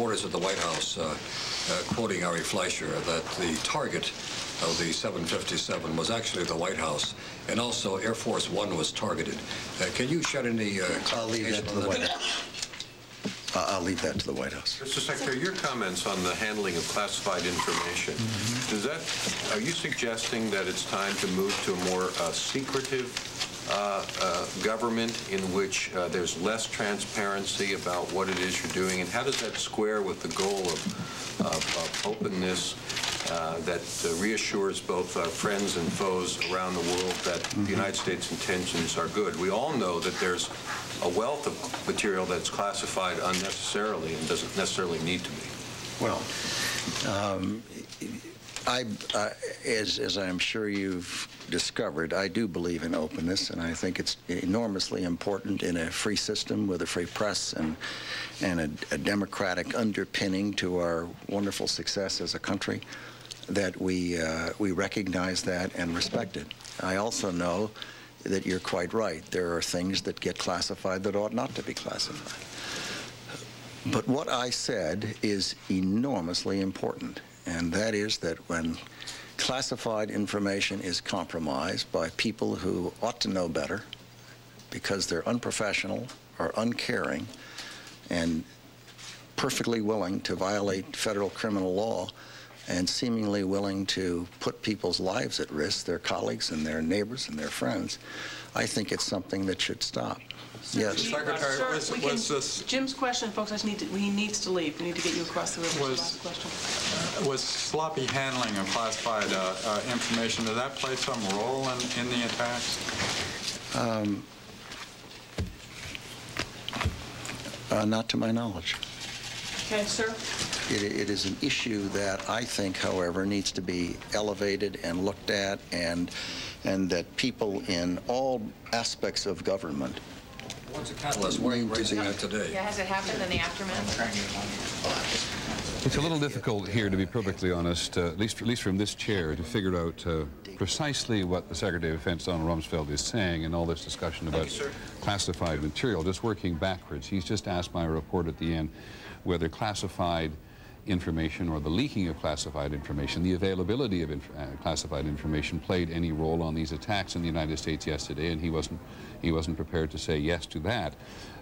reporters at the White House, uh, uh, quoting Ari Fleischer, that the target of the 757 was actually the White House, and also Air Force One was targeted. Uh, can you shed any uh, I'll leave that to the White House. I- I'll leave that to the White House. Mr. Secretary, your comments on the handling of classified information, does that, are you suggesting that it's time to move to a more uh, secretive uh, uh, government in which uh, there's less transparency about what it is you're doing? And how does that square with the goal of, of, of openness uh, that uh, reassures both our friends and foes around the world that the United States intentions are good? We all know that there's a wealth of material that's classified unnecessarily and doesn't necessarily need to be. Well, um, I, uh, as, as I'm sure you've discovered, I do believe in openness, and I think it's enormously important in a free system with a free press and, and a, a democratic underpinning to our wonderful success as a country that we, uh, we recognize that and respect it. I also know that you're quite right. There are things that get classified that ought not to be classified. But what I said is enormously important, and that is that when classified information is compromised by people who ought to know better because they're unprofessional or uncaring and perfectly willing to violate federal criminal law and seemingly willing to put people's lives at risk, their colleagues and their neighbors and their friends, I think it's something that should stop. Yes. Secretary, Sir, was- we can- was this- Jim's question, folks, I just need to, he needs to leave. We need to get you across the river for the Was- last question. Was sloppy handling of classified uh, uh, information, did that play some role in, in the attacks? Um, uh, not to my knowledge. Okay, sir? It, it is an issue that I think, however, needs to be elevated and looked at, and and that people in all aspects of government What's the catalyst? What are you raising be- that today? Yeah, has it happened in the aftermath? It's a little difficult here, to be perfectly honest, uh, at least at least from this chair, to figure out uh, precisely what the Secretary of Defense, Donald Rumsfeld, is saying in all this discussion about classified material. Just working backwards, he's just asked my report at the end whether classified information or the leaking of classified information, the availability of inf uh, classified information played any role on these attacks in the United States yesterday, and he wasn't, he wasn't prepared to say yes to that.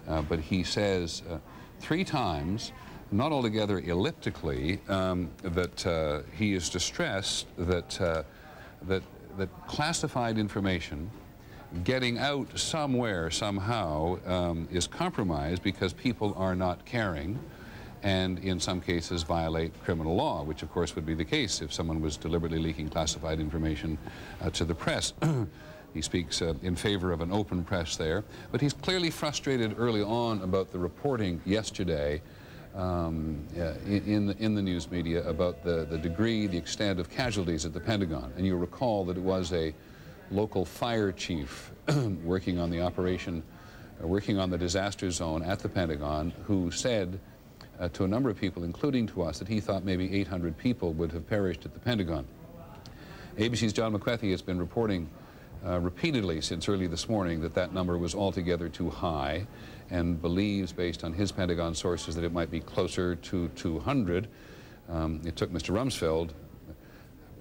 Uh, but he says uh, three times, not altogether elliptically, um, that uh, he is distressed that, uh, that, that classified information getting out somewhere, somehow, um, is compromised because people are not caring and in some cases violate criminal law, which of course would be the case if someone was deliberately leaking classified information uh, to the press. he speaks uh, in favor of an open press there, but he's clearly frustrated early on about the reporting yesterday um, uh, in, the, in the news media about the, the degree, the extent of casualties at the Pentagon. And you recall that it was a local fire chief working on the operation, uh, working on the disaster zone at the Pentagon, who said uh, to a number of people, including to us, that he thought maybe 800 people would have perished at the Pentagon. ABC's John McWethy has been reporting uh, repeatedly since early this morning that that number was altogether too high and believes, based on his Pentagon sources, that it might be closer to 200. Um, it took Mr. Rumsfeld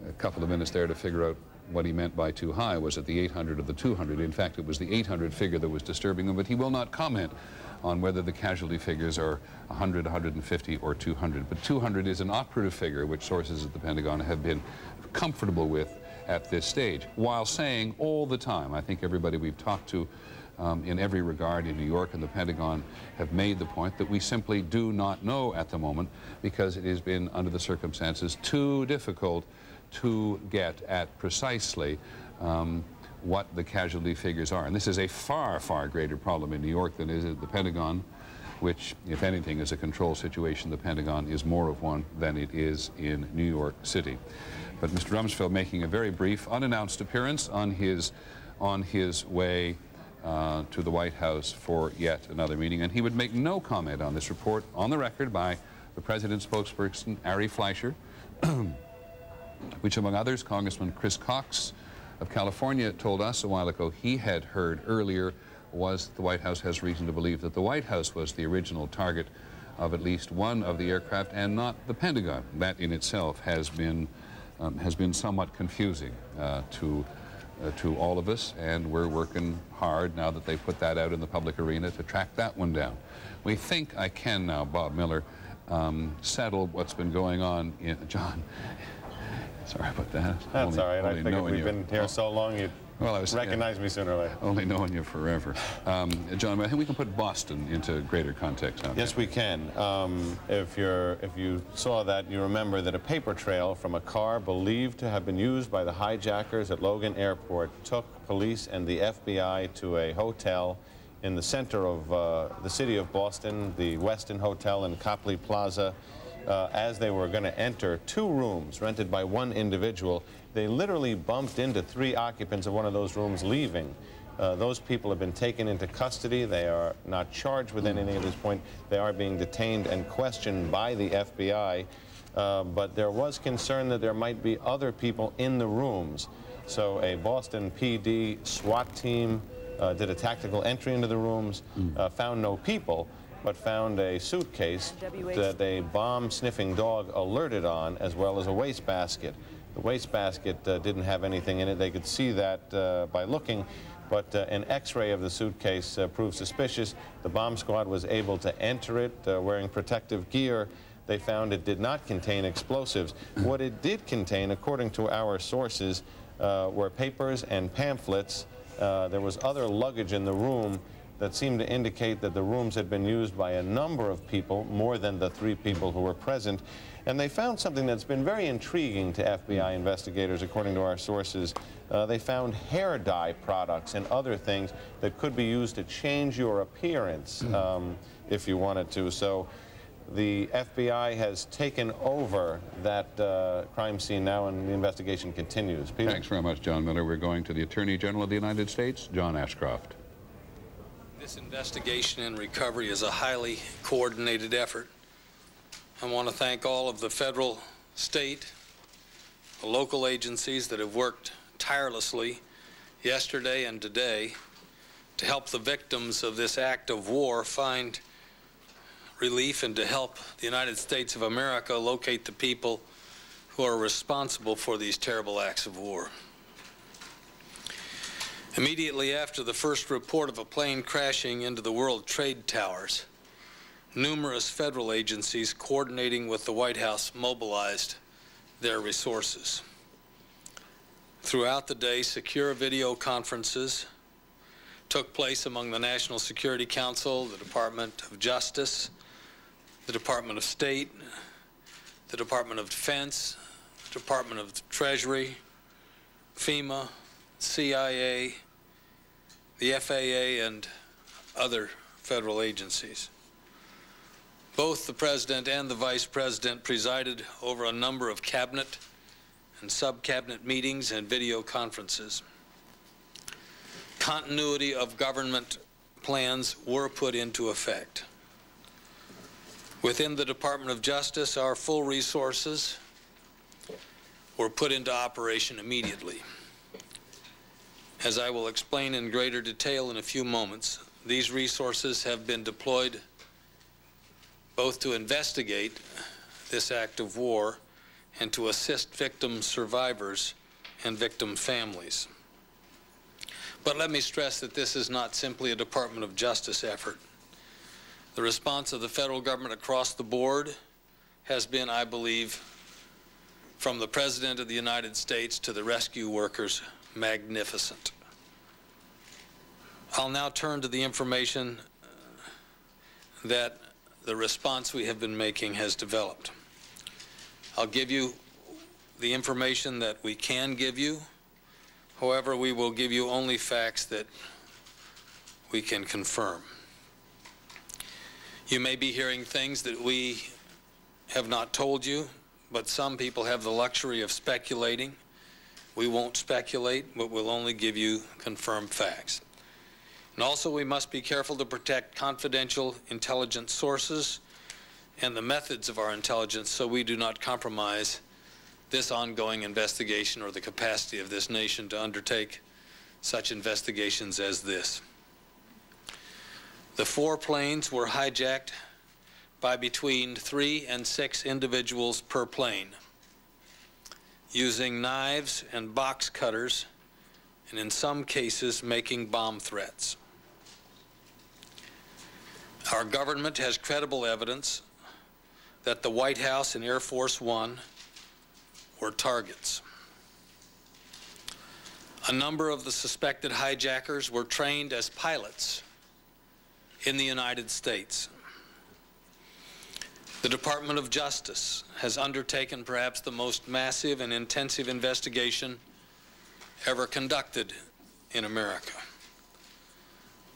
a couple of minutes there to figure out what he meant by too high. Was it the 800 or the 200? In fact, it was the 800 figure that was disturbing him, but he will not comment on whether the casualty figures are 100, 150, or 200. But 200 is an operative figure which sources at the Pentagon have been comfortable with at this stage, while saying all the time, I think everybody we've talked to um, in every regard in New York and the Pentagon have made the point that we simply do not know at the moment because it has been, under the circumstances, too difficult to get at precisely um, what the casualty figures are. And this is a far, far greater problem in New York than is at the Pentagon, which, if anything, is a control situation. The Pentagon is more of one than it is in New York City. But Mr. Rumsfeld making a very brief, unannounced appearance on his, on his way uh, to the White House for yet another meeting. And he would make no comment on this report on the record by the President's spokesperson, Ari Fleischer, which, among others, Congressman Chris Cox of California told us a while ago he had heard earlier was the White House has reason to believe that the White House was the original target of at least one of the aircraft and not the Pentagon. That in itself has been, um, has been somewhat confusing uh, to, uh, to all of us, and we're working hard now that they put that out in the public arena to track that one down. We think I can now, Bob Miller, um, settle what's been going on in, John, sorry about that. That's Only- all right. I think we've you- been here so long, you'd Well, I was- recognize me sooner or later. only knowing you forever. Um, John, I think we can put Boston into greater context now. Yes, we can. Um, if you're, if you saw that, you remember that a paper trail from a car believed to have been used by the hijackers at Logan Airport took police and the FBI to a hotel in the center of uh, the city of Boston, the Westin Hotel in Copley Plaza. Uh, as they were going to enter two rooms rented by one individual, they literally bumped into three occupants of one of those rooms leaving. Uh, those people have been taken into custody. They are not charged with anything at this point. They are being detained and questioned by the FBI. Uh, but there was concern that there might be other people in the rooms. So a Boston PD SWAT team uh, did a tactical entry into the rooms, uh, found no people, but found a suitcase that a bomb-sniffing dog alerted on, as well as a wastebasket. The wastebasket uh, didn't have anything in it. They could see that uh, by looking, but uh, an x-ray of the suitcase uh, proved suspicious. The bomb squad was able to enter it uh, wearing protective gear. They found it did not contain explosives. What it did contain, according to our sources, uh, were papers and pamphlets. There was other luggage in the room that seemed to indicate that the rooms had been used by a number of people, more than the three people who were present. And they found something that's been very intriguing to FBI investigators, according to our sources. Uh, they found hair dye products and other things that could be used to change your appearance um, if you wanted to. So the FBI has taken over that uh, crime scene now, and the investigation continues. Peter? Thanks very much, John Miller. We're going to the Attorney General of the United States, John Ashcroft. This investigation and recovery is a highly coordinated effort. I want to thank all of the federal, state, local agencies that have worked tirelessly yesterday and today to help the victims of this act of war find relief and to help the United States of America locate the people who are responsible for these terrible acts of war. Immediately after the first report of a plane crashing into the World Trade Towers, numerous federal agencies coordinating with the White House mobilized their resources. Throughout the day, secure video conferences took place among the National Security Council, the Department of Justice, the Department of State, the Department of Defense, the Department of Treasury, FEMA, CIA, the FAA, and other federal agencies. Both the President and the Vice President presided over a number of cabinet and sub-cabinet meetings and video conferences. Continuity of government plans were put into effect. Within the Department of Justice, our full resources were put into operation immediately. As I will explain in greater detail in a few moments, these resources have been deployed both to investigate this act of war and to assist victim survivors and victim families. But let me stress that this is not simply a Department of Justice effort. The response of the federal government across the board has been, I believe, from the President of the United States to the rescue workers, magnificent. I'll now turn to the information that the response we have been making has developed. I'll give you the information that we can give you. However, we will give you only facts that we can confirm. You may be hearing things that we have not told you, but some people have the luxury of speculating. We won't speculate, but we'll only give you confirmed facts. And also, we must be careful to protect confidential intelligence sources and the methods of our intelligence so we do not compromise this ongoing investigation or the capacity of this nation to undertake such investigations as this. The four planes were hijacked by between three and six individuals per plane, using knives and box cutters, and in some cases, making bomb threats. Our government has credible evidence that the White House and Air Force One were targets. A number of the suspected hijackers were trained as pilots in the United States. The Department of Justice has undertaken perhaps the most massive and intensive investigation ever conducted in America.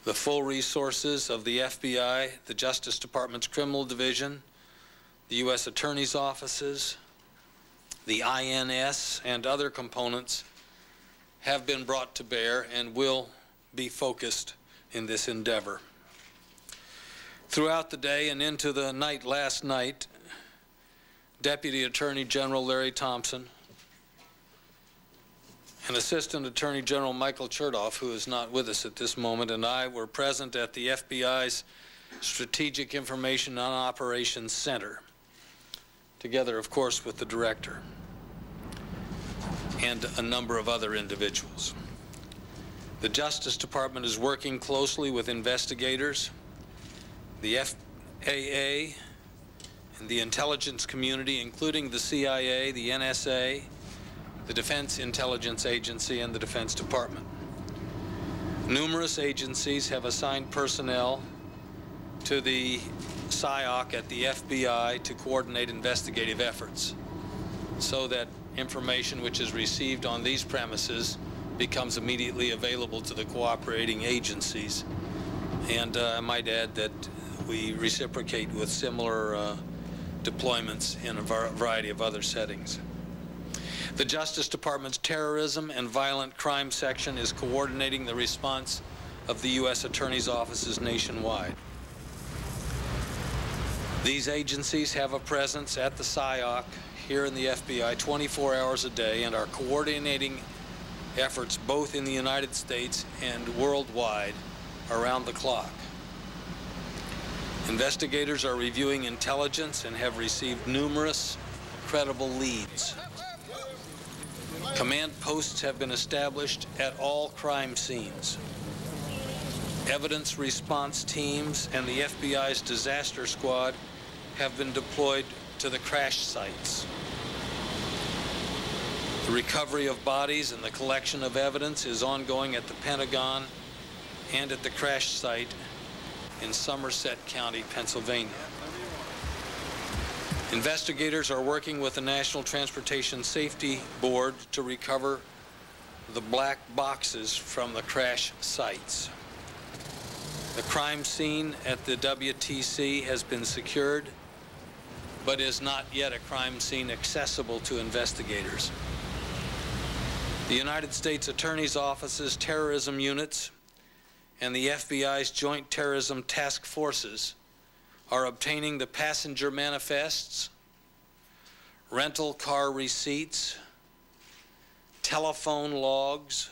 The full resources of the FBI, the Justice Department's Criminal Division, the U.S. Attorney's offices, the INS, and other components have been brought to bear and will be focused in this endeavor. Throughout the day and into the night last night, Deputy Attorney General Larry Thompson and Assistant Attorney General Michael Chertoff, who is not with us at this moment, and I were present at the FBI's Strategic Information and Operations Center, together, of course, with the director and a number of other individuals. The Justice Department is working closely with investigators, the FAA, and the intelligence community, including the CIA, the NSA, the Defense Intelligence Agency, and the Defense Department. Numerous agencies have assigned personnel to the SIOC at the FBI to coordinate investigative efforts so that information which is received on these premises becomes immediately available to the cooperating agencies. And uh, I might add that we reciprocate with similar uh, deployments in a variety of other settings. The Justice Department's Terrorism and Violent Crime Section is coordinating the response of the U.S. Attorney's offices nationwide. These agencies have a presence at the SIOC here in the FBI 24 hours a day and are coordinating efforts both in the United States and worldwide around the clock. Investigators are reviewing intelligence and have received numerous credible leads. Command posts have been established at all crime scenes. Evidence response teams and the FBI's disaster squad have been deployed to the crash sites. The recovery of bodies and the collection of evidence is ongoing at the Pentagon and at the crash site in Somerset County, Pennsylvania. Investigators are working with the National Transportation Safety Board to recover the black boxes from the crash sites. The crime scene at the WTC has been secured, but is not yet a crime scene accessible to investigators. The United States Attorney's Office's terrorism units and the FBI's Joint Terrorism Task Forces are obtaining the passenger manifests, rental car receipts, telephone logs,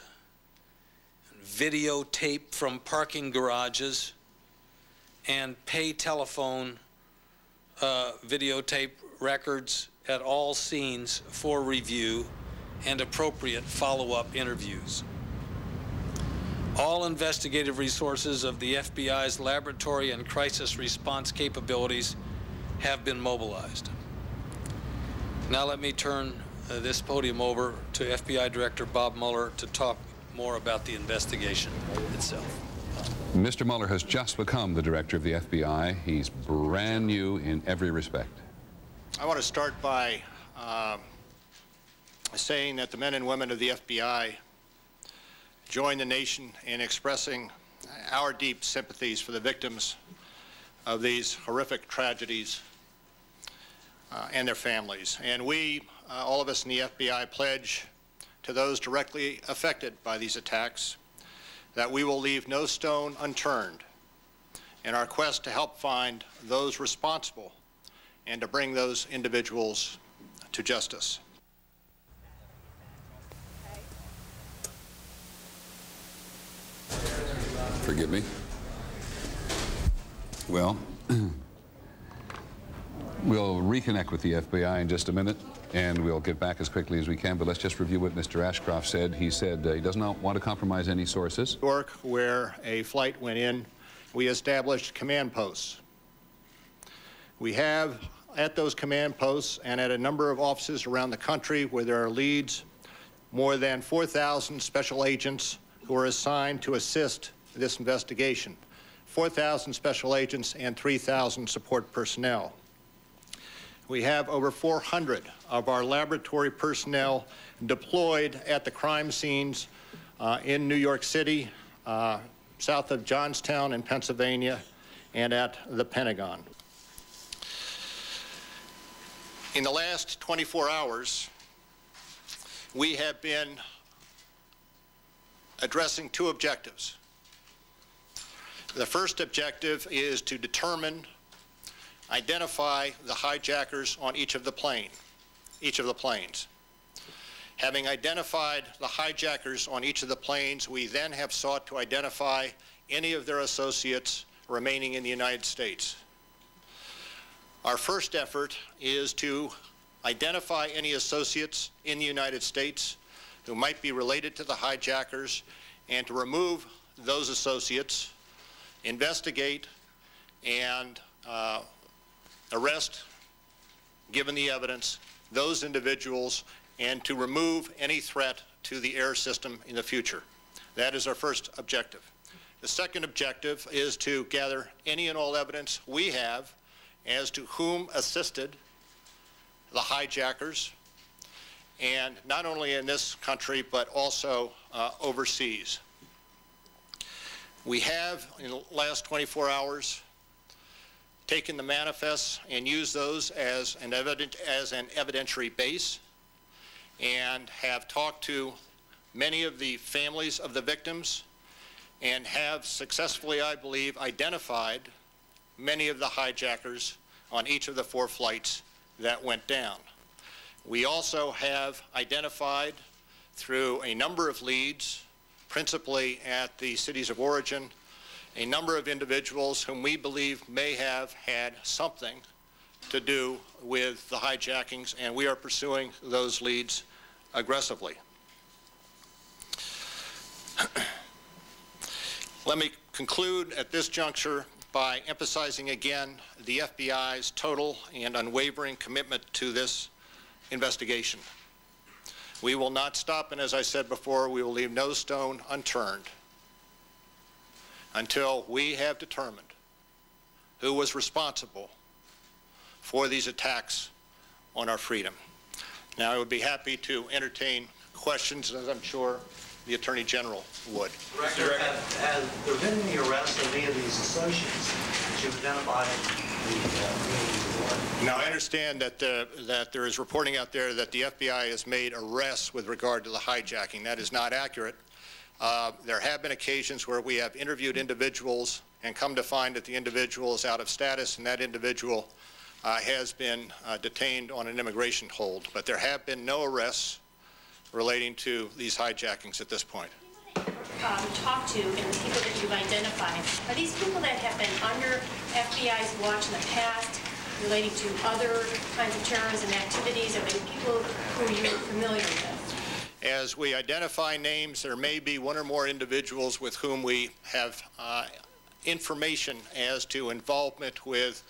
videotape from parking garages, and pay telephone uh, videotape records at all scenes for review and appropriate follow-up interviews. All investigative resources of the FBI's laboratory and crisis response capabilities have been mobilized. Now let me turn uh, this podium over to FBI Director Bob Mueller to talk more about the investigation itself. Mr. Mueller has just become the director of the FBI. He's brand new in every respect. I want to start by uh, saying that the men and women of the FBI join the nation in expressing our deep sympathies for the victims of these horrific tragedies uh, and their families. And we, uh, all of us in the FBI, pledge to those directly affected by these attacks that we will leave no stone unturned in our quest to help find those responsible and to bring those individuals to justice. Forgive me. Well, We'll reconnect with the FBI in just a minute, and we'll get back as quickly as we can. But let's just review what Mr. Ashcroft said. He said uh, he does not want to compromise any sources. York, where a flight went in, we established command posts. We have at those command posts and at a number of offices around the country where there are leads, more than 4,000 special agents who are assigned to assist this investigation. 4,000 special agents and 3,000 support personnel. We have over 400 of our laboratory personnel deployed at the crime scenes uh, in New York City, uh, south of Johnstown in Pennsylvania, and at the Pentagon. In the last 24 hours, we have been addressing two objectives. The first objective is to determine, identify the hijackers on each of the plane, each of the planes. Having identified the hijackers on each of the planes, we then have sought to identify any of their associates remaining in the United States. Our first effort is to identify any associates in the United States who might be related to the hijackers and to remove those associates investigate and uh, arrest, given the evidence, those individuals and to remove any threat to the air system in the future. That is our first objective. The second objective is to gather any and all evidence we have as to whom assisted the hijackers, and not only in this country, but also uh, overseas. We have, in the last 24 hours, taken the manifests and used those as an, evident, as an evidentiary base and have talked to many of the families of the victims and have successfully, I believe, identified many of the hijackers on each of the four flights that went down. We also have identified through a number of leads principally at the cities of origin, a number of individuals whom we believe may have had something to do with the hijackings, and we are pursuing those leads aggressively. Let me conclude at this juncture by emphasizing again the FBI's total and unwavering commitment to this investigation. We will not stop, and as I said before, we will leave no stone unturned until we have determined who was responsible for these attacks on our freedom. Now, I would be happy to entertain questions, as I'm sure the Attorney General would. Director, have, have there been any arrests of any of these associates that you've identified in the uh, Now, I understand that, that there is reporting out there that the FBI has made arrests with regard to the hijacking. That is not accurate. Uh, there have been occasions where we have interviewed individuals and come to find that the individual is out of status and that individual uh, has been uh, detained on an immigration hold. But there have been no arrests relating to these hijackings at this point. Um, talked to and the people that you've identified, are these people that have been under FBI's watch in the past relating to other kinds of terrorism and activities? Are they people who you're familiar with? As we identify names, there may be one or more individuals with whom we have uh, information as to involvement with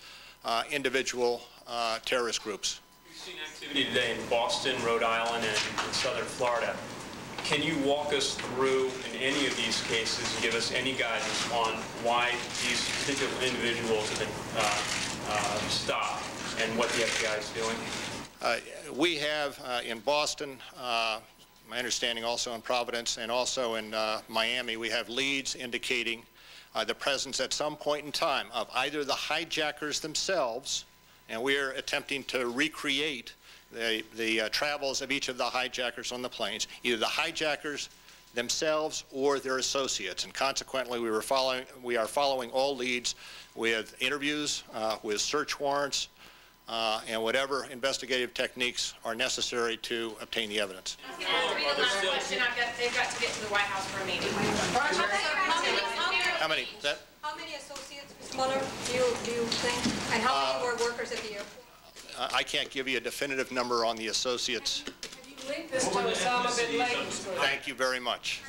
uh, individual uh, terrorist groups We've seen activity today in Boston, Rhode Island, and in southern Florida. Can you walk us through, in any of these cases, and give us any guidance on why these particular individuals have been uh, uh, and what the FBI is doing? Uh, we have uh, in Boston, uh, my understanding also in Providence, and also in Miami, we have leads indicating the presence at some point in time of either the hijackers themselves and we are attempting to recreate the, the uh, travels of each of the hijackers on the planes, either the hijackers themselves or their associates. And consequently, we, were following, we are following all leads with interviews, uh, with search warrants, uh, and whatever investigative techniques are necessary to obtain the evidence. They've got to get to the White House for a meeting. How many? That? How many associates, Mr. Mueller, do you, do you think? And how many Uh, were workers at the airport? uh, I can't give you a definitive number on the associates. Link this to Osama bin Laden. Thank you very much.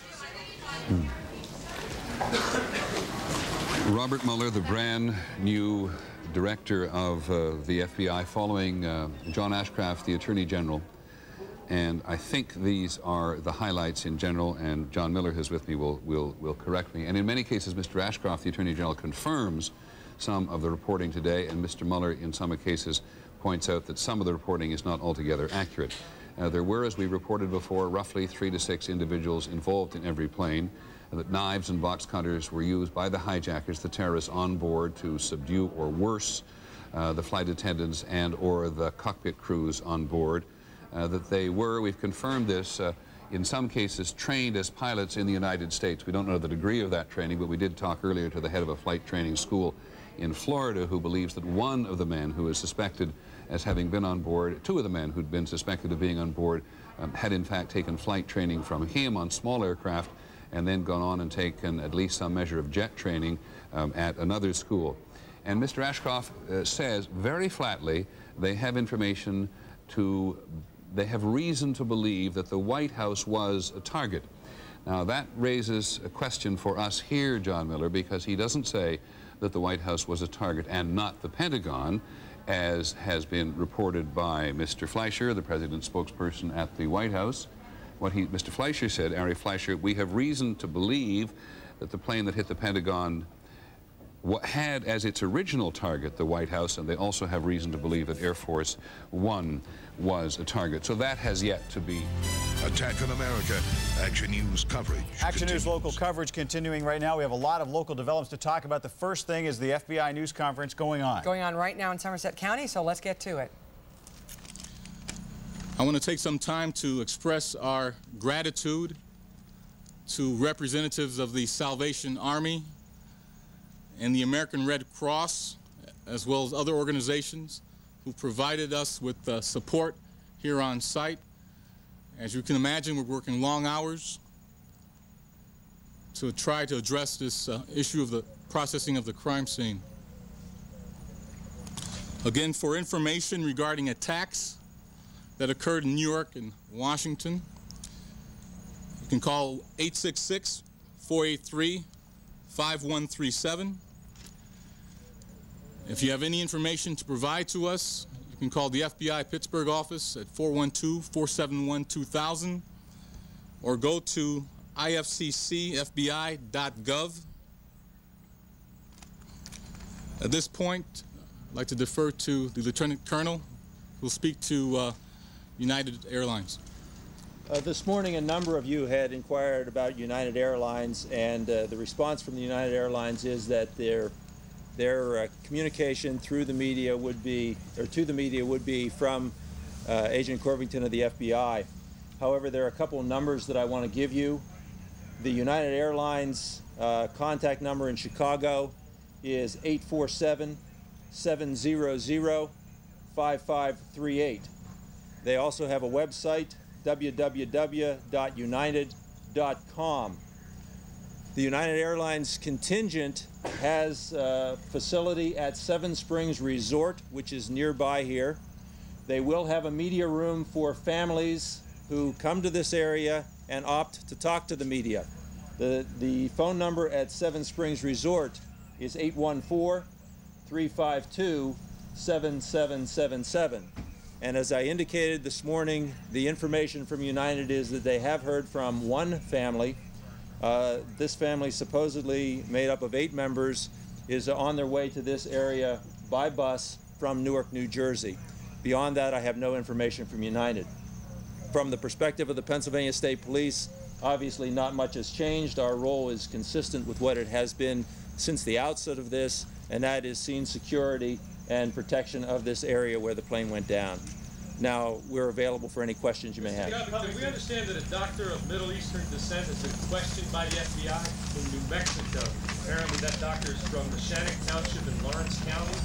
Robert Mueller, the brand new director of uh, the FBI, following uh, John Ashcroft, the Attorney General. And I think these are the highlights in general, and John Miller, who's with me, will, will, will correct me. And in many cases, Mr. Ashcroft, the Attorney General, confirms some of the reporting today, and Mr. Mueller, in some cases, points out that some of the reporting is not altogether accurate. Uh, there were, as we reported before, roughly three to six individuals involved in every plane, that knives and box cutters were used by the hijackers, the terrorists on board, to subdue or worse uh, the flight attendants and or the cockpit crews on board. Uh, that they were, we've confirmed this, uh, in some cases trained as pilots in the United States. We don't know the degree of that training, but we did talk earlier to the head of a flight training school in Florida who believes that one of the men who is suspected as having been on board, two of the men who'd been suspected of being on board um, had in fact taken flight training from him on small aircraft and then gone on and taken at least some measure of jet training um, at another school. And Mr. Ashcroft uh, says very flatly they have information to they have reason to believe that the White House was a target. Now, that raises a question for us here, John Miller, because he doesn't say that the White House was a target and not the Pentagon, as has been reported by Mr. Fleischer, the president's spokesperson at the White House. What he, Mr. Fleischer said, Ari Fleischer, we have reason to believe that the plane that hit the Pentagon had as its original target the White House, and they also have reason to believe that Air Force One was a target. So that has yet to be. Attack on America, Action News coverage. Action continues. News local coverage continuing right now. We have a lot of local developments to talk about. The first thing is the FBI news conference going on. Going on right now in Somerset County, so let's get to it. I want to take some time to express our gratitude to representatives of the Salvation Army and the American Red Cross, as well as other organizations who provided us with uh, support here on site. As you can imagine, we're working long hours to try to address this uh, issue of the processing of the crime scene. Again, for information regarding attacks that occurred in New York and Washington, you can call 866 483 5137. If you have any information to provide to us, you can call the FBI Pittsburgh office at 412-471-2000 or go to ifccfbi.gov. At this point, I'd like to defer to the Lieutenant Colonel who will speak to uh, United Airlines. Uh, this morning, a number of you had inquired about United Airlines, and uh, the response from the United Airlines is that their their uh, communication through the media would be, or to the media would be from uh, Agent Corvington of the FBI. However, there are a couple numbers that I want to give you. The United Airlines uh, contact number in Chicago is 847 700 5538. They also have a website, www.united.com. The United Airlines contingent has a facility at Seven Springs Resort, which is nearby here. They will have a media room for families who come to this area and opt to talk to the media. The, the phone number at Seven Springs Resort is 814 352 7777. And as I indicated this morning, the information from United is that they have heard from one family uh, this family, supposedly made up of eight members, is on their way to this area by bus from Newark, New Jersey. Beyond that, I have no information from United. From the perspective of the Pennsylvania State Police, obviously not much has changed. Our role is consistent with what it has been since the outset of this, and that is scene security and protection of this area where the plane went down. Now, we're available for any questions you may have. Did we understand that a doctor of Middle Eastern descent has been questioned by the FBI in New Mexico? Apparently that doctor is from Neshannock Township in Lawrence County.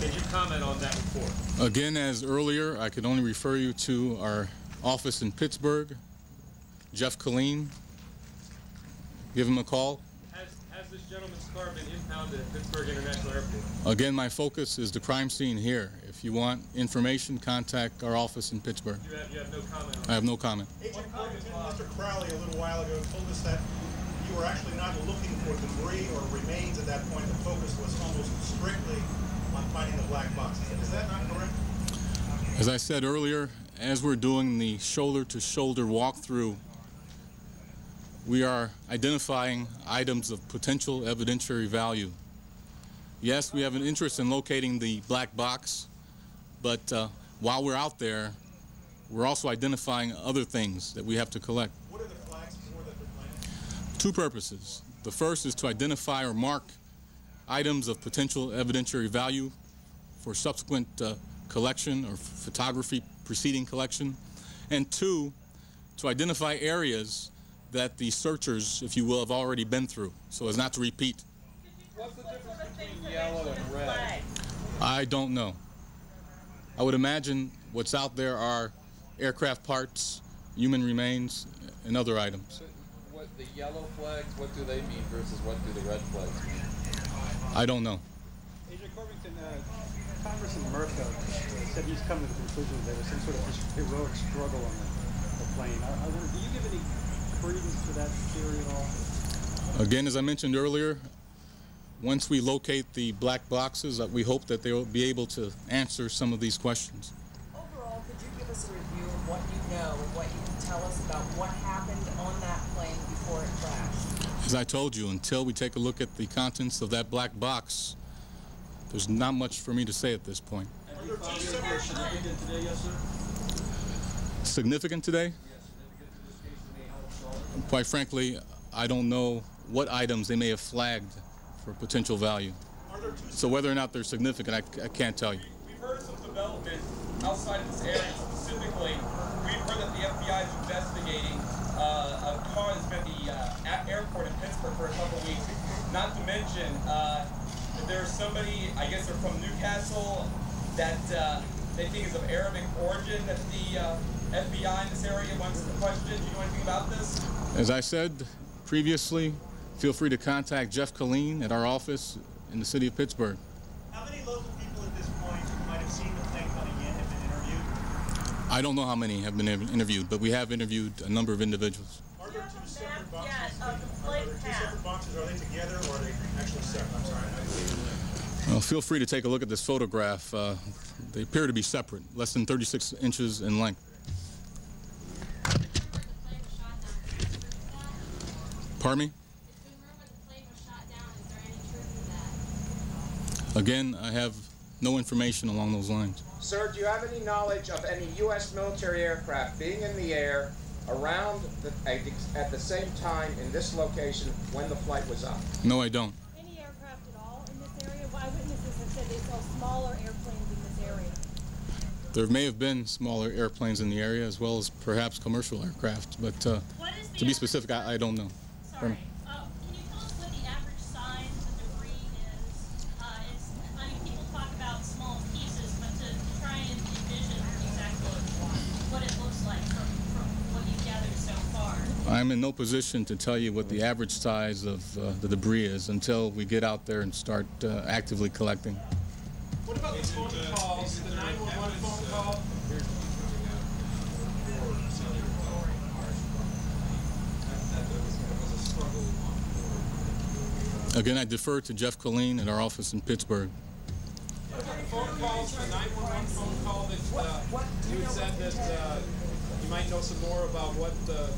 Can you comment on that report? Again, as earlier, I could only refer you to our office in Pittsburgh, Jeff Colleen. Give him a call. Has, has this gentleman's car been impounded at Pittsburgh International Airport? Again, my focus is the crime scene here. If If you want information, contact our office in Pittsburgh. You have, you have no comment on I have no comment. Agent Covington, Mr. Crowley a little while ago told us that you were actually not looking for debris or remains at that point. The focus was almost strictly on finding the black box. Is that not correct? As I said earlier, as we're doing the shoulder-to-shoulder walkthrough, we are identifying items of potential evidentiary value. Yes, we have an interest in locating the black box, but uh, while we're out there, we're also identifying other things that we have to collect. What are the flags for that they're planting? Two purposes. The first is to identify or mark items of potential evidentiary value for subsequent uh, collection or photography preceding collection. And two, to identify areas that the searchers, if you will, have already been through, so as not to repeat. What's the difference between yellow and red? I don't know. I would imagine what's out there are aircraft parts, human remains, and other items. What the yellow flags, what do they mean versus what do the red flags mean? I don't know. Agent Corvington, uh, Congressman Murtha said he's come to the conclusion that there was some sort of heroic struggle on the, the plane. I, I wonder, do you give any credence to that theory at all? Again, as I mentioned earlier, once we locate the black boxes, uh, we hope that they will be able to answer some of these questions. Overall, could you give us a review of what you know what you can tell us about what happened on that plane before it crashed? As I told you, until we take a look at the contents of that black box, there's not much for me to say at this point. Two separate Significant today, yes? Significant today? Quite frankly, I don't know what items they may have flagged for potential value. Are there two So whether or not they're significant, I, I can't tell you. We've heard some development outside of this area specifically. We've heard that the FBI is investigating uh, a car that's been at the uh, at airport in Pittsburgh for a couple weeks. Not to mention uh, that there's somebody, I guess they're from New Castle, that uh, they think is of Arabic origin that the uh, FBI in this area wants to question. Do you know anything about this? As I said previously, feel free to contact Jeff Colleen at our office in the city of Pittsburgh. How many local people at this point might have seen the plane coming in have been interviewed? I don't know how many have been interviewed, but we have interviewed a number of individuals. Are there two separate boxes? Are there two separate boxes? Are they together or are they actually separate? I'm sorry. I- Well, feel free to take a look at this photograph. Uh, they appear to be separate, less than 36 inches in length. Pardon me? Again, I have no information along those lines. Sir, do you have any knowledge of any U.S. military aircraft being in the air around the, at, the, same time in this location when the flight was up? No, I don't. Any aircraft at all in this area? Eyewitnesses have said they saw smaller airplanes in this area. There may have been smaller airplanes in the area as well as perhaps commercial aircraft, but uh, to be specific, I, I don't know. Pardon me? Uh, can you tell us what the average size of debris is? Uh, it's, I mean, people talk about small pieces, but to, to try and envision exactly what it looks like from, from what you've gathered so far. I'm in no position to tell you what the average size of uh, the debris is until we get out there and start uh, actively collecting. What about the phone calls, the 911 phone call? Again, I defer to Jeff Colleen at our office in Pittsburgh. What about the phone calls, the 911 phone call that uh, you had said that uh, you might know some more about what the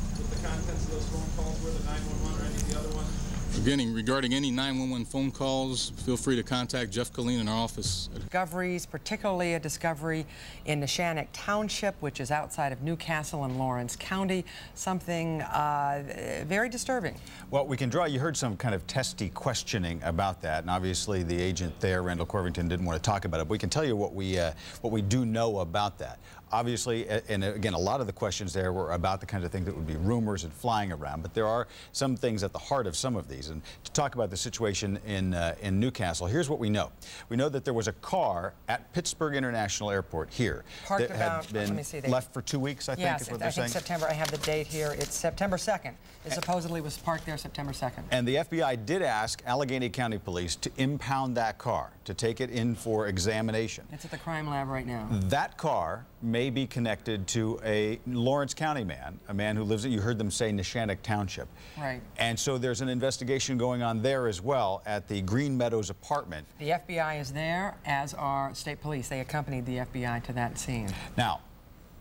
contents of those phone calls were, the 911 or any of the other ones? Again, regarding any 911 phone calls, feel free to contact Jeff Colleen in our office. Discoveries, particularly a discovery in Neshannock Township, which is outside of New Castle in Lawrence County, something uh, very disturbing. Well, we can draw, you heard some kind of testy questioning about that, and obviously the agent there, Randall Corvington, didn't want to talk about it, but we can tell you what we, uh, what we do know about that. Obviously, and again, a lot of the questions there were about the kind of thing that would be rumors and flying around, but there are some things at the heart of some of these. and to talk about the situation in, uh, in New Castle. Here's what we know. We know that there was a car at Pittsburgh International Airport here Parked that about- had let been me see, they- left for two weeks, I think Yes, is what I think saying. September, I have the date here. It's September 2nd. It supposedly was parked there September 2nd. And the FBI did ask Allegheny County Police to impound that car, to take it in for examination. It's at the crime lab right now. That car may be connected to a Lawrence County man, a man who lives, at, you heard them say, Neshannock Township. Right. And so there's an investigation going on there as well at the Green Meadows apartment. The FBI is there, as are state police. They accompanied the FBI to that scene. Now,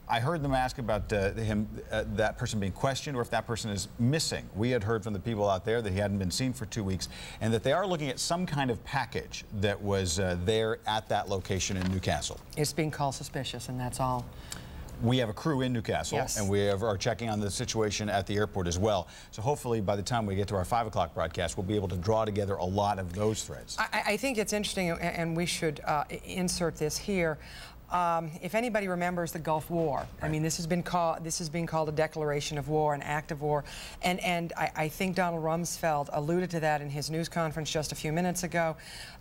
I heard them ask about uh, him, uh, that person being questioned or if that person is missing. We had heard from the people out there that he hadn't been seen for two weeks and that they are looking at some kind of package that was uh, there at that location in New Castle. It's being called suspicious, and that's all. We have a crew in New Castle, Yes. and we have, are checking on the situation at the airport as well. So hopefully, by the time we get to our 5 o'clock broadcast, we'll be able to draw together a lot of those threads. I, I think it's interesting, and we should uh, insert this here. Um, if anybody remembers the Gulf War, I mean, this has been called this has been called a declaration of war, an act of war, and and I, I think Donald Rumsfeld alluded to that in his news conference just a few minutes ago.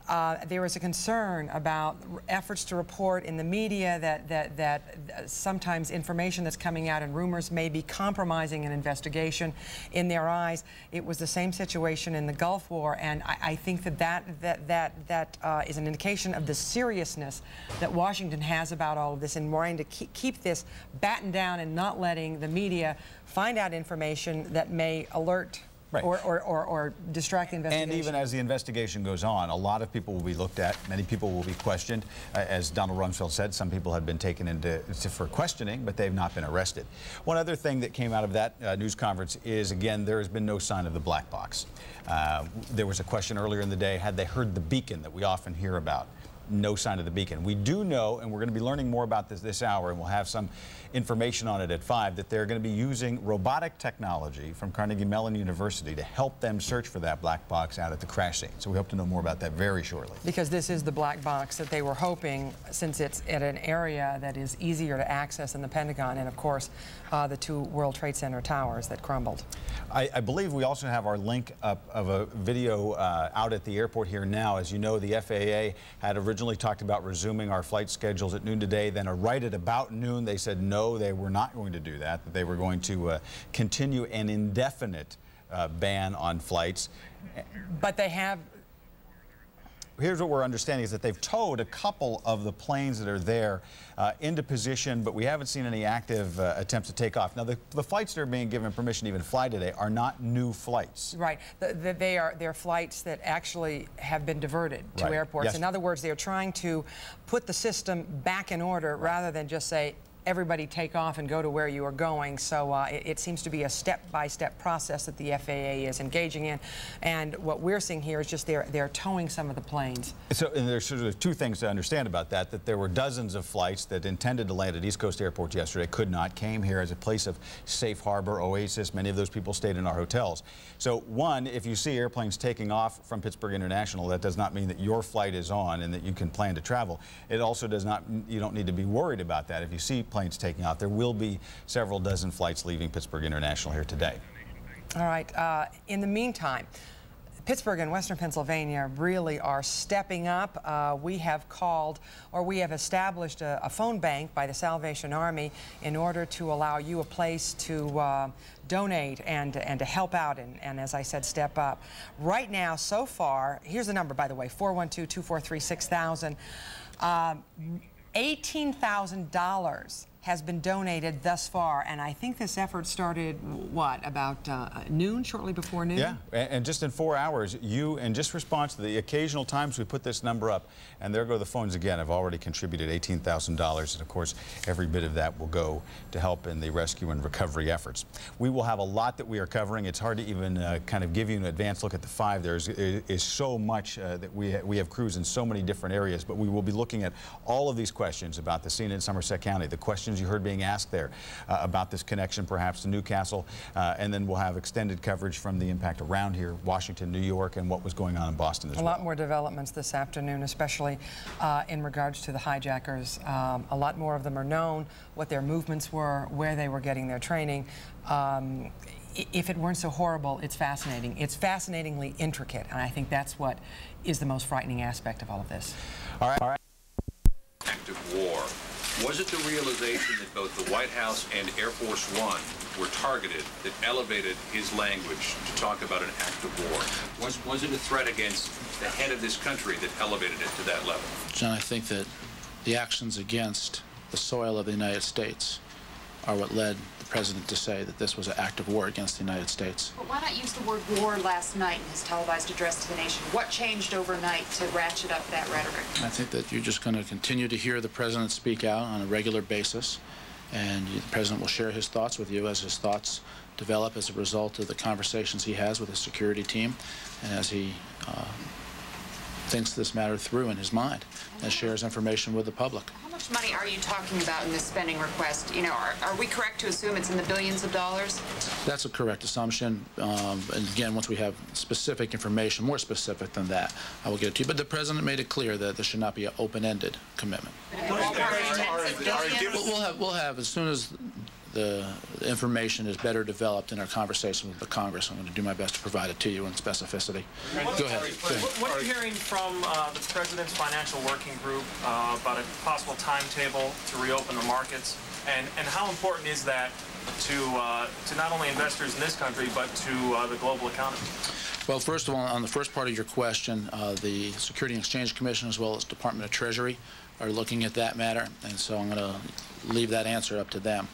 Uh, there was a concern about efforts to report in the media that that that uh, sometimes information that's coming out and rumors may be compromising an investigation in their eyes. It was the same situation in the Gulf War, and I, I think that that that that that uh, is an indication of the seriousness that Washington has about all of this and wanting to keep, keep this battened down and not letting the media find out information that may alert Right. or, or, or, or distract the investigation. And even as the investigation goes on, a lot of people will be looked at. Many people will be questioned. Uh, as Donald Rumsfeld said, some people have been taken into to, for questioning, but they've not been arrested. One other thing that came out of that uh, news conference is, again, there has been no sign of the black box. Uh, there was a question earlier in the day, had they heard the beacon that we often hear about? no sign of the beacon. We do know, and we're going to be learning more about this this hour, and we'll have some information on it at 5, that they're going to be using robotic technology from Carnegie Mellon University to help them search for that black box out at the crash scene. So we hope to know more about that very shortly. Because this is the black box that they were hoping, since it's at an area that is easier to access than the Pentagon, and of course, uh, the two World Trade Center towers that crumbled. I, I believe we also have our link up of a video uh, out at the airport here now. As you know, the FAA had originally talked about resuming our flight schedules at noon today. Then, right at about noon, they said no, they were not going to do that, that they were going to uh, continue an indefinite uh, ban on flights. But they have Here's what we're understanding is that they've towed a couple of the planes that are there uh, into position, but we haven't seen any active uh, attempts to take off. Now, the, the flights that are being given permission to even fly today are not new flights. Right. The, the, they are they're flights that actually have been diverted to Right. airports. Yes. In other words, they're trying to put the system back in order rather than just say everybody take off and go to where you are going. So uh, it, it seems to be a step-by-step process that the FAA is engaging in. And what we're seeing here is just they're they're towing some of the planes. So, and there's sort of two things to understand about that, that there were dozens of flights that intended to land at East Coast airports yesterday, could not, came here as a place of safe harbor, oasis. Many of those people stayed in our hotels. So, one, if you see airplanes taking off from Pittsburgh International, that does not mean that your flight is on and that you can plan to travel. It also does not, you don't need to be worried about that. If you see planes taking off, there will be several dozen flights leaving Pittsburgh International here today. All right. Uh, in the meantime, Pittsburgh and Western Pennsylvania really are stepping up. Uh, we have called, or we have established a, a phone bank by the Salvation Army in order to allow you a place to uh, donate and, and to help out and, and, as I said, step up. Right now, so far, here's the number, by the way, 412-243-6000. Um, $18,000 has been donated thus far, and I think this effort started, what, about uh, noon, shortly before noon? Yeah, and, just in four hours, you, in just response to the occasional times we put this number up, and there go the phones again, have already contributed $18,000, and of course, every bit of that will go to help in the rescue and recovery efforts. We will have a lot that we are covering. It's hard to even uh, kind of give you an advanced look at the five. There is, is so much uh, that we, ha we have crews in so many different areas, but we will be looking at all of these questions about the scene in Somerset County, the questions you heard being asked there uh, about this connection perhaps to New Castle, uh, and then we'll have extended coverage from the impact around here, Washington, New York, and what was going on in Boston as A well. lot more developments this afternoon, especially uh, in regards to the hijackers. Um, a lot more of them are known, what their movements were, where they were getting their training. Um, if it weren't so horrible, it's fascinating. It's fascinatingly intricate, and I think that's what is the most frightening aspect of all of this. All right. All right. Was it the realization that both the White House and Air Force One were targeted that elevated his language to talk about an act of war? Was, was it a threat against the head of this country that elevated it to that level? John, I think that the actions against the soil of the United States are what led the president to say that this was an act of war against the United States. But why not use the word war last night in his televised address to the nation? What changed overnight to ratchet up that rhetoric? I think that you're just going to continue to hear the president speak out on a regular basis, and the president will share his thoughts with you as his thoughts develop as a result of the conversations he has with his security team, and as he uh, thinks this matter through in his mind, and shares information with the public. How much money are you talking about in this spending request? You know, are, are we correct to assume it's in the billions of dollars? That's a correct assumption. Um, and again, once we have specific information, more specific than that, I will get it to you. But the president made it clear that this should not be an open-ended commitment. We'll we'll have, we'll have, as soon as the the information is better developed in our conversation with the Congress, I'm going to do my best to provide it to you in specificity. Go ahead. Go ahead. What, what are you hearing from uh, the president's financial working group uh, about a possible timetable to reopen the markets, and and how important is that to uh, to not only investors in this country but to uh, the global economy? Well, first of all, on the first part of your question, uh, the Security and Exchange Commission as well as Department of Treasury are looking at that matter, and so I'm going to leave that answer up to them.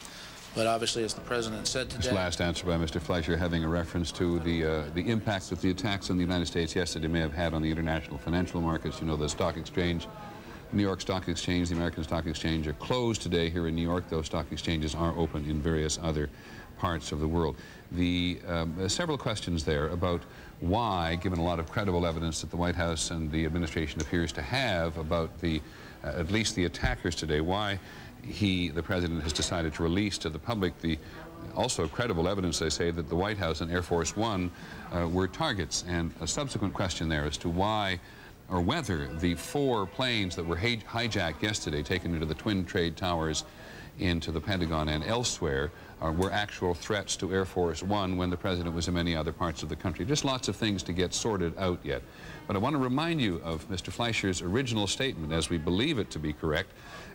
But obviously, as the president said today. This last answer by Mr. Fleischer having a reference to the uh, the impacts that the attacks on the United States yesterday may have had on the international financial markets. You know, the stock exchange, New York Stock Exchange, the American Stock Exchange are closed today here in New York. Those stock exchanges are open in various other parts of the world. The um, several questions there about why, given a lot of credible evidence that the White House and the administration appears to have about the, uh, at least the attackers today, why he, the president, has decided to release to the public the also credible evidence, they say, that the White House and Air Force One uh, were targets. And a subsequent question there as to why or whether the four planes that were hij- hijacked yesterday, taken into the Twin Trade Towers, into the Pentagon and elsewhere, uh, were actual threats to Air Force One when the president was in many other parts of the country. Just lots of things to get sorted out yet. But I want to remind you of Mr. Fleischer's original statement, as we believe it to be correct.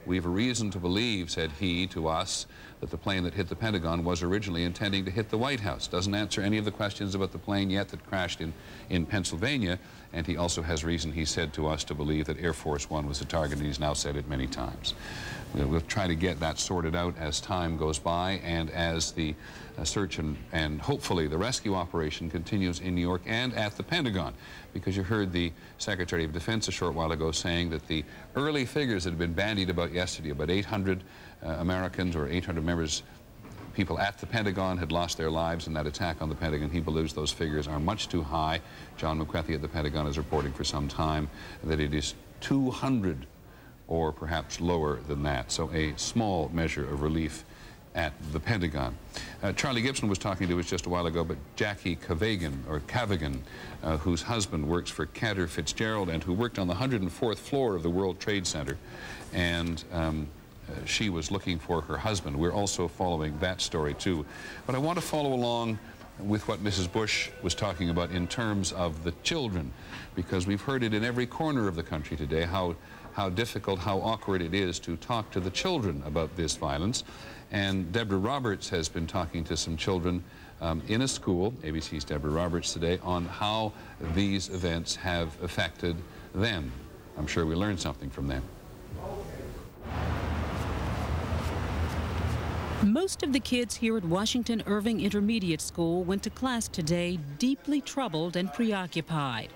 We have a reason to believe, said he to us, that the plane that hit the Pentagon was originally intending to hit the White House. Doesn't answer any of the questions about the plane yet that crashed in, in Pennsylvania. And he also has reason, he said to us, to believe that Air Force One was the target, and he's now said it many times. We'll, we'll try to get that sorted out as time goes by and as the uh, search and, and hopefully the rescue operation continues in New York and at the Pentagon. Because you heard the Secretary of Defense a short while ago saying that the early figures that had been bandied about yesterday, about 800 uh, Americans or 800 members people at the Pentagon had lost their lives in that attack on the Pentagon. He believes those figures are much too high. John McWethy at the Pentagon is reporting for some time that it is 200 or perhaps lower than that. So a small measure of relief at the Pentagon. Uh, Charlie Gibson was talking to us just a while ago, but Jackie Cavagan, or Cavagan, uh, whose husband works for Cantor Fitzgerald and who worked on the 104th floor of the World Trade Center. And um, uh, she was looking for her husband. We're also following that story too. But I want to follow along with what Mrs. Bush was talking about in terms of the children, because we've heard it in every corner of the country today, how, how difficult, how awkward it is to talk to the children about this violence. And Deborah Roberts has been talking to some children um, in a school, ABC's Deborah Roberts today, on how these events have affected them. I'm sure we learned something from them. Most of the kids here at Washington Irving Intermediate School went to class today deeply troubled and preoccupied.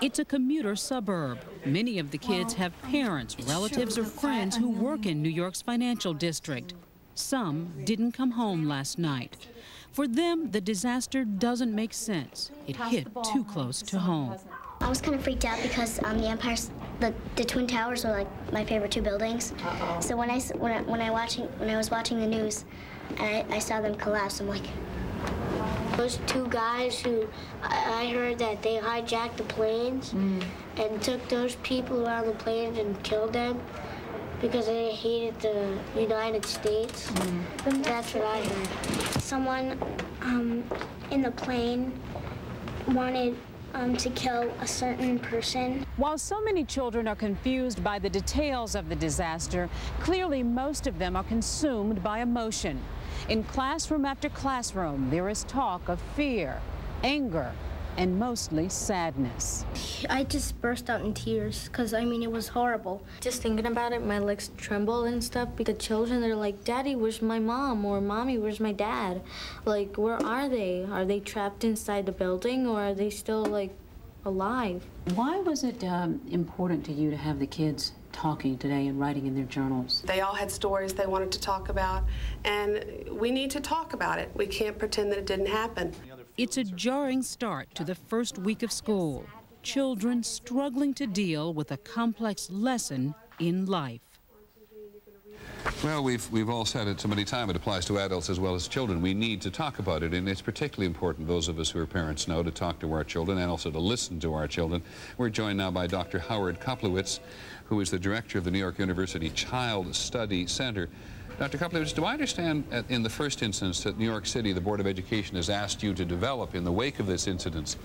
It's a commuter suburb. Many of the kids have parents, relatives, or friends who work in New York's financial district. Some didn't come home last night. For them, the disaster doesn't make sense. It hit too close to home. I was kind of freaked out because um, the Empire, the, the Twin Towers were like my favorite two buildings. So when I when I, when I watching when I was watching the news, and I, I saw them collapse, I'm like, Those two guys who I I heard that they hijacked the planes and took those people around the planes and killed them. because they hated the United States. That's what I heard. Someone um, in the plane wanted um, to kill a certain person. While so many children are confused by the details of the disaster, clearly most of them are consumed by emotion. In classroom after classroom, there is talk of fear, anger, and mostly sadness. I just burst out in tears because I mean it was horrible. Just thinking about it, my legs tremble and stuff. The children, they're like, Daddy, where's my mom? Or Mommy, where's my dad? Like, where are they? Are they trapped inside the building or are they still like alive? Why was it um, important to you to have the kids talking today and writing in their journals? They all had stories they wanted to talk about, and we need to talk about it. We can't pretend that it didn't happen. It's a jarring start to the first week of school. Children struggling to deal with a complex lesson in life. Well, we've, we've all said it so many times, it applies to adults as well as children. We need to talk about it, and it's particularly important, those of us who are parents know, to talk to our children and also to listen to our children. We're joined now by Dr. Howard Koplewicz, who is the director of the New York University Child Study Center. Dr. Koplewicz, do I understand uh, in the first instance that New York City, the Board of Education, has asked you to develop in the wake of this incident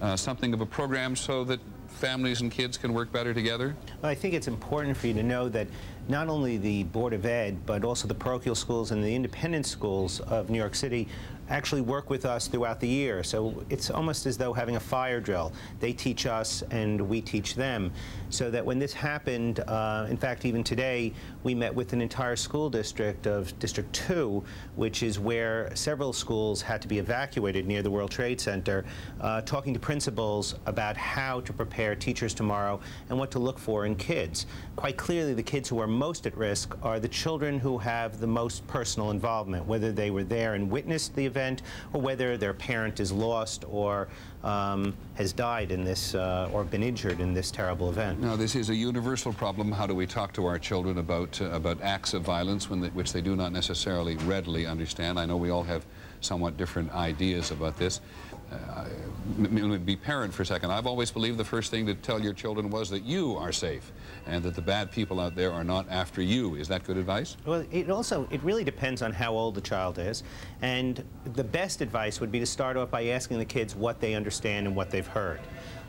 uh, something of a program so that families and kids can work better together? Well, I think it's important for you to know that not only the Board of Ed, but also the parochial schools and the independent schools of New York City actually work with us throughout the year. So it's almost as though having a fire drill. They teach us and we teach them. So that when this happened, uh, in fact, even today, we met with an entire school district of District 2, which is where several schools had to be evacuated near the World Trade Center, uh, talking to principals about how to prepare teachers tomorrow and what to look for in kids. Quite clearly, the kids who are most at risk are the children who have the most personal involvement, whether they were there and witnessed the event or whether their parent is lost or um, has died in this uh, or been injured in this terrible event. Now, this is a universal problem. How do we talk to our children about, uh, about acts of violence they, which they do not necessarily readily understand? I know we all have somewhat different ideas about this. Uh, be parent for a second. I've always believed the first thing to tell your children was that you are safe and that the bad people out there are not after you. Is that good advice? Well, it also, it really depends on how old the child is. And the best advice would be to start off by asking the kids what they understand and what they've heard.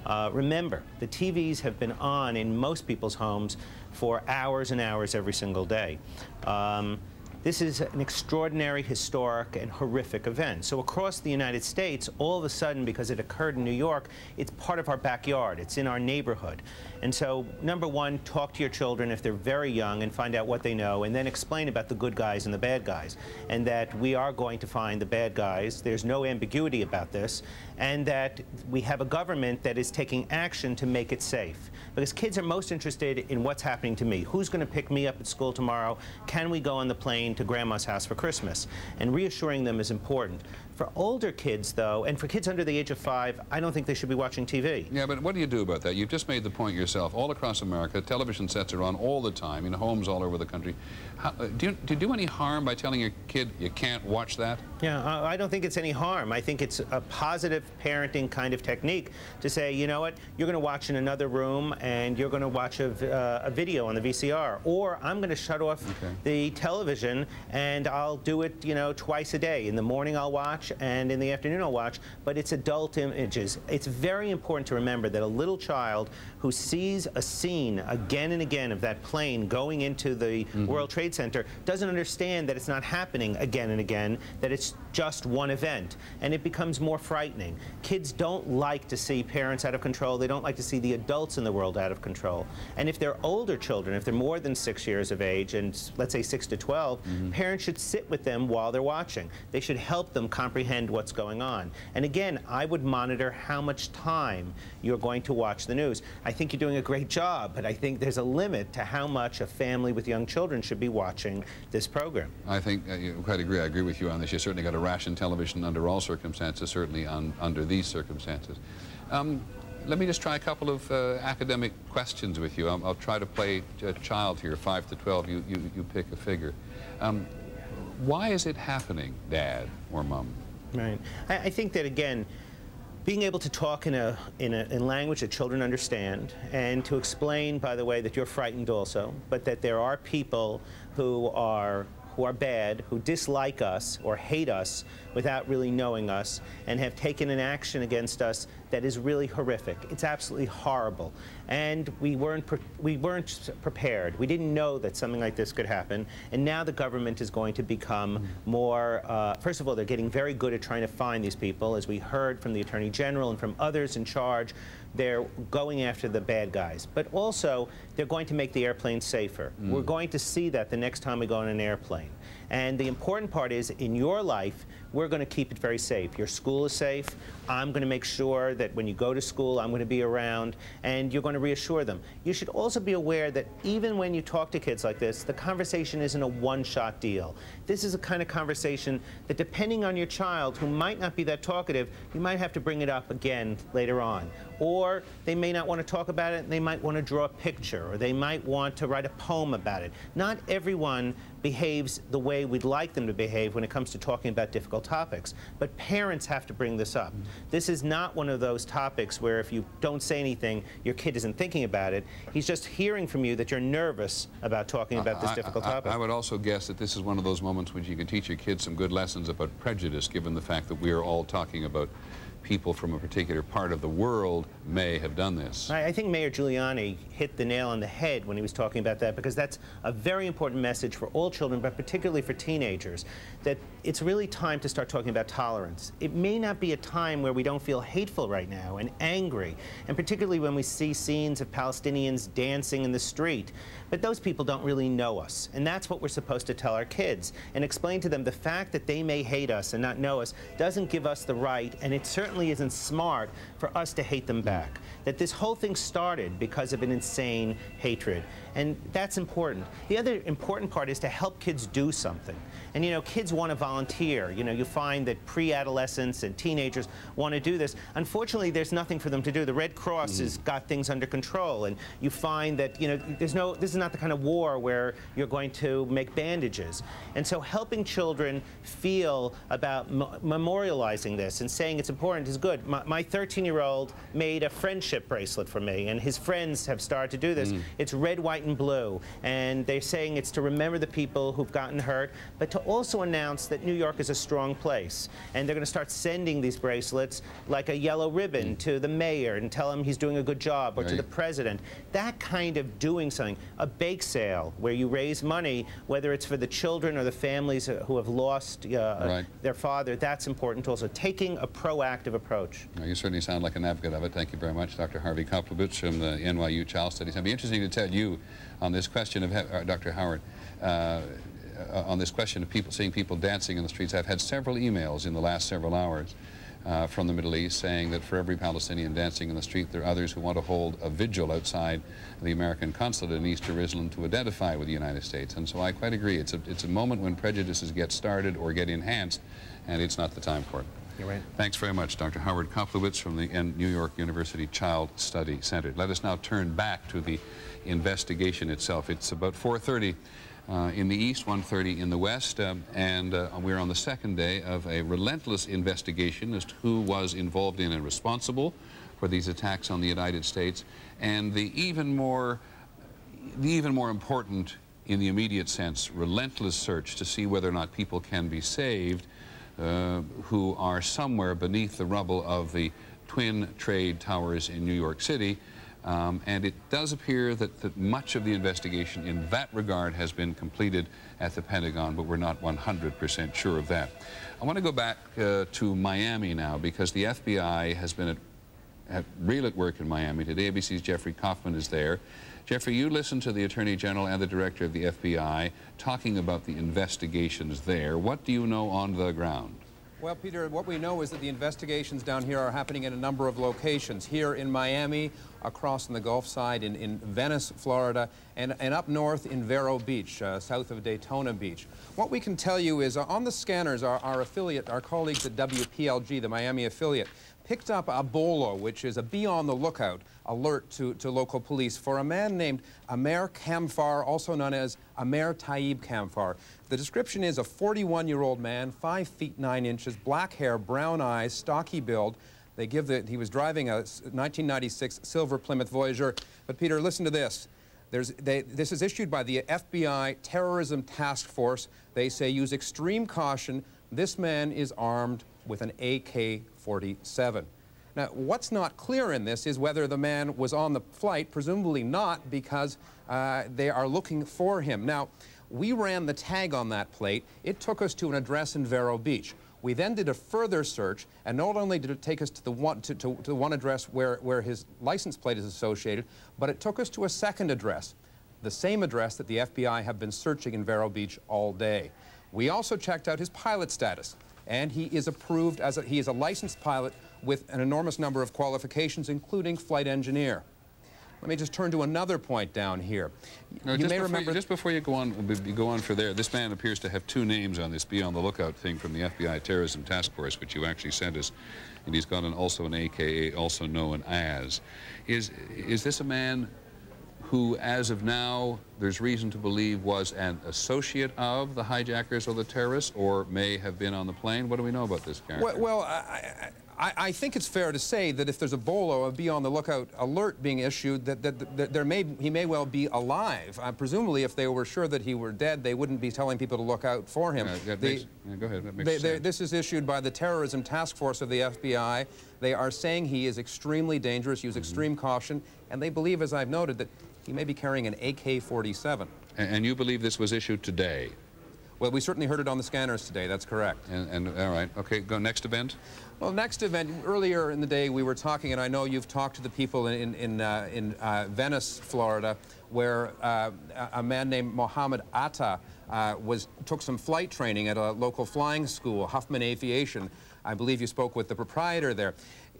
Uh, remember, the TVs have been on in most people's homes for hours and hours every single day. Um, this is an extraordinary, historic, and horrific event. So across the United States, all of a sudden, because it occurred in New York, it's part of our backyard. It's in our neighborhood. And so, number one, talk to your children if they're very young and find out what they know, and then explain about the good guys and the bad guys, and that we are going to find the bad guys. There's no ambiguity about this, and that we have a government that is taking action to make it safe. Because kids are most interested in what's happening to me. Who's going to pick me up at school tomorrow? Can we go on the plane to grandma's house for Christmas? And reassuring them is important. For older kids, though, and for kids under the age of five, I don't think they should be watching TV. Yeah, but what do you do about that? You've just made the point yourself. All across America, television sets are on all the time in homes all over the country. How, uh, do, you, do you do any harm by telling your kid you can't watch that? Yeah, I don't think it's any harm. I think it's a positive parenting kind of technique to say, you know what, you're going to watch in another room and you're going to watch a, uh, a, video on the VCR. Or I'm going to shut off okay. the television and I'll do it, you know, twice a day. In the morning I'll watch watch, and in the afternoon I'll watch, but it's adult images. It's very important to remember that a little child who sees a scene again and again of that plane going into the mm -hmm. World Trade Center doesn't understand that it's not happening again and again, that it's just one event, and it becomes more frightening. Kids don't like to see parents out of control. They don't like to see the adults in the world out of control. And if they're older children, if they're more than six years of age, and let's say six to 12, mm -hmm. parents should sit with them while they're watching. They should help them comprehend what's going on. And again, I would monitor how much time you're going to watch the news. I think you're doing a great job, but I think there's a limit to how much a family with young children should be watching this program. I think uh, you quite agree. I agree with you on this. You certainly got to ration television under all circumstances, certainly under these circumstances. Um, let me just try a couple of uh, academic questions with you. I'll, I'll, try to play a child here, 5 to 12. You, you, you pick a figure. Um, why is it happening, Dad or Mom? Right. I, I think that, again, being able to talk in a, in a in language that children understand and to explain, by the way, that you're frightened also, but that there are people who are who are bad, who dislike us or hate us without really knowing us, and have taken an action against us that is really horrific. It's absolutely horrible. And we weren't, we weren't prepared. We didn't know that something like this could happen. And now the government is going to become more, uh, first of all, they're getting very good at trying to find these people. As we heard from the Attorney General and from others in charge, they're going after the bad guys. But also, they're going to make the airplane safer. Mm. We're going to see that the next time we go on an airplane. And the important part is, in your life, we're going to keep it very safe. Your school is safe. I'm going to make sure that when you go to school, I'm going to be around, and you're going to reassure them. You should also be aware that even when you talk to kids like this, the conversation isn't a one-shot deal. This is a kind of conversation that, depending on your child, who might not be that talkative, you might have to bring it up again later on. Or they may not want to talk about it, they might want to draw a picture, or they might want to write a poem about it. Not everyone behaves the way we'd like them to behave when it comes to talking about difficult topics. But parents have to bring this up. This is not one of those topics where if you don't say anything, your kid isn't thinking about it. He's just hearing from you that you're nervous about talking about this uh, I- difficult I- topic. I would also guess that this is one of those moments when you can teach your kids some good lessons about prejudice, given the fact that we are all talking about people from a particular part of the world may have done this. I, think Mayor Giuliani hit the nail on the head when he was talking about that because that's a very important message for all children, but particularly for teenagers, that it's really time to start talking about tolerance. It may not be a time where we don't feel hateful right now and angry, and particularly when we see scenes of Palestinians dancing in the street, but those people don't really know us, and that's what we're supposed to tell our kids and explain to them the fact that they may hate us and not know us doesn't give us the right, and it certainly isn't smart for us to hate them back. That this whole thing started because of an insane hatred, and that's important. The other important part is to help kids do something. And you know, kids want to volunteer. You know, you find that pre-adolescents and teenagers want to do this. Unfortunately, there's nothing for them to do. The Red Cross has got things under control, and you find that you know, there's no. This is not the kind of war where you're going to make bandages. And so, helping children feel about m- memorializing this and saying it's important is good. My 13-year-old made a friendship bracelet for me, and his friends have started to do this. Mm. It's red, white, and blue, and they're saying it's to remember the people who've gotten hurt, but to also announce that New York is a strong place. And they're going to start sending these bracelets like a yellow ribbon to the mayor and tell him he's doing a good job, or to the president. That kind of doing something, a bake sale where you raise money, whether it's for the children or the families who have lost uh, Right. their father, that's important also. Taking a proactive approach. You certainly sound like an advocate of it. Thank you very much, Dr. Harvey Koplewicz from the NYU Child Studies. It'd be interesting to tell you on this question of, uh, Dr. Howard, uh, uh, on this question of people seeing people dancing in the streets. I've had several emails in the last several hours uh, from the Middle East saying that for every Palestinian dancing in the street, there are others who want to hold a vigil outside the American consulate in East Jerusalem to identify with the United States. And so I quite agree. It's a, it's a moment when prejudices get started or get enhanced, and it's not the time for it. You're right. Thanks very much, Dr. Howard Koplewicz from the New York University Child Study Center. Let us now turn back to the investigation itself. It's about 4.30 uh, in the east, 1.30 in the west, um, and uh, we're on the second day of a relentless investigation as to who was involved in and responsible for these attacks on the United States, and the even more, the even more important in the immediate sense, relentless search to see whether or not people can be saved uh, who are somewhere beneath the rubble of the twin trade towers in New York City. Um, and it does appear that, that much of the investigation in that regard has been completed at the Pentagon, but we're not 100% sure of that. I want to go back uh, to Miami now because the FBI has been at, at real at work in Miami today. ABC's Jeffrey Kofman is there. Jeffrey, you listened to the Attorney General and the Director of the FBI talking about the investigations there. What do you know on the ground? Well, Peter, what we know is that the investigations down here are happening in a number of locations. Here in Miami, across on the Gulf side, in, in Venice, Florida, and, and up north in Vero Beach, uh, south of Daytona Beach. What we can tell you is uh, on the scanners, our, our affiliate, our colleagues at WPLG, the Miami affiliate, picked up a bolo, which is a be on the lookout alert to, to local police for a man named Amer Kamfar, also known as Amer Taib Kamfar. The description is a 41-year-old man, 5 feet 9 inches, black hair, brown eyes, stocky build, They give that he was driving a 1996 silver Plymouth Voyager. But Peter, listen to this. They, this is issued by the FBI Terrorism Task Force. They say use extreme caution. This man is armed with an AK-47. Now, what's not clear in this is whether the man was on the flight, presumably not, because uh, they are looking for him. Now, we ran the tag on that plate. It took us to an address in Vero Beach. We then did a further search, and not only did it take us to the one, to, to, to one address where, where his license plate is associated, but it took us to a second address, the same address that the FBI have been searching in Vero Beach all day. We also checked out his pilot status, and he is approved as a, he is a licensed pilot with an enormous number of qualifications, including flight engineer. Let me just turn to another point down here. No, you may remember You, just before you go on, you go on for there, this man appears to have two names on this be on the lookout thing from the FBI Terrorism Task Force, which you actually sent us, and he's got an, also an AKA, also known as. Is, is this a man who, as of now, there's reason to believe was an associate of the hijackers or the terrorists, or may have been on the plane? What do we know about this character? Well, well I, I, I, think it's fair to say that if there's a bolo, a be on the lookout alert being issued, that, that, that there may, he may well be alive. Uh, presumably, if they were sure that he were dead, they wouldn't be telling people to look out for him. Yeah, the, makes, yeah, go ahead. That makes they, sense. this is issued by the Terrorism Task Force of the FBI. They are saying he is extremely dangerous, use mm -hmm. extreme caution, and they believe, as I've noted, that he may be carrying an AK-47. And, and you believe this was issued today? Well, we certainly heard it on the scanners today. That's correct. And, and, all right. Okay, go next event. Well, next event, earlier in the day we were talking, and I know you've talked to the people in, in, uh, in uh, Venice, Florida, where uh, a man named Mohammed Atta uh, was, took some flight training at a local flying school, Huffman Aviation. I believe you spoke with the proprietor there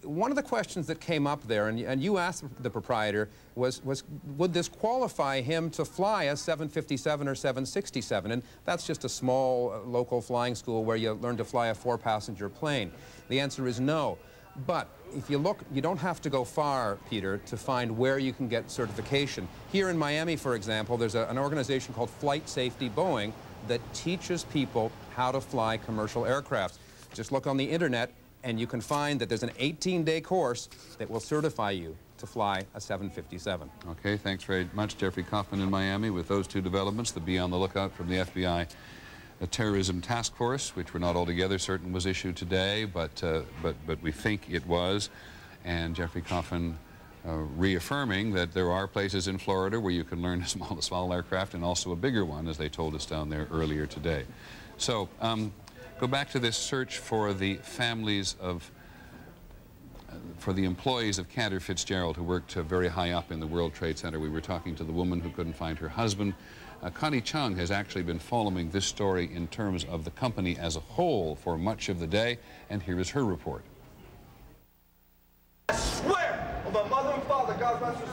one of the questions that came up there, and, and you asked the proprietor, was, was would this qualify him to fly a 757 or 767? And that's just a small uh, local flying school where you learn to fly a four-passenger plane. The answer is no. But if you look, you don't have to go far, Peter, to find where you can get certification. Here in Miami, for example, there's a, an organization called Flight Safety Boeing that teaches people how to fly commercial aircraft. Just look on the internet and you can find that there's an 18-day course that will certify you to fly a 757. Okay, thanks very much, Jeffrey Kofman in Miami. With those two developments, the be on the lookout from the FBI a terrorism task force, which we're not altogether certain was issued today, but, uh, but, but we think it was. And Jeffrey Kofman uh, reaffirming that there are places in Florida where you can learn a small, small aircraft and also a bigger one, as they told us down there earlier today. So, um, go back to this search for the families of, uh, for the employees of Cantor Fitzgerald who worked uh, very high up in the World Trade Center. We were talking to the woman who couldn't find her husband. Uh, Connie Chung has actually been following this story in terms of the company as a whole for much of the day, and here is her report. I swear on my mother and father,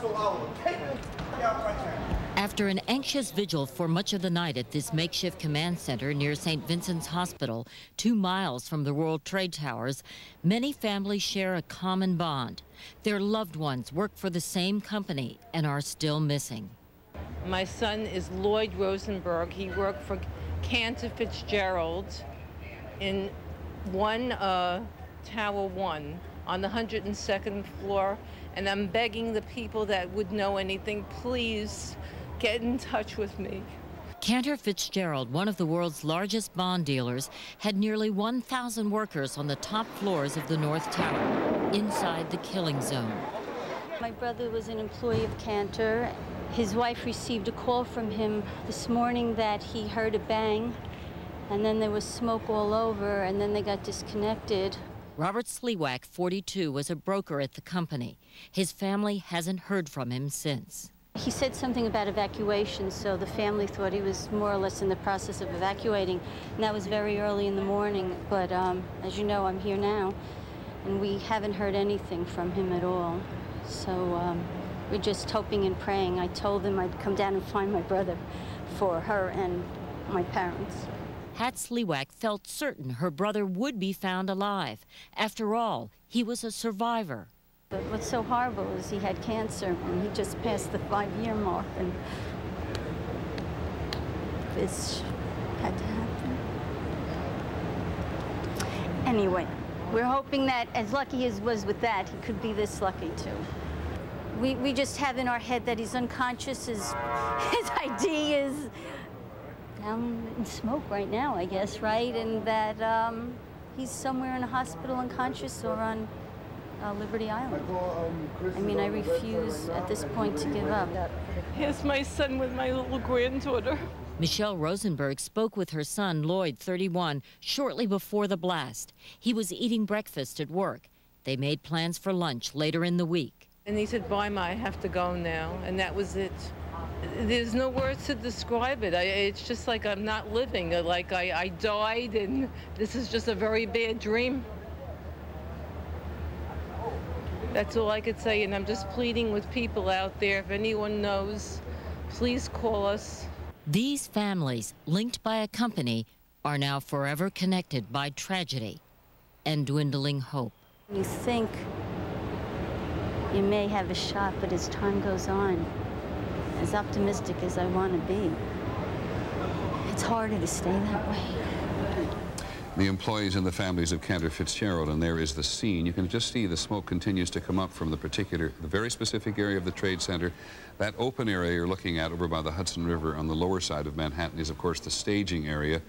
soul, I will take them out right. After an anxious vigil for much of the night at this makeshift command center near St. Vincent's Hospital, two miles from the World Trade Towers, many families share a common bond. Their loved ones work for the same company and are still missing. My son is Lloyd Rosenberg. He worked for Cantor Fitzgerald in one uh, Tower 1 on the 102nd floor. And I'm begging the people that would know anything, please get in touch with me. Cantor Fitzgerald, one of the world's largest bond dealers, had nearly 1,000 workers on the top floors of the North Tower, inside the killing zone. My brother was an employee of Cantor. His wife received a call from him this morning that he heard a bang, and then there was smoke all over, and then they got disconnected. Robert Sliwak, 42, was a broker at the company. His family hasn't heard from him since. He said something about evacuation, so the family thought he was more or less in the process of evacuating, and that was very early in the morning. But um, as you know, I'm here now, and we haven't heard anything from him at all. So um, we're just hoping and praying. I told them I'd come down and find my brother for her and my parents. Hat Sliwak felt certain her brother would be found alive. After all, he was a survivor. But what's so horrible is he had cancer and he just passed the five-year mark and this had to happen. Anyway, we're hoping that as lucky as was with that, he could be this lucky too. We, we just have in our head that he's unconscious. His, his ID is down in smoke right now, I guess, right? And that um, he's somewhere in a hospital unconscious or on uh, Liberty Island. I mean, I refuse at this point to give up. Here's my son with my little granddaughter. Michelle Rosenberg spoke with her son, Lloyd, 31, shortly before the blast. He was eating breakfast at work. They made plans for lunch later in the week. And he said, bye, Ma, I have to go now. And that was it. There's no words to describe it. I, it's just like I'm not living. Like I, I died, and this is just a very bad dream. That's all I could say, and I'm just pleading with people out there. If anyone knows, please call us. These families, linked by a company, are now forever connected by tragedy and dwindling hope. You think you may have a shot, but as time goes on, as optimistic as I want to be, it's harder to stay that way the employees and the families of Cantor Fitzgerald, and there is the scene. You can just see the smoke continues to come up from the particular, the very specific area of the Trade Center. That open area you're looking at over by the Hudson River on the lower side of Manhattan is, of course, the staging area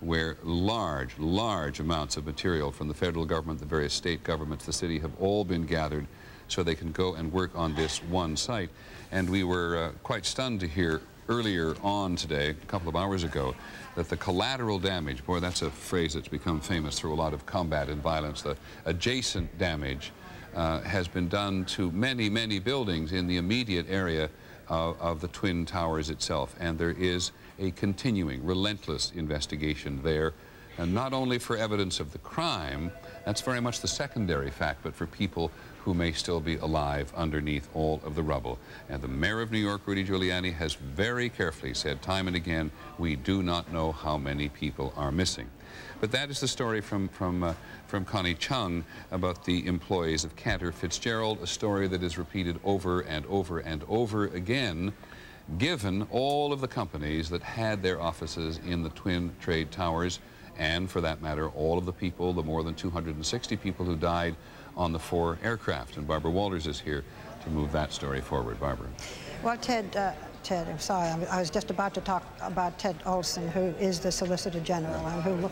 where large, large amounts of material from the federal government, the various state governments, the city have all been gathered so they can go and work on this one site. And we were uh, quite stunned to hear earlier on today, a couple of hours ago, that the collateral damage, boy, that's a phrase that's become famous through a lot of combat and violence, the adjacent damage uh, has been done to many, many buildings in the immediate area of, of the Twin Towers itself. And there is a continuing, relentless investigation there, and not only for evidence of the crime, that's very much the secondary fact, but for people who may still be alive underneath all of the rubble. And the mayor of New York, Rudy Giuliani, has very carefully said time and again, we do not know how many people are missing. But that is the story from, from, uh, from Connie Chung about the employees of Cantor Fitzgerald, a story that is repeated over and over and over again, given all of the companies that had their offices in the Twin Trade Towers, and for that matter, all of the people, the more than 260 people who died on the four aircraft. And Barbara Walters is here to move that story forward. Barbara. Well, Ted, uh, Ted, I'm sorry, I was just about to talk about Ted Olson, who is the Solicitor General and who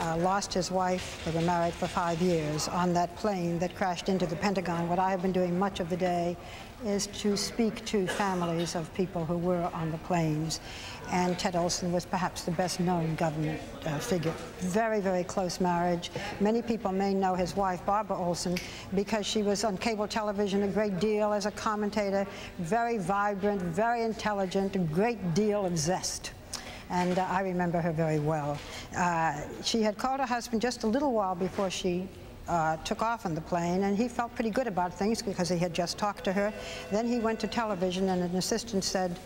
uh, lost his wife, they were married for five years, on that plane that crashed into the Pentagon. What I have been doing much of the day is to speak to families of people who were on the planes. And Ted Olson was perhaps the best known government uh, figure. Very, very close marriage. Many people may know his wife, Barbara Olson, because she was on cable television a great deal as a commentator, very vibrant, very intelligent, a great deal of zest and uh, I remember her very well. Uh, she had called her husband just a little while before she uh, took off on the plane, and he felt pretty good about things because he had just talked to her. Then he went to television, and an assistant said,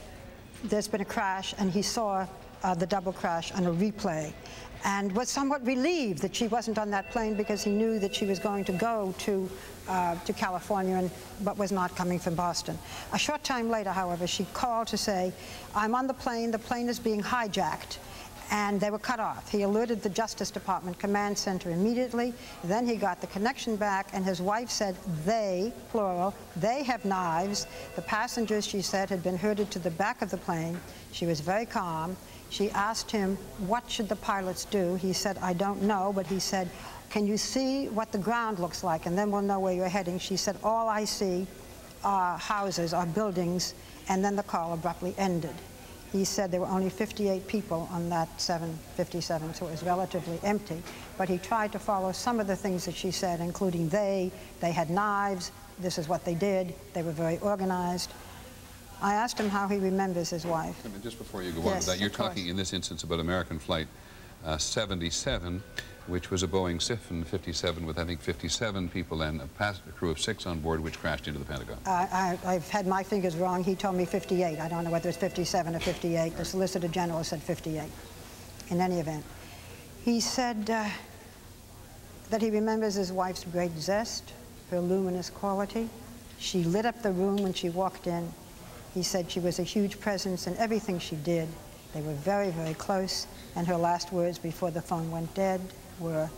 there's been a crash, and he saw uh, the double crash on a replay and was somewhat relieved that she wasn't on that plane because he knew that she was going to go to, uh, to California and, but was not coming from Boston. A short time later, however, she called to say, I'm on the plane, the plane is being hijacked and they were cut off. He alerted the Justice Department Command Center immediately. Then he got the connection back, and his wife said, they, plural, they have knives. The passengers, she said, had been herded to the back of the plane. She was very calm. She asked him, what should the pilots do? He said, I don't know, but he said, can you see what the ground looks like? And then we'll know where you're heading. She said, all I see are houses, are buildings, and then the call abruptly ended. He said there were only 58 people on that 757, so it was relatively empty. But he tried to follow some of the things that she said, including they, they had knives, this is what they did, they were very organized. I asked him how he remembers his wife. Just before you go yes, on with that, you're talking in this instance about American Flight uh, 77, which was a Boeing 757 with, I think, 57 people and a crew of six on board, which crashed into the Pentagon. Uh, I, have had my figures wrong. He told me 58. I don't know whether it's 57 or 58. The Solicitor General said 58. In any event, he said uh, that he remembers his wife's great zest, her luminous quality. She lit up the room when she walked in. He said she was a huge presence in everything she did. They were very, very close, and her last words before the phone went dead were,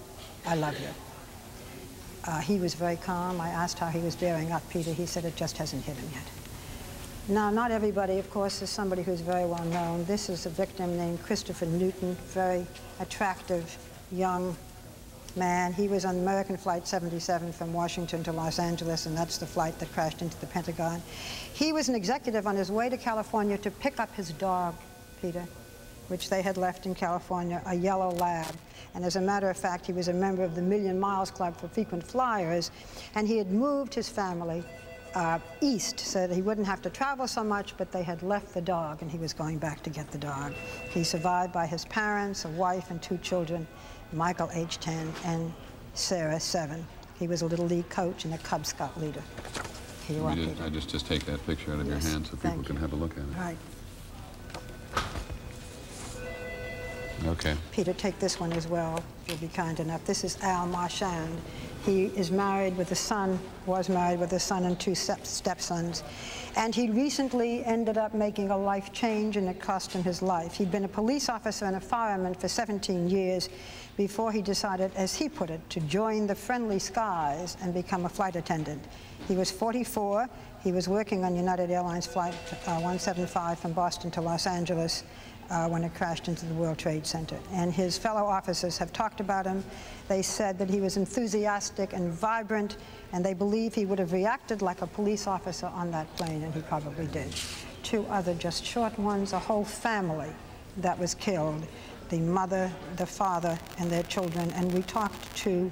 I love you. Uh, he was very calm. I asked how he was bearing up, Peter. He said it just hasn't hit him yet. Now, not everybody, of course, is somebody who's very well known. This is a victim named Christopher Newton, very attractive young man. He was on American Flight 77 from Washington to Los Angeles, and that's the flight that crashed into the Pentagon. He was an executive on his way to California to pick up his dog, Peter, which they had left in California, a yellow lab. And as a matter of fact, he was a member of the Million Miles Club for Frequent Flyers, and he had moved his family uh, east so that he wouldn't have to travel so much, but they had left the dog, and he was going back to get the dog. He survived by his parents, a wife, and two children, Michael, age 10, and Sarah, 7. He was a Little League coach and a Cub Scout leader. Here you are, just, I just, just take that picture out of Yes, your hand so people can have a look at it. Right. Okay. Peter, take this one as well, if you'll be kind enough. This is Al Marchand. He is married with a son, was married with a son and two step stepsons. And he recently ended up making a life change, and it cost him his life. He'd been a police officer and a fireman for 17 years before he decided, as he put it, to join the friendly skies and become a flight attendant. He was 44. He was working on United Airlines Flight uh, 175 from Boston to Los Angeles uh, when it crashed into the World Trade Center. And his fellow officers have talked about him. They said that he was enthusiastic and vibrant, and they believe he would have reacted like a police officer on that plane, and he probably did. Two other just short ones, a whole family that was killed, the mother, the father, and their children. And we talked to,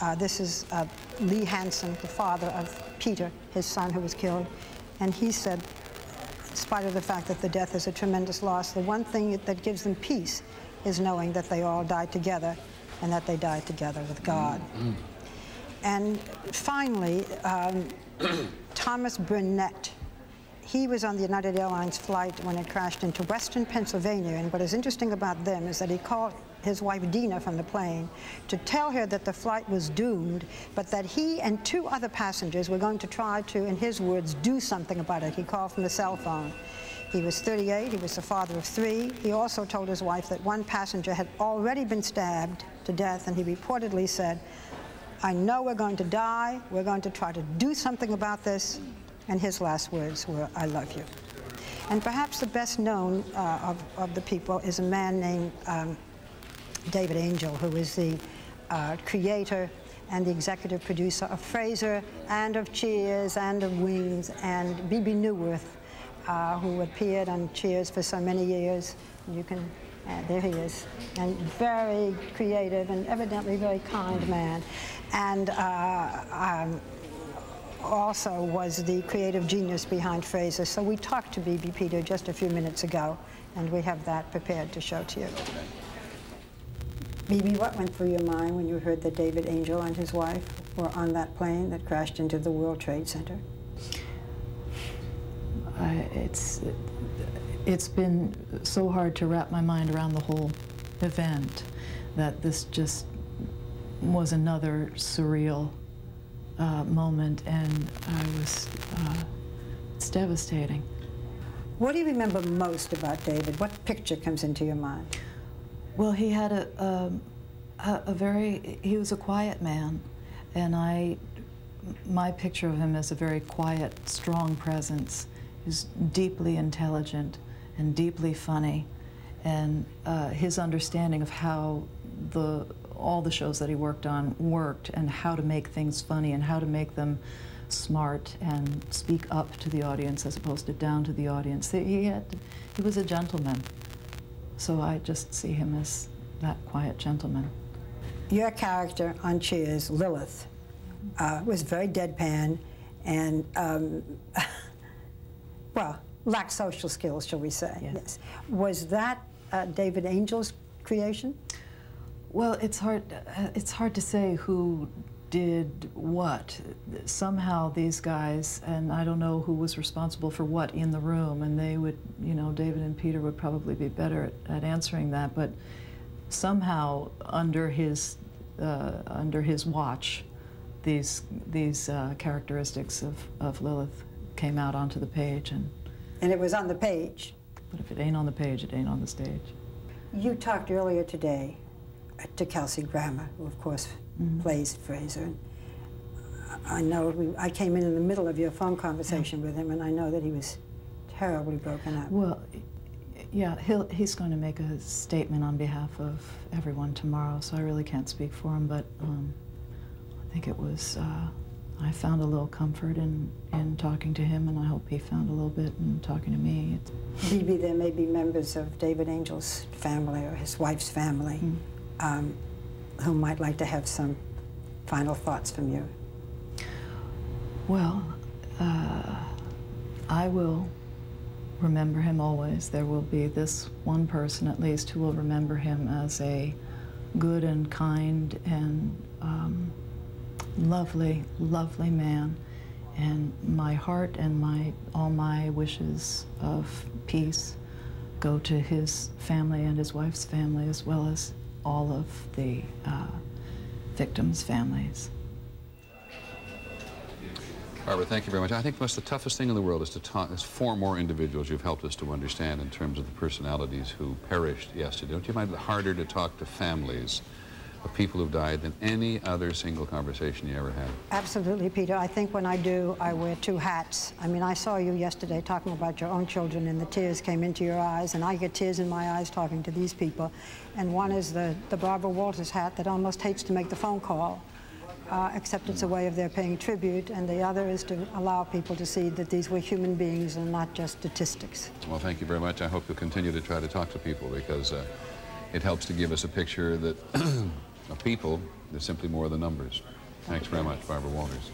uh, this is uh, Lee Hanson, the father of Peter, his son who was killed, and he said, in spite of the fact that the death is a tremendous loss, the one thing that gives them peace is knowing that they all died together and that they died together with God. And finally, um, Thomas Burnett. He was on the United Airlines flight when it crashed into Western Pennsylvania. And what is interesting about them is that he called his wife Deena from the plane to tell her that the flight was doomed, but that he and two other passengers were going to try to, in his words, do something about it. He called from the cell phone. He was 38, he was the father of three. He also told his wife that one passenger had already been stabbed to death, and he reportedly said, I know we're going to die, we're going to try to do something about this, and his last words were, I love you. And perhaps the best known uh, of, of the people is a man named um, David Angell, who is the uh, creator and the executive producer of Frasier and of Cheers and of Wings and Bebe Neuwirth, uh, who appeared on Cheers for so many years. You can, uh, there he is, and very creative and evidently very kind man. And uh, um, also was the creative genius behind Frasier. So we talked to Bebe Peter just a few minutes ago, and we have that prepared to show to you. Bebe, what went through your mind when you heard that David Angell and his wife were on that plane that crashed into the World Trade Center? I, it's it's been so hard to wrap my mind around the whole event that this just was another surreal uh, moment, and I was uh, it's devastating. What do you remember most about David? What picture comes into your mind? Well, he had a, um, a, a very, he was a quiet man, and I, my picture of him is a very quiet, strong presence. He's deeply intelligent and deeply funny, and uh, his understanding of how the all the shows that he worked on worked and how to make things funny and how to make them smart and speak up to the audience as opposed to down to the audience. He had, he was a gentleman. So I just see him as that quiet gentleman. Your character on Cheers, Lilith, uh, was very deadpan and, um, well, lacked social skills, shall we say. Yes. Was that uh, David Angell's creation? Well, it's hard. Uh, it's hard to say who did what. Somehow these guys, and I don't know who was responsible for what in the room, and they would, you know, David and Peter would probably be better at, at answering that. But somehow under his uh, under his watch, these these uh, characteristics of, of Lilith came out onto the page, and And it was on the page. but if it ain't on the page, it ain't on the stage. You talked earlier today to Kelsey Grammer, who of course Mm-hmm. plays Frasier. I know we, I came in in the middle of your phone conversation with him, and I know that he was terribly broken up. Well, yeah, he'll, he's going to make a statement on behalf of everyone tomorrow, so I really can't speak for him, but um, I think it was, uh, I found a little comfort in, in talking to him, and I hope he found a little bit in talking to me. Maybe there may be members of David Angell's family or his wife's family Mm. um, who might like to have some final thoughts from you. Well, uh, I will remember him always. There will be this one person at least who will remember him as a good and kind and um, lovely, lovely man. And my heart and my all my wishes of peace go to his family and his wife's family, as well as all of the uh, victims' families. Barbara, thank you very much. I think most the toughest thing in the world is to talk, is four more individuals you've helped us to understand in terms of the personalities who perished yesterday. Don't you find it harder to talk to families of people who've died than any other single conversation you ever had? Absolutely, Peter. I think when I do, I wear two hats. I mean, I saw you yesterday talking about your own children, and the tears came into your eyes, and I get tears in my eyes talking to these people. And one is the, the Barbara Walters hat that almost hates to make the phone call, uh, except it's a way of their paying tribute, and the other is to allow people to see that these were human beings and not just statistics. Well, thank you very much. I hope you'll continue to try to talk to people because uh, it helps to give us a picture that of people is simply more than numbers. Thanks very much, Barbara Walters.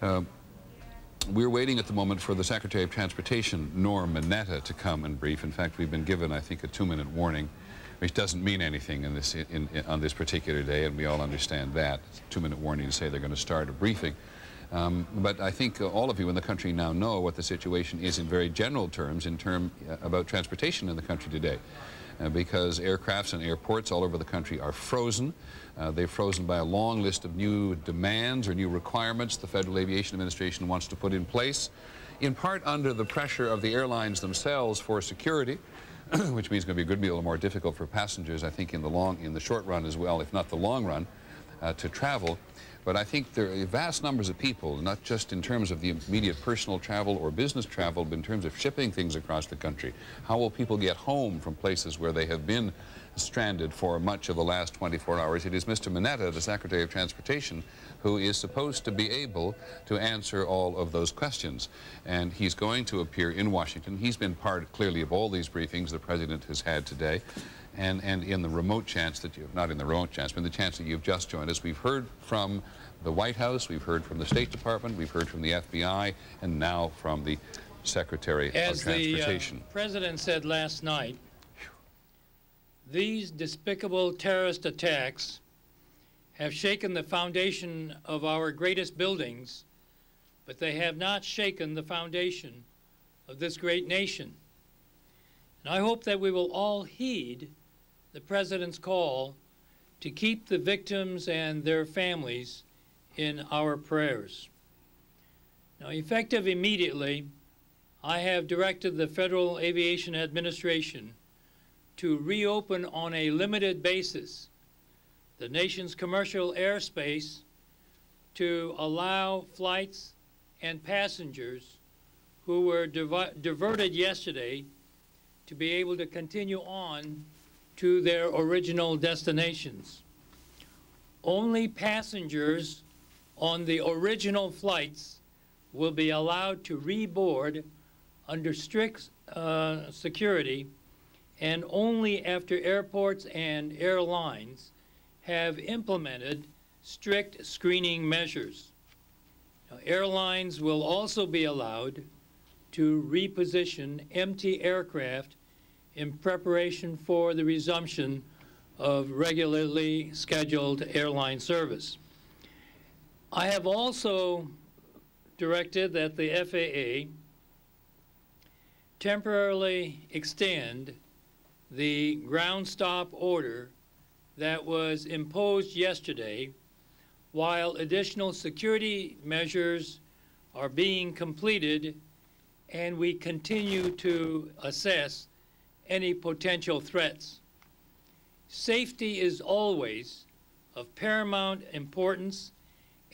Uh, we're waiting at the moment for the Secretary of Transportation, Norm Mineta, to come and brief. In fact, we've been given, I think, a two-minute warning, which doesn't mean anything in this, in, in, on this particular day, and we all understand that. Two-minute warning to say they're going to start a briefing. Um, but I think uh, all of you in the country now know what the situation is in very general terms in term uh, about transportation in the country today. Uh, because aircrafts and airports all over the country are frozen. Uh, they're frozen by a long list of new demands or new requirements the Federal Aviation Administration wants to put in place, in part under the pressure of the airlines themselves for security, which means it's going to be a good deal more difficult for passengers, I think, in the long, in the short run as well, if not the long run, uh, to travel. But I think there are vast numbers of people, not just in terms of the immediate personal travel or business travel, but in terms of shipping things across the country. How will people get home from places where they have been stranded for much of the last 24 hours? It is Mr. Mineta, the Secretary of Transportation, who is supposed to be able to answer all of those questions. And he's going to appear in Washington. He's been part, clearly, of all these briefings the President has had today. And, and in the remote chance that you, have, not in the remote chance, but in the chance that you've just joined us, we've heard from the White House, we've heard from the State Department, we've heard from the FBI, and now from the Secretary As of the uh, Transportation. President said last night, these despicable terrorist attacks have shaken the foundation of our greatest buildings, but they have not shaken the foundation of this great nation. And I hope that we will all heed the President's call to keep the victims and their families in our prayers. Now, effective immediately, I have directed the Federal Aviation Administration to reopen on a limited basis the nation's commercial airspace to allow flights and passengers who were diverted yesterday to be able to continue on to their original destinations. Only passengers on the original flights will be allowed to reboard under strict uh, security and only after airports and airlines have implemented strict screening measures. Now, airlines will also be allowed to reposition empty aircraft in preparation for the resumption of regularly scheduled airline service. I have also directed that the FAA temporarily extend the ground stop order that was imposed yesterday while additional security measures are being completed and we continue to assess any potential threats. Safety is always of paramount importance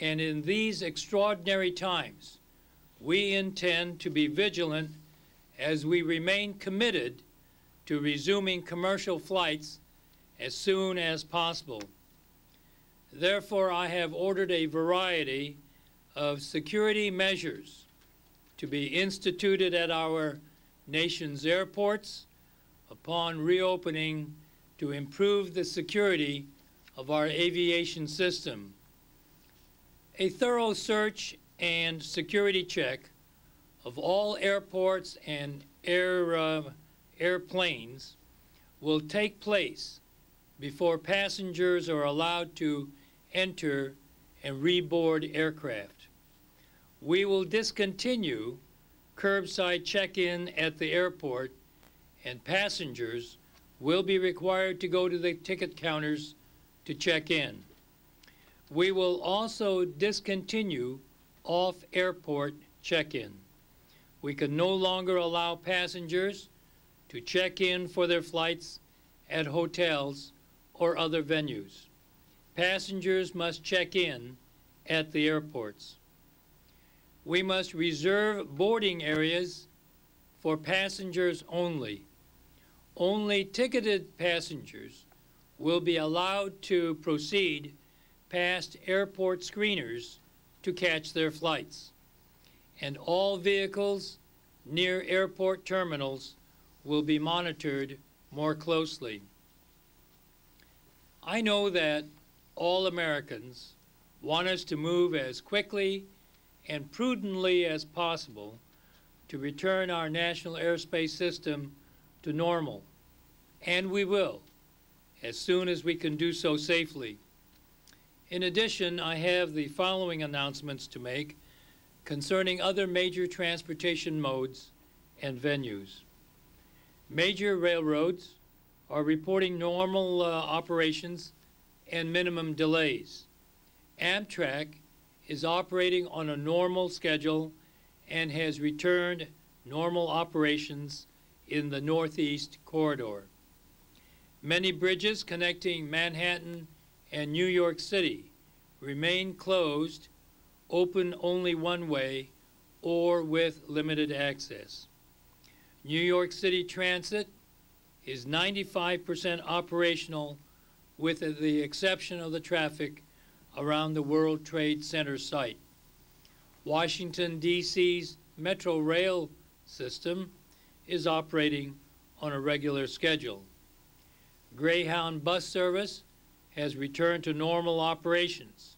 And in these extraordinary times, we intend to be vigilant as we remain committed to resuming commercial flights as soon as possible. Therefore, I have ordered a variety of security measures to be instituted at our nation's airports upon reopening to improve the security of our aviation system. A thorough search and security check of all airports and air, uh, airplanes will take place before passengers are allowed to enter and reboard aircraft. We will discontinue curbside check-in at the airport and passengers will be required to go to the ticket counters to check in. We will also discontinue off-airport check-in. We can no longer allow passengers to check in for their flights at hotels or other venues. Passengers must check in at the airports. We must reserve boarding areas for passengers only. Only ticketed passengers will be allowed to proceed past airport screeners to catch their flights. And all vehicles near airport terminals will be monitored more closely. I know that all Americans want us to move as quickly and prudently as possible to return our national airspace system to normal. And we will, as soon as we can do so safely. In addition, I have the following announcements to make concerning other major transportation modes and venues. Major railroads are reporting normal uh, operations and minimum delays. Amtrak is operating on a normal schedule and has returned normal operations in the Northeast Corridor. Many bridges connecting Manhattan and New York City remain closed, open only one way, or with limited access. New York City Transit is 95% operational with the exception of the traffic around the World Trade Center site. Washington, D.C.'s Metro Rail system is operating on a regular schedule. Greyhound bus service has returned to normal operations.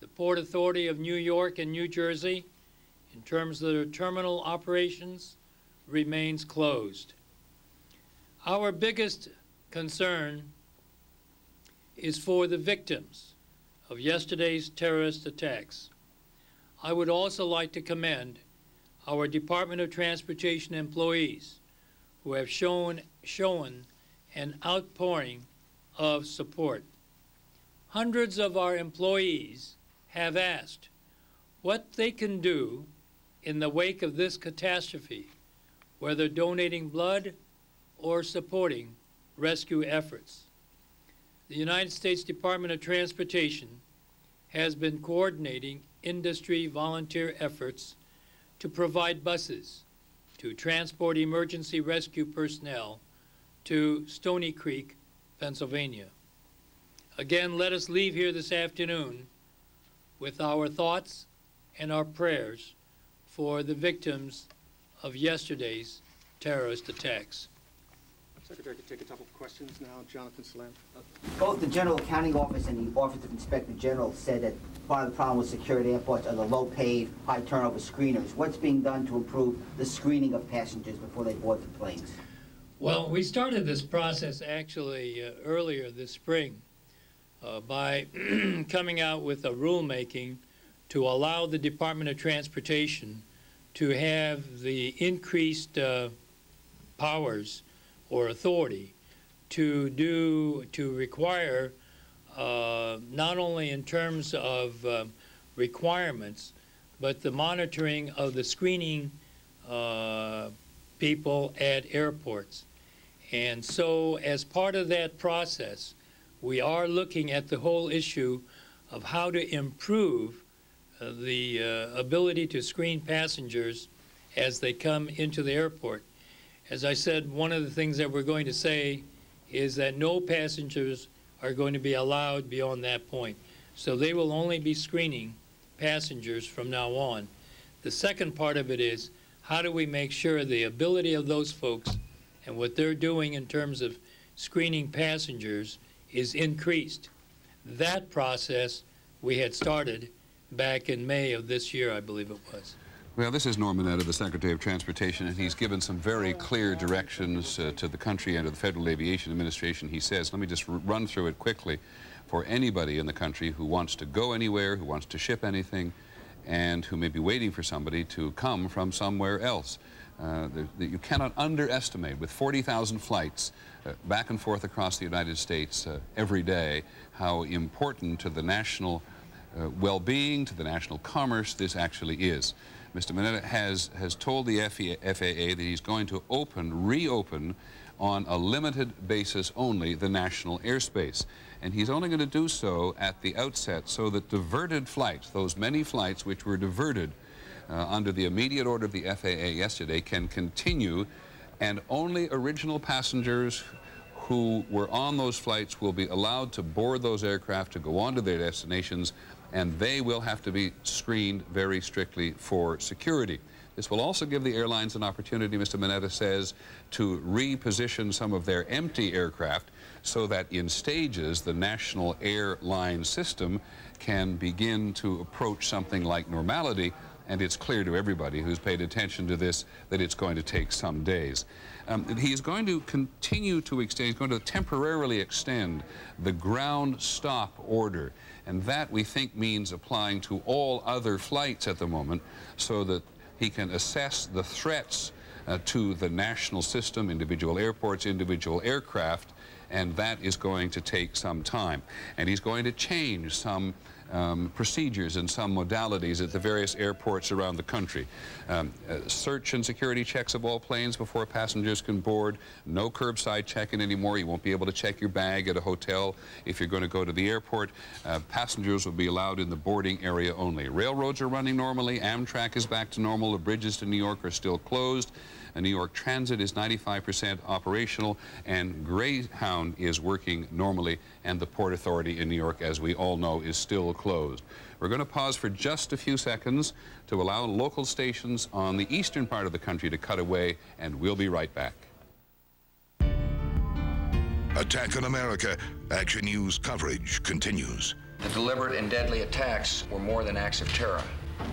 The Port Authority of New York and New Jersey, in terms of their terminal operations, remains closed. Our biggest concern is for the victims of yesterday's terrorist attacks. I would also like to commend our Department of Transportation employees who have shown, shown an outpouring of support. Hundreds of our employees have asked what they can do in the wake of this catastrophe, whether donating blood or supporting rescue efforts. The United States Department of Transportation has been coordinating industry volunteer efforts to provide buses to transport emergency rescue personnel to Stony Creek, Pennsylvania. Again, let us leave here this afternoon with our thoughts and our prayers for the victims of yesterday's terrorist attacks. Secretary could take a couple of questions now. Jonathan Salant. Both the General Accounting Office and the Office of Inspector General said that part of the problem with security airports are the low-paid, high-turnover screeners. What's being done to improve the screening of passengers before they board the planes? Well, we started this process actually uh, earlier this spring uh, by coming out with a rulemaking to allow the Department of Transportation to have the increased uh, powers or authority to do to require uh, not only in terms of uh, requirements, but the monitoring of the screening uh, people at airports. And so, as part of that process, we are looking at the whole issue of how to improve uh, the uh, ability to screen passengers as they come into the airport. As I said, one of the things that we're going to say is that no passengers are going to be allowed beyond that point. So they will only be screening passengers from now on. The second part of it is how do we make sure the ability of those folks and what they're doing in terms of screening passengers is increased. That process we had started back in May of this year, I believe it was. Well, this is Norm Mineta, the Secretary of Transportation, and he's given some very clear directions uh, to the country and to the Federal Aviation Administration. He says, let me just run through it quickly, for anybody in the country who wants to go anywhere, who wants to ship anything, and who may be waiting for somebody to come from somewhere else. Uh, the, you cannot underestimate, with 40,000 flights uh, back and forth across the United States uh, every day, how important to the national uh, well-being, to the national commerce this actually is. Mr. Mineta has, has told the FAA that he's going to open, reopen, on a limited basis only, the national airspace. And he's only going to do so at the outset so that diverted flights, those many flights which were diverted uh, under the immediate order of the FAA yesterday, can continue, and only original passengers who were on those flights will be allowed to board those aircraft to go on to their destinations and they will have to be screened very strictly for security. This will also give the airlines an opportunity, Mr. Mineta says, to reposition some of their empty aircraft so that in stages the national airline system can begin to approach something like normality and it's clear to everybody who's paid attention to this that it's going to take some days. Um, he is going to continue to extend, he's going to temporarily extend the ground stop order. And that, we think, means applying to all other flights at the moment so that he can assess the threats uh, to the national system, individual airports, individual aircraft, and that is going to take some time. And he's going to change some um, procedures and some modalities at the various airports around the country. Um, uh, search and security checks of all planes before passengers can board. No curbside check-in anymore. You won't be able to check your bag at a hotel if you're going to go to the airport. Uh, passengers will be allowed in the boarding area only. Railroads are running normally. Amtrak is back to normal. The bridges to New York are still closed. New York Transit is 95% operational, and Greyhound is working normally, and the Port Authority in New York, as we all know, is still closed. We're going to pause for just a few seconds to allow local stations on the eastern part of the country to cut away, and we'll be right back. Attack on America. Action News coverage continues. The deliberate and deadly attacks were more than acts of terror.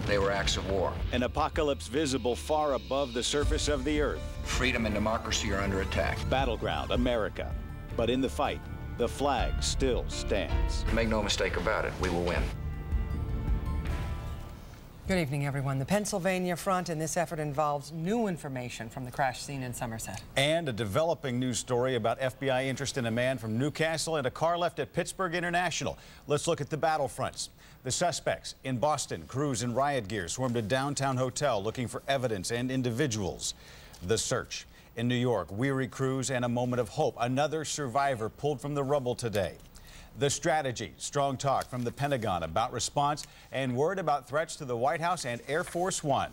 They were acts of war. An apocalypse visible far above the surface of the earth. Freedom and democracy are under attack. Battleground, America. But in the fight, the flag still stands. Make no mistake about it, we will win. Good evening, everyone. The Pennsylvania front in this effort involves new information from the crash scene in Somerset. And a developing news story about FBI interest in a man from New Castle and a car left at Pittsburgh International. Let's look at the battlefronts. The suspects in Boston, crews in riot gear swarmed a downtown hotel looking for evidence and individuals. The search. In New York, weary crews and a moment of hope. Another survivor pulled from the rubble today. The strategy, strong talk from the Pentagon about response and word about threats to the White House and Air Force One.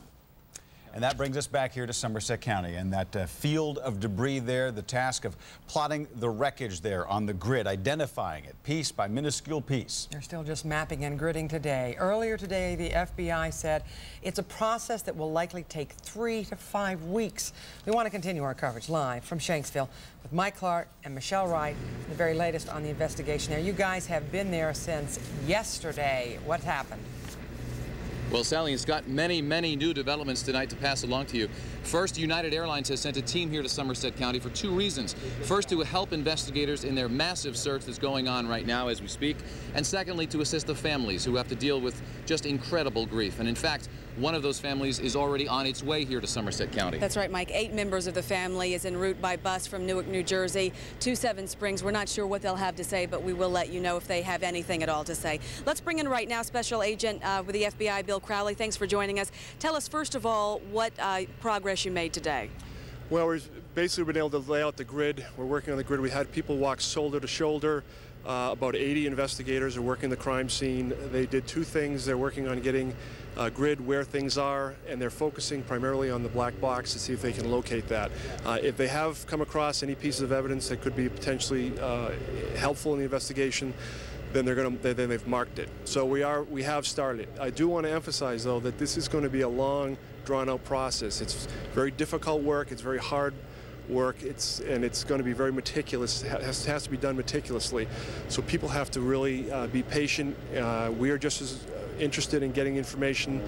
And that brings us back here to Somerset County and that uh, field of debris there, the task of plotting the wreckage there on the grid, identifying it piece by minuscule piece. They're still just mapping and gridding today. Earlier today, the FBI said it's a process that will likely take three to five weeks. We want to continue our coverage live from Shanksville with Mike Clark and Michelle Wright, the very latest on the investigation there. You guys have been there since yesterday. What happened? Well, Sally and Scott, many, many new developments tonight to pass along to you. First, United Airlines has sent a team here to Somerset County for two reasons. First, to help investigators in their massive search that's going on right now as we speak, and secondly, to assist the families who have to deal with just incredible grief. And in fact, one of those families is already on its way here to Somerset County. That's right, Mike. Eight members of the family is en route by bus from Newark, New Jersey to Seven Springs. We're not sure what they'll have to say, but we will let you know if they have anything at all to say. Let's bring in right now Special Agent uh, with the FBI, Bill Crowley. Thanks for joining us. Tell us, first of all, what uh, progress you made today. Well, we've basically been able to lay out the grid. We're working on the grid. We had people walk shoulder to shoulder Uh, about 80 investigators are working the crime scene. They did two things. They're working on getting a grid where things are, and they're focusing primarily on the black box to see if they can locate that. Uh, if they have come across any pieces of evidence that could be potentially uh, helpful in the investigation, then they're going to then they've marked it. So we are we have started. I do want to emphasize though that this is going to be a long, drawn out process. It's very difficult work. It's very hard work. It's and it's going to be very meticulous. It has, has to be done meticulously. So people have to really uh, be patient. Uh, we are just as interested in getting information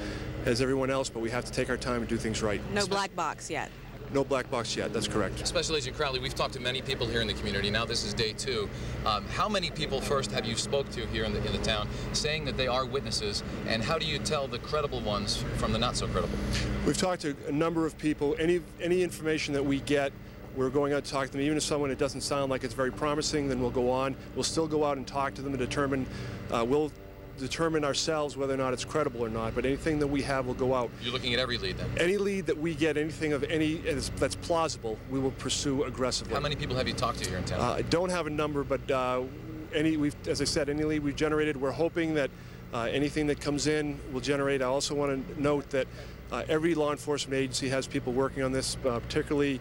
as everyone else, but we have to take our time and do things right. No black box yet. No black box yet, that's correct. Special Agent Crowley, we've talked to many people here in the community. Now this is day two. Um, how many people first have you spoke to here in the, in the town saying that they are witnesses, and how do you tell the credible ones from the not so credible? We've talked to a number of people. Any, any information that we get, we're going out to talk to them. Even if someone it doesn't sound like it's very promising, then we'll go on. We'll still go out and talk to them and determine, uh, we'll determine ourselves whether or not it's credible or not. But anything that we have will go out. You're looking at every lead then? Any lead that we get, anything of any that's plausible, we will pursue aggressively. How many people have you talked to here in town? Uh, I don't have a number, but uh, any we've, as I said, any lead we've generated, we're hoping that uh, anything that comes in will generate. I also want to note that uh, every law enforcement agency has people working on this, uh, particularly.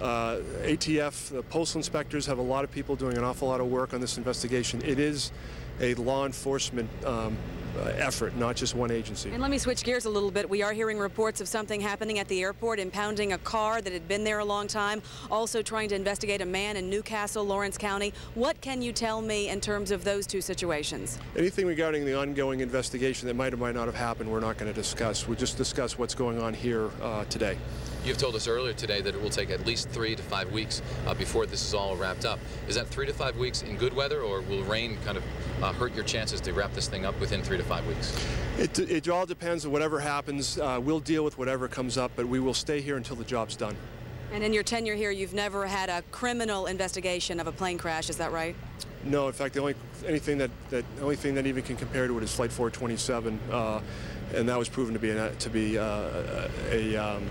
Uh, ATF, the postal inspectors have a lot of people doing an awful lot of work on this investigation. It is a law enforcement um, uh, effort, not just one agency. And let me switch gears a little bit. We are hearing reports of something happening at the airport, impounding a car that had been there a long time, also trying to investigate a man in New Castle, Lawrence County. What can you tell me in terms of those two situations? Anything regarding the ongoing investigation that might or might not have happened, we're not going to discuss. We'll just discuss what's going on here uh, today. You've told us earlier today that it will take at least three to five weeks uh, before this is all wrapped up. Is that three to five weeks in good weather, or will rain kind of uh, hurt your chances to wrap this thing up within three to five weeks? It, it all depends on whatever happens. Uh, we'll deal with whatever comes up, but we will stay here until the job's done. And in your tenure here, you've never had a criminal investigation of a plane crash, is that right? No, in fact, the only anything that, that the only thing that even can compare to it is Flight 427, uh, and that was proven to be an, to be uh, a um,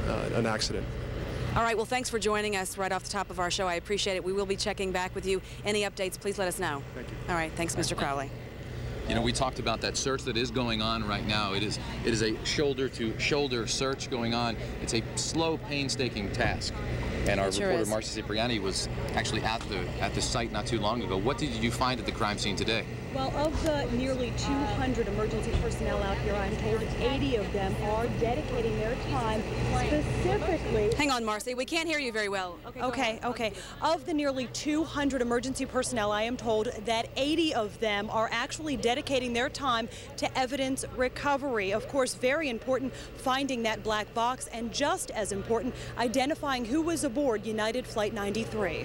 Uh, an accident. All right, well, thanks for joining us right off the top of our show. I appreciate it. We will be checking back with you. Any updates, please let us know. Thank you. All right, thanks, Mr. Crowley. You know, we talked about that search that is going on right now. It is it is a shoulder to shoulder search going on. It's a slow, painstaking task. And our sure reporter is. Marcia Cipriani was actually at the at the site not too long ago. What did you find at the crime scene today? Well, of the nearly 200 emergency personnel out here, I'm told 80 of them are dedicating their time specifically. Hang on, Marcy. We can't hear you very well. Okay, okay. okay. Of the nearly 200 emergency personnel, I am told that 80 of them are actually dedicating their time to evidence recovery. Of course, very important finding that black box, and just as important, identifying who was aboard United Flight 93.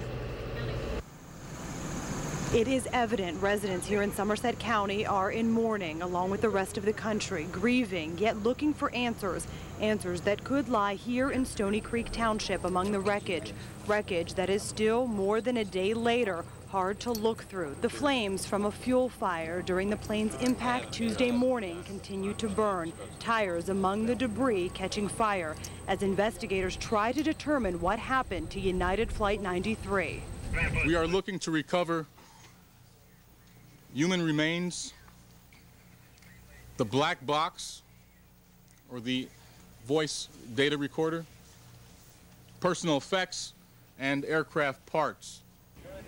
It is evident residents here in Somerset County are in mourning along with the rest of the country, grieving yet looking for answers, answers that could lie here in Stony Creek Township among the wreckage, wreckage that is still more than a day later hard to look through. The flames from a fuel fire during the plane's impact Tuesday morning continue to burn, tires among the debris catching fire as investigators try to determine what happened to United Flight 93. We are looking to recover human remains, the black box, or the voice data recorder, personal effects, and aircraft parts.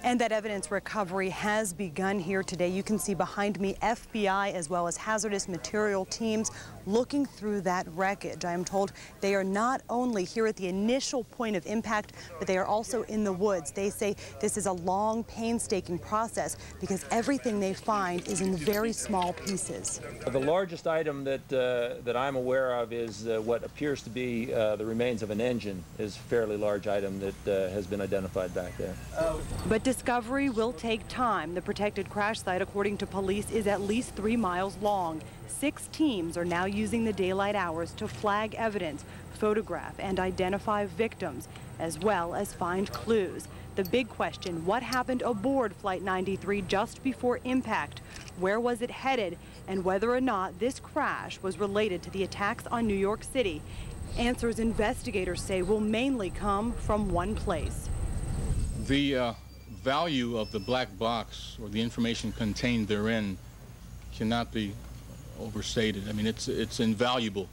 And that evidence recovery has begun here today. You can see behind me FBI as well as hazardous material teams looking through that wreckage. I am told they are not only here at the initial point of impact, but they are also in the woods. They say this is a long, painstaking process because everything they find is in very small pieces. The largest item that uh, that I'm aware of is uh, what appears to be uh, the remains of an engine. is a fairly large item that uh, has been identified back there. But discovery will take time. The protected crash site, according to police, is at least three miles long. Six teams are now using the daylight hours to flag evidence, photograph, and identify victims, as well as find clues. The big question, what happened aboard Flight 93 just before impact? Where was it headed? And whether or not this crash was related to the attacks on New York City. Answers investigators say will mainly come from one place. The uh, value of the black box or the information contained therein cannot be overstated. I mean, it's, it's invaluable.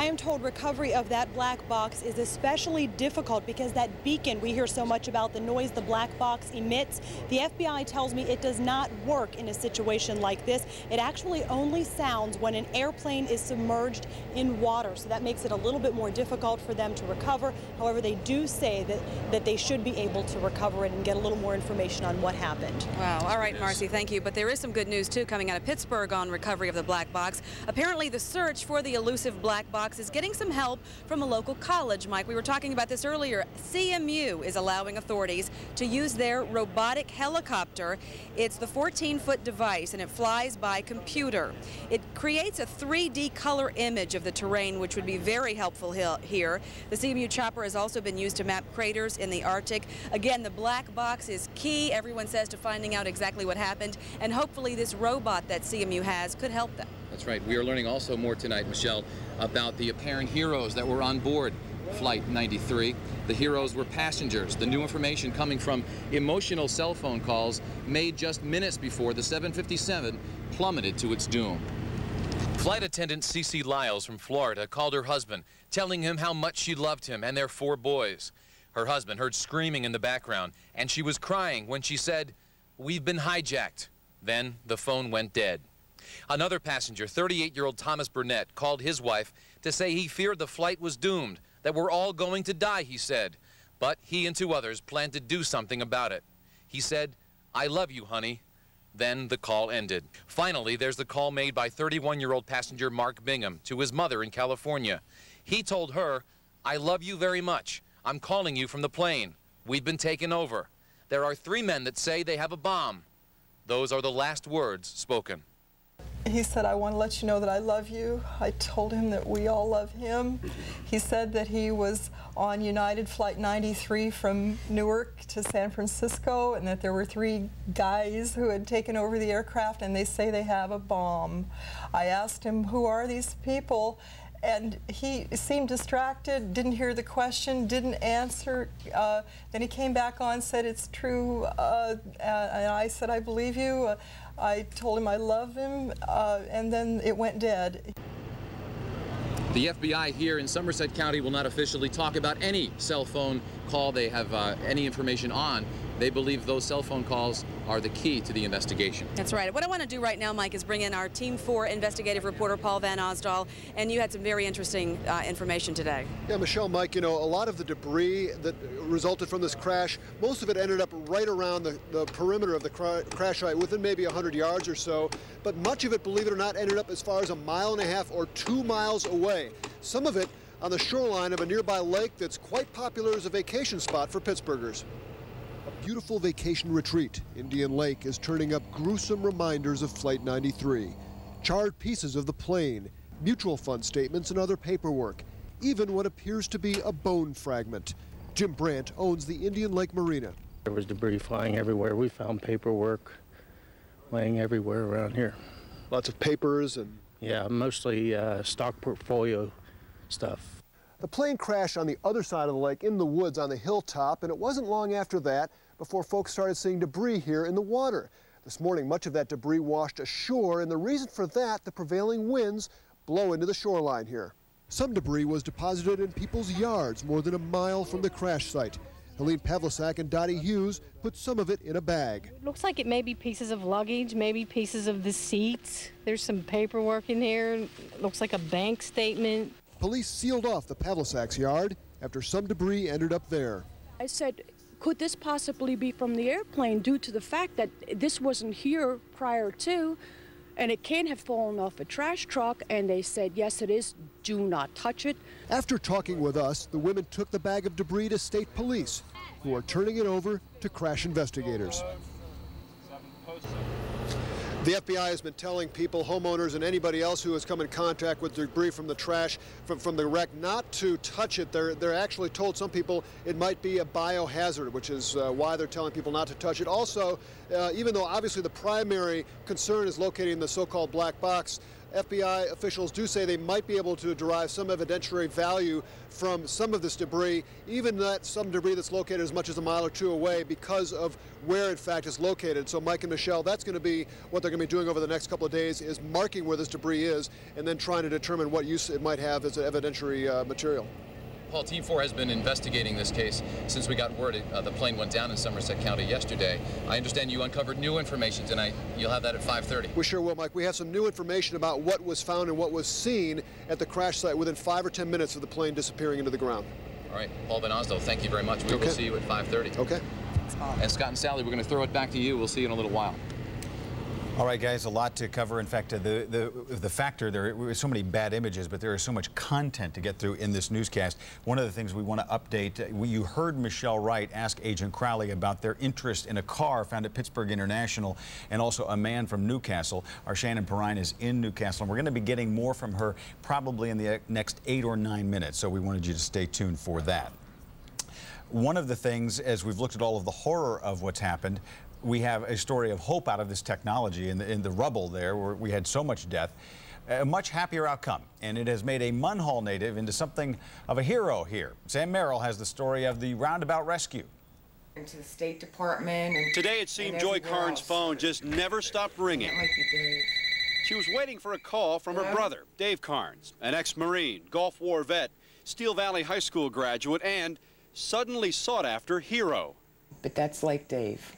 I am told recovery of that black box is especially difficult because that beacon we hear so much about, the noise the black box emits, the FBI tells me it does not work in a situation like this. It actually only sounds when an airplane is submerged in water, so that makes it a little bit more difficult for them to recover. However, they do say that, that they should be able to recover it and get a little more information on what happened. Wow. All right, Marcy, thank you. But there is some good news, too, coming out of Pittsburgh on recovery of the black box. Apparently, the search for the elusive black box is getting some help from a local college, Mike. We were talking about this earlier. CMU is allowing authorities to use their robotic helicopter. It's the 14-foot device, and it flies by computer. It creates a 3D color image of the terrain, which would be very helpful here. The CMU chopper has also been used to map craters in the Arctic. Again, the black box is key, everyone says, to finding out exactly what happened, and hopefully this robot that CMU has could help them. That's right. We are learning also more tonight, Michelle, about the apparent heroes that were on board Flight 93. The heroes were passengers. The new information coming from emotional cell phone calls made just minutes before the 757 plummeted to its doom. Flight attendant CeeCee Lyles from Florida called her husband, telling him how much she loved him and their four boys. Her husband heard screaming in the background, and she was crying when she said, We've been hijacked. Then the phone went dead. Another passenger, 38-year-old Thomas Burnett, called his wife to say he feared the flight was doomed, that we're all going to die, he said. But he and two others planned to do something about it. He said, I love you, honey. Then the call ended. Finally, there's the call made by 31-year-old passenger Mark Bingham to his mother in California. He told her, I love you very much. I'm calling you from the plane. We've been taken over. There are three men that say they have a bomb. Those are the last words spoken. He said, I want to let you know that I love you. I told him that we all love him. He said that he was on United Flight 93 from Newark to San Francisco and that there were three guys who had taken over the aircraft and they say they have a bomb. I asked him, who are these people? and he seemed distracted, didn't hear the question, didn't answer. Uh, then he came back on, said, it's true, uh, and I said, I believe you. I told him I love him, uh, and then it went dead. The FBI here in Somerset County will not officially talk about any cell phone call they have uh, any information on they believe those cell phone calls are the key to the investigation. That's right. What I want to do right now, Mike, is bring in our Team 4 investigative reporter, Paul Van Osdol, and you had some very interesting uh, information today. Yeah, Michelle, Mike, you know, a lot of the debris that resulted from this crash, most of it ended up right around the, the perimeter of the cra crash site, within maybe 100 yards or so, but much of it, believe it or not, ended up as far as a mile and a half or two miles away. Some of it on the shoreline of a nearby lake that's quite popular as a vacation spot for Pittsburghers A beautiful vacation retreat, Indian Lake is turning up gruesome reminders of Flight 93. Charred pieces of the plane, mutual fund statements and other paperwork, even what appears to be a bone fragment. Jim Brandt owns the Indian Lake Marina. There was debris flying everywhere. We found paperwork laying everywhere around here. Lots of papers and... Yeah, mostly uh, stock portfolio stuff. The plane crashed on the other side of the lake in the woods on the hilltop, and it wasn't long after that before folks started seeing debris here in the water. This morning, much of that debris washed ashore, and the reason for that, the prevailing winds blow into the shoreline here. Some debris was deposited in people's yards more than a mile from the crash site. Helene Pavlisak and Dottie Hughes put some of it in a bag. It looks like it may be pieces of luggage, maybe pieces of the seats. There's some paperwork in here. It looks like a bank statement. Police sealed off the Pavlisak's yard after some debris ended up there. I said, could this possibly be from the airplane due to the fact that this wasn't here prior to and it can't have fallen off a trash truck and they said yes it is. Do not touch it. After talking with us the women took the bag of debris to state police who are turning it over to crash investigators the FBI has been telling people, homeowners, and anybody else who has come in contact with debris from the trash, from, from the wreck, not to touch it. They're, they're actually told some people it might be a biohazard, which is uh, why they're telling people not to touch it. Also, uh, even though obviously the primary concern is locating the so-called black box, FBI officials do say they might be able to derive some evidentiary value from some of this debris, even that some debris that's located as much as a mile or two away because of where in fact it's located. So Mike and Michelle, that's going to be what they're going to be doing over the next couple of days is marking where this debris is and then trying to determine what use it might have as an evidentiary uh, material. Paul, Team 4 has been investigating this case since we got word uh, the plane went down in Somerset County yesterday. I understand you uncovered new information tonight. You'll have that at 5.30. We sure will, Mike. We have some new information about what was found and what was seen at the crash site within five or 10 minutes of the plane disappearing into the ground. All right, Paul Van Osdol, thank you very much. We okay. will see you at 5.30. Okay. And Scott and Sally, we're going to throw it back to you. We'll see you in a little while. All right, guys, a lot to cover. In fact, uh, the, the, the factor, there were so many bad images, but there is so much content to get through in this newscast. One of the things we want to update, uh, you heard Michelle Wright ask Agent Crowley about their interest in a car found at Pittsburgh International and also a man from New Castle. Our Shannon Perrine is in New Castle, and we're going to be getting more from her probably in the next eight or nine minutes, so we wanted you to stay tuned for that. One of the things, as we've looked at all of the horror of what's happened, we have a story of hope out of this technology in the, in the rubble there where we had so much death. A much happier outcome, and it has made a Munhall native into something of a hero here. Sam Merrill has the story of the roundabout rescue. Into the State Department. And, Today it seemed Joy Carnes' phone just never stopped ringing. Might be She was waiting for a call from her brother, Dave Carnes, an ex-Marine, Gulf War vet, Steel Valley High School graduate, and suddenly sought after hero. But that's like Dave.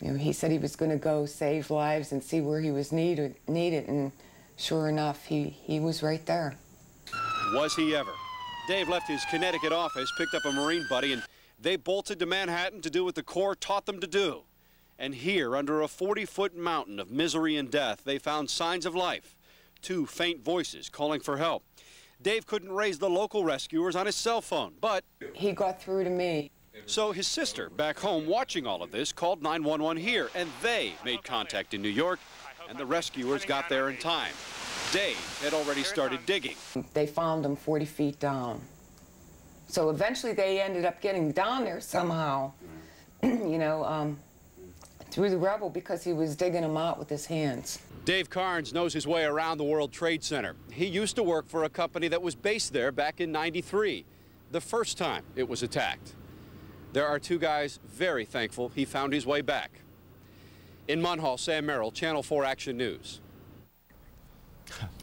You know, he said he was going to go save lives and see where he was needed, needed, and sure enough, he, he was right there. Was he ever? Dave left his Connecticut office, picked up a Marine buddy, and they bolted to Manhattan to do what the Corps taught them to do. And here, under a 40-foot mountain of misery and death, they found signs of life. Two faint voices calling for help. Dave couldn't raise the local rescuers on his cell phone, but... He got through to me. So his sister, back home watching all of this, called 911 here, and they made contact in New York, and the rescuers got there in time. Dave had already started digging. They found him 40 feet down. So eventually they ended up getting down there somehow, you know, um, through the rubble because he was digging them out with his hands. Dave Carnes knows his way around the World Trade Center. He used to work for a company that was based there back in 93, the first time it was attacked. There are two guys very thankful he found his way back. In Munhall, Sam Merrill, Channel 4 Action News.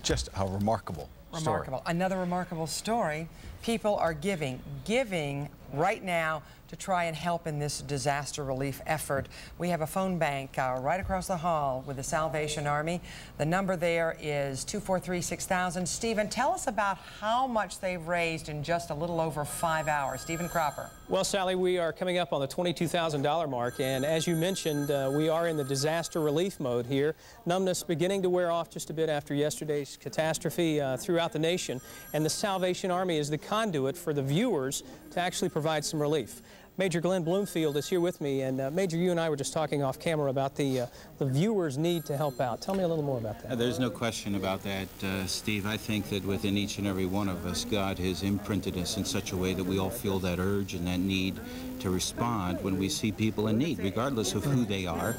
Just a remarkable Remarkable. story. Another remarkable story. People are giving, giving right now to try and help in this disaster relief effort. We have a phone bank uh, right across the hall with the Salvation Army. The number there is 243-6000. Stephen, tell us about how much they've raised in just a little over five hours. Stephen Cropper. Well, Sally, we are coming up on the $22,000 mark, and as you mentioned, uh, we are in the disaster relief mode here. Numbness beginning to wear off just a bit after yesterday's catastrophe uh, throughout the nation, and the Salvation Army is the conduit for the viewers to actually provide some relief. Major Glenn Bloomfield is here with me, and uh, Major, you and I were just talking off camera about the, uh, the viewers' need to help out. Tell me a little more about that. Uh, there's no question about that, uh, Steve. I think that within each and every one of us, God has imprinted us in such a way that we all feel that urge and that need to respond when we see people in need, regardless of who they are,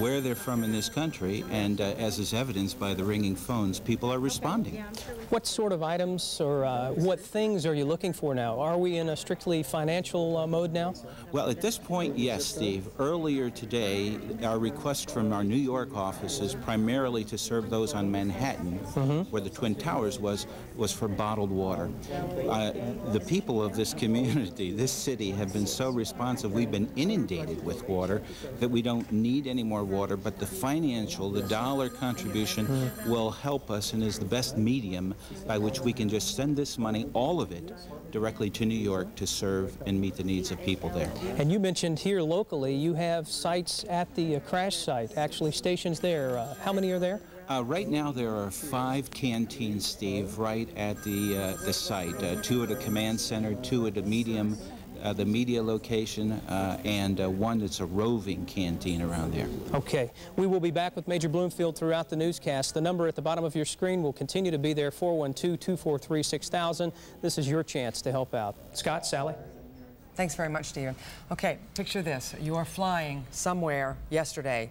where they're from in this country, and uh, as is evidenced by the ringing phones, people are responding. What sort of items or uh, what things are you looking for now? Are we in a strictly financial uh, mode now? Well, at this point, yes, Steve. Earlier today, our request from our New York office is primarily to serve those on Manhattan, mm -hmm. where the Twin Towers was, was for bottled water. Uh, the people of this community, this city, have been so responsive. We've been inundated with water that we don't need any more water, but the financial, the dollar contribution will help us and is the best medium by which we can just send this money, all of it, directly to New York to serve and meet the needs of people there. And you mentioned here locally, you have sites at the uh, crash site, actually stations there. Uh, how many are there? Uh, right now, there are five canteens, Steve, right at the uh, the site. Uh, two at a command center, two at a medium uh, the media location, uh, and uh, one that's a roving canteen around there. Okay. We will be back with Major Bloomfield throughout the newscast. The number at the bottom of your screen will continue to be there, 412-243-6000. This is your chance to help out. Scott, Sally? Thanks very much, Stephen. Okay, picture this. You are flying somewhere yesterday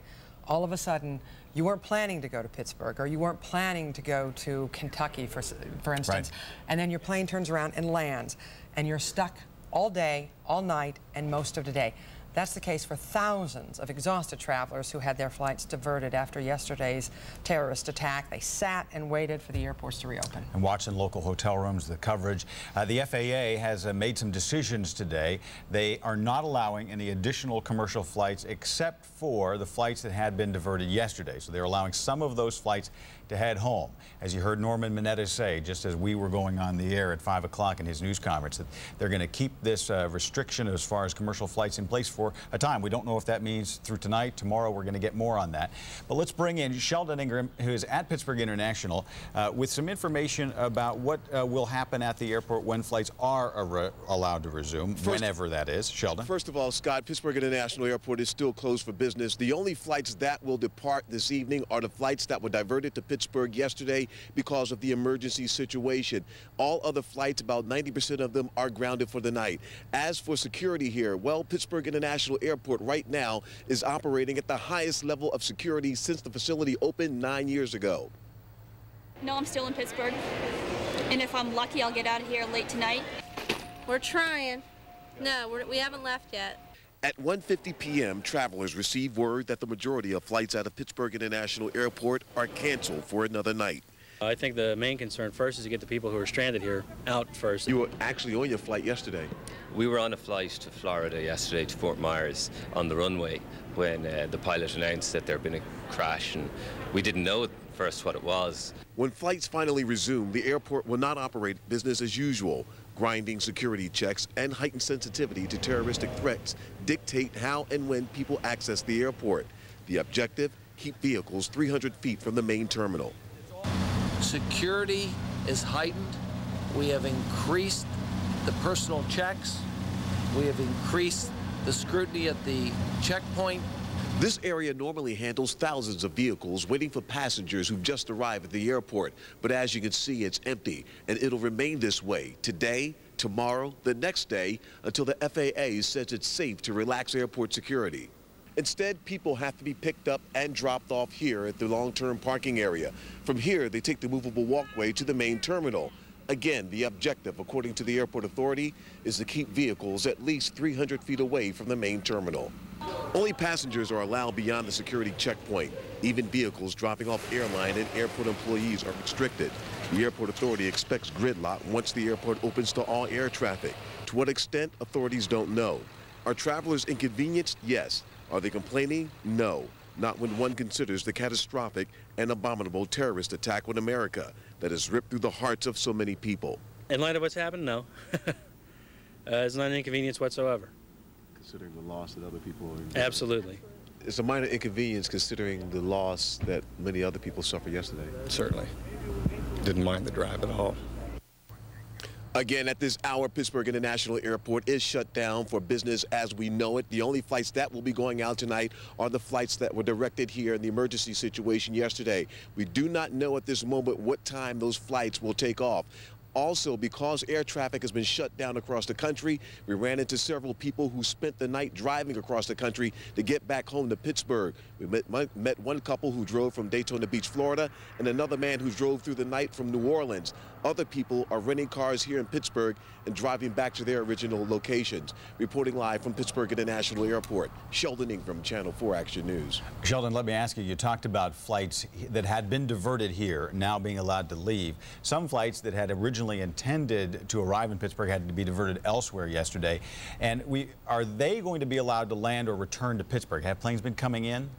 all of a sudden you weren't planning to go to Pittsburgh or you weren't planning to go to Kentucky, for, for instance, right. and then your plane turns around and lands, and you're stuck all day, all night, and most of today. That's the case for thousands of exhausted travelers who had their flights diverted after yesterday's terrorist attack. They sat and waited for the airports to reopen. And watching local hotel rooms, the coverage. Uh, the FAA has uh, made some decisions today. They are not allowing any additional commercial flights except for the flights that had been diverted yesterday. So they're allowing some of those flights to head home. As you heard Norman Mineta say, just as we were going on the air at 5 o'clock in his news conference, that they're going to keep this uh, restriction as far as commercial flights in place for a time. We don't know if that means through tonight, tomorrow, we're going to get more on that. But let's bring in Sheldon Ingram, who is at Pittsburgh International, uh, with some information about what uh, will happen at the airport when flights are allowed to resume, first, whenever that is. Sheldon? First of all, Scott, Pittsburgh International Airport is still closed for business. The only flights that will depart this evening are the flights that were diverted to Pittsburgh Pittsburgh yesterday because of the emergency situation. All other flights, about 90% of them, are grounded for the night. As for security here, well, Pittsburgh International Airport right now is operating at the highest level of security since the facility opened nine years ago. No, I'm still in Pittsburgh. And if I'm lucky, I'll get out of here late tonight. We're trying. No, we're, we haven't left yet. At 1.50 p.m., travelers received word that the majority of flights out of Pittsburgh International Airport are canceled for another night. I think the main concern first is to get the people who are stranded here out first. You were actually on your flight yesterday. We were on a flight to Florida yesterday to Fort Myers on the runway when uh, the pilot announced that there had been a crash and we didn't know at first what it was. When flights finally resume, the airport will not operate business as usual. Grinding security checks and heightened sensitivity to terroristic threats dictate how and when people access the airport. The objective, keep vehicles 300 feet from the main terminal. Security is heightened. We have increased the personal checks. We have increased the scrutiny at the checkpoint. This area normally handles thousands of vehicles waiting for passengers who've just arrived at the airport. But as you can see, it's empty, and it'll remain this way today, tomorrow, the next day, until the FAA says it's safe to relax airport security. Instead, people have to be picked up and dropped off here at the long-term parking area. From here, they take the movable walkway to the main terminal. Again, the objective, according to the airport authority, is to keep vehicles at least 300 feet away from the main terminal. Only passengers are allowed beyond the security checkpoint. Even vehicles dropping off airline and airport employees are restricted. The airport authority expects gridlock once the airport opens to all air traffic. To what extent, authorities don't know. Are travelers inconvenienced? Yes. Are they complaining? No. Not when one considers the catastrophic and abominable terrorist attack on America that has ripped through the hearts of so many people. In light of what's happened, no. uh, it's not an inconvenience whatsoever considering the loss that other people are. Absolutely. It's a minor inconvenience considering the loss that many other people suffered yesterday. Certainly. Didn't mind the drive at all. Again, at this hour, Pittsburgh International Airport is shut down for business as we know it. The only flights that will be going out tonight are the flights that were directed here in the emergency situation yesterday. We do not know at this moment what time those flights will take off. Also, because air traffic has been shut down across the country, we ran into several people who spent the night driving across the country to get back home to Pittsburgh. We met, met one couple who drove from Daytona Beach, Florida, and another man who drove through the night from New Orleans. Other people are renting cars here in Pittsburgh and driving back to their original locations. Reporting live from Pittsburgh International Airport, Sheldon Ingram, Channel 4 Action News. Sheldon, let me ask you, you talked about flights that had been diverted here now being allowed to leave. Some flights that had originally intended to arrive in Pittsburgh had to be diverted elsewhere yesterday. And we are they going to be allowed to land or return to Pittsburgh? Have planes been coming in?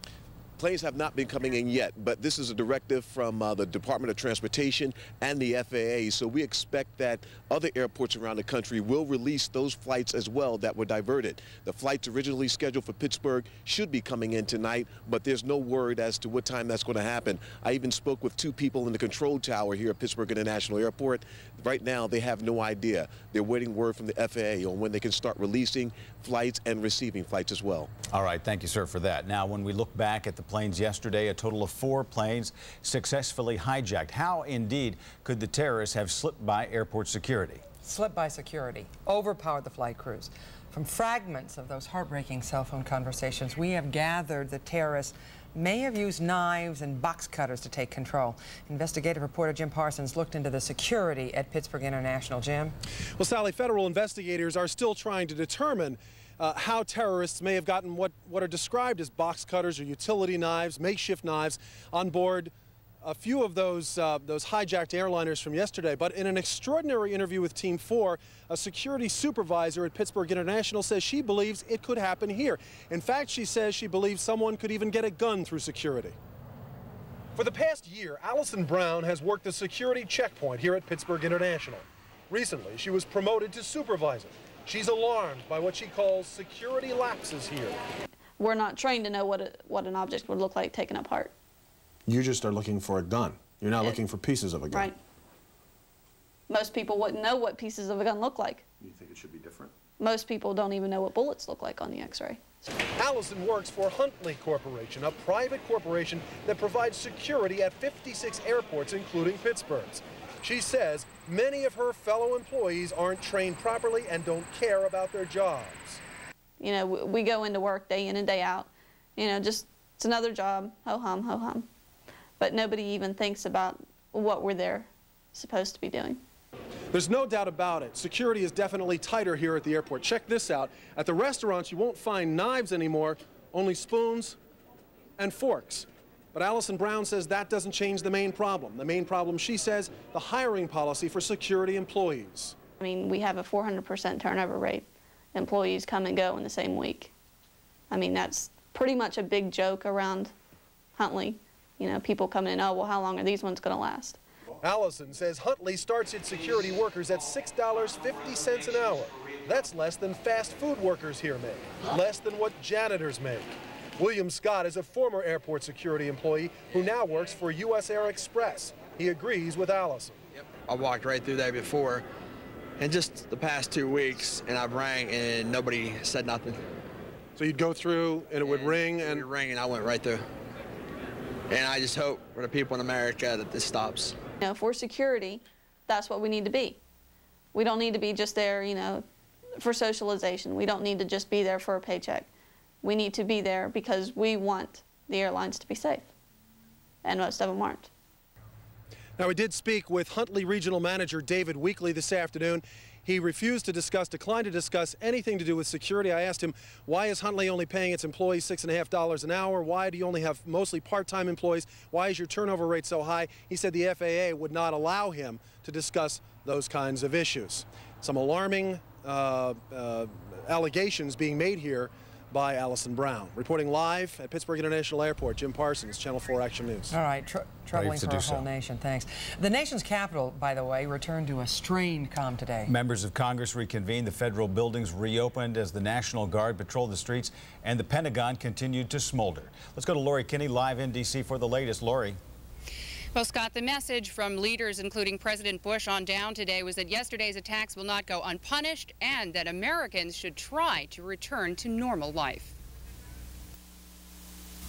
Planes have not been coming in yet, but this is a directive from uh, the Department of Transportation and the FAA, so we expect that other airports around the country will release those flights as well that were diverted. The flights originally scheduled for Pittsburgh should be coming in tonight, but there's no word as to what time that's going to happen. I even spoke with two people in the control tower here at Pittsburgh International Airport. Right now, they have no idea. They're waiting word from the FAA on when they can start releasing flights and receiving flights as well. All right, thank you, sir, for that. Now, when we look back at the planes yesterday, a total of four planes successfully hijacked. How, indeed, could the terrorists have slipped by airport security? Slipped by security, overpowered the flight crews. From fragments of those heartbreaking cell phone conversations, we have gathered the terrorists may have used knives and box cutters to take control. Investigative reporter Jim Parsons looked into the security at Pittsburgh International. Jim? Well, Sally, federal investigators are still trying to determine uh, how terrorists may have gotten what, what are described as box cutters or utility knives, makeshift knives, on board a few of those, uh, those hijacked airliners from yesterday. But in an extraordinary interview with Team 4, a security supervisor at Pittsburgh International says she believes it could happen here. In fact, she says she believes someone could even get a gun through security. For the past year, Allison Brown has worked the security checkpoint here at Pittsburgh International. Recently, she was promoted to supervisor. She's alarmed by what she calls security lapses here. We're not trained to know what, a, what an object would look like taken apart. You just are looking for a gun. You're not It- looking for pieces of a gun. Right. Most people wouldn't know what pieces of a gun look like. You think it should be different? Most people don't even know what bullets look like on the x-ray. Allison works for Huntleigh Corporation, a private corporation that provides security at 56 airports, including Pittsburgh's. She says many of her fellow employees aren't trained properly and don't care about their jobs. You know, we go into work day in and day out. You know, just it's another job, ho hum, ho hum. But nobody even thinks about what we're there supposed to be doing. There's no doubt about it. Security is definitely tighter here at the airport. Check this out. At the restaurants, you won't find knives anymore, only spoons and forks. But Allison Brown says that doesn't change the main problem. The main problem, she says, the hiring policy for security employees. I mean, we have a 400% turnover rate. Employees come and go in the same week. I mean, that's pretty much a big joke around Huntleigh. You know, people coming in, oh, well, how long are these ones going to last? Allison says Huntleigh starts its security workers at $6.50 an hour. That's less than fast food workers here make, less than what janitors make. William Scott is a former airport security employee who now works for U.S. Air Express. He agrees with Allison. I walked right through there before, and just the past two weeks, and I've rang and nobody said nothing. So you'd go through and it would ring and it would ring and I went right through. And I just hope for the people in America that this stops. You know, for security, that's what we need to be. We don't need to be just there, you know, for socialization. We don't need to just be there for a paycheck. We need to be there because we want the airlines to be safe. And most of them aren't. Now, we did speak with Huntleigh Regional Manager David Weekly this afternoon. He refused to discuss, declined to discuss anything to do with security. I asked him, why is Huntleigh only paying its employees six and a half dollars an hour? Why do you only have mostly part-time employees? Why is your turnover rate so high? He said the FAA would not allow him to discuss those kinds of issues. Some alarming uh, uh, allegations being made here by Allison Brown. Reporting live at Pittsburgh International Airport, Jim Parsons, Channel 4 Action News. All right, tr troubling to for do our whole nation. Thanks. The nation's capital, by the way, returned to a strained calm today. Members of Congress reconvened. The federal buildings reopened as the National Guard patrolled the streets, and the Pentagon continued to smolder. Let's go to Lori Kinney live in D.C. for the latest. Lori. Well, Scott, the message from leaders, including President Bush, on down today was that yesterday's attacks will not go unpunished and that Americans should try to return to normal life.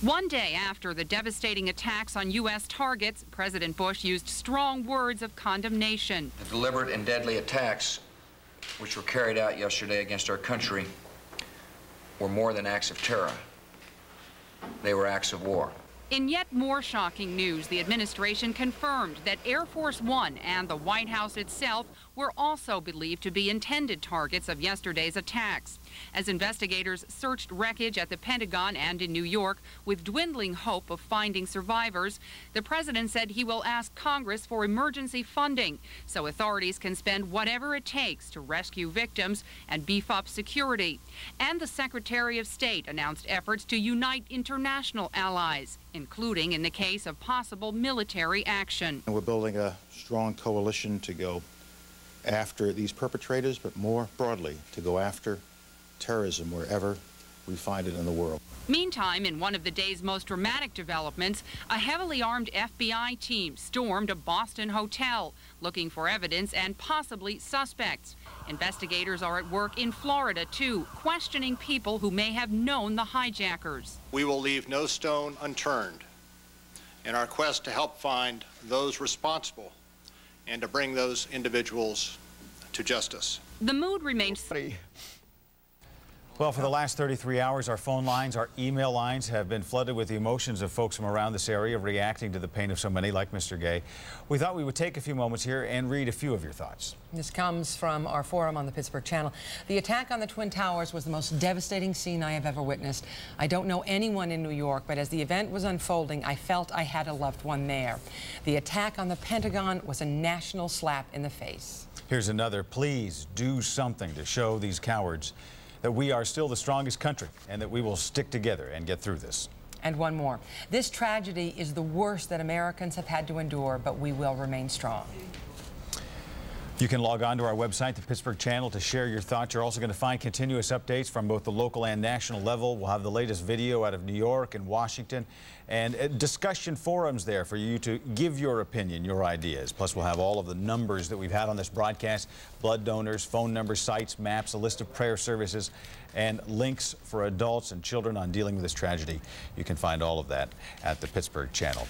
One day after the devastating attacks on U.S. targets, President Bush used strong words of condemnation. The deliberate and deadly attacks which were carried out yesterday against our country were more than acts of terror. They were acts of war. In yet more shocking news, the administration confirmed that Air Force One and the White House itself were also believed to be intended targets of yesterday's attacks. As investigators searched wreckage at the Pentagon and in New York with dwindling hope of finding survivors, the president said he will ask Congress for emergency funding so authorities can spend whatever it takes to rescue victims and beef up security. And the Secretary of State announced efforts to unite international allies, including in the case of possible military action. And we're building a strong coalition to go after these perpetrators, but more broadly, to go after terrorism wherever we find it in the world. Meantime, in one of the day's most dramatic developments, a heavily armed FBI team stormed a Boston hotel looking for evidence and possibly suspects. Investigators are at work in Florida, too, questioning people who may have known the hijackers. We will leave no stone unturned in our quest to help find those responsible and to bring those individuals to justice. The mood remains. Well, for the last 33 hours, our phone lines, our email lines have been flooded with the emotions of folks from around this area reacting to the pain of so many, like Mr. Gay. We thought we would take a few moments here and read a few of your thoughts. This comes from our forum on the Pittsburgh Channel. The attack on the Twin Towers was the most devastating scene I have ever witnessed. I don't know anyone in New York, but as the event was unfolding, I felt I had a loved one there. The attack on the Pentagon was a national slap in the face. Here's another. Please do something to show these cowards that we are still the strongest country and that we will stick together and get through this. And one more. This tragedy is the worst that Americans have had to endure, but we will remain strong. You can log on to our website, the Pittsburgh Channel, to share your thoughts. You're also going to find continuous updates from both the local and national level. We'll have the latest video out of New York and Washington and uh, discussion forums there for you to give your opinion, your ideas. Plus, we'll have all of the numbers that we've had on this broadcast, blood donors, phone numbers, sites, maps, a list of prayer services, and links for adults and children on dealing with this tragedy. You can find all of that at the Pittsburgh Channel.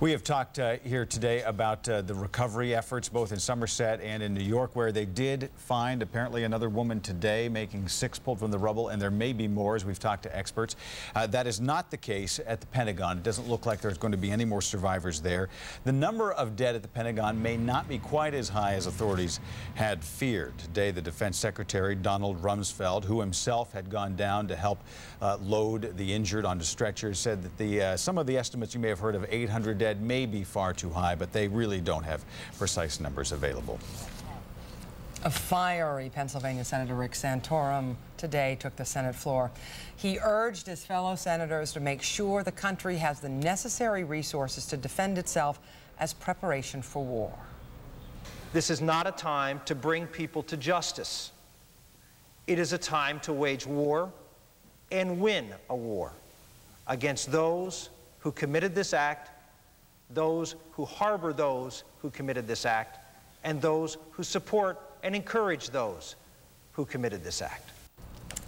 We have talked uh, here today about uh, the recovery efforts both in Somerset and in New York where they did find apparently another woman today making six pulled from the rubble and there may be more as we've talked to experts. Uh, that is not the case at the Pentagon. It doesn't look like there's going to be any more survivors there. The number of dead at the Pentagon may not be quite as high as authorities had feared. Today the Defense Secretary Donald Rumsfeld who himself had gone down to help uh, load the injured onto stretchers said that the uh, some of the estimates you may have heard of 800 dead may be far too high, but they really don't have precise numbers available. A fiery Pennsylvania Senator Rick Santorum today took the Senate floor. He urged his fellow senators to make sure the country has the necessary resources to defend itself as preparation for war. This is not a time to bring people to justice. It is a time to wage war and win a war against those who committed this act, those who harbor those who committed this act, and those who support and encourage those who committed this act.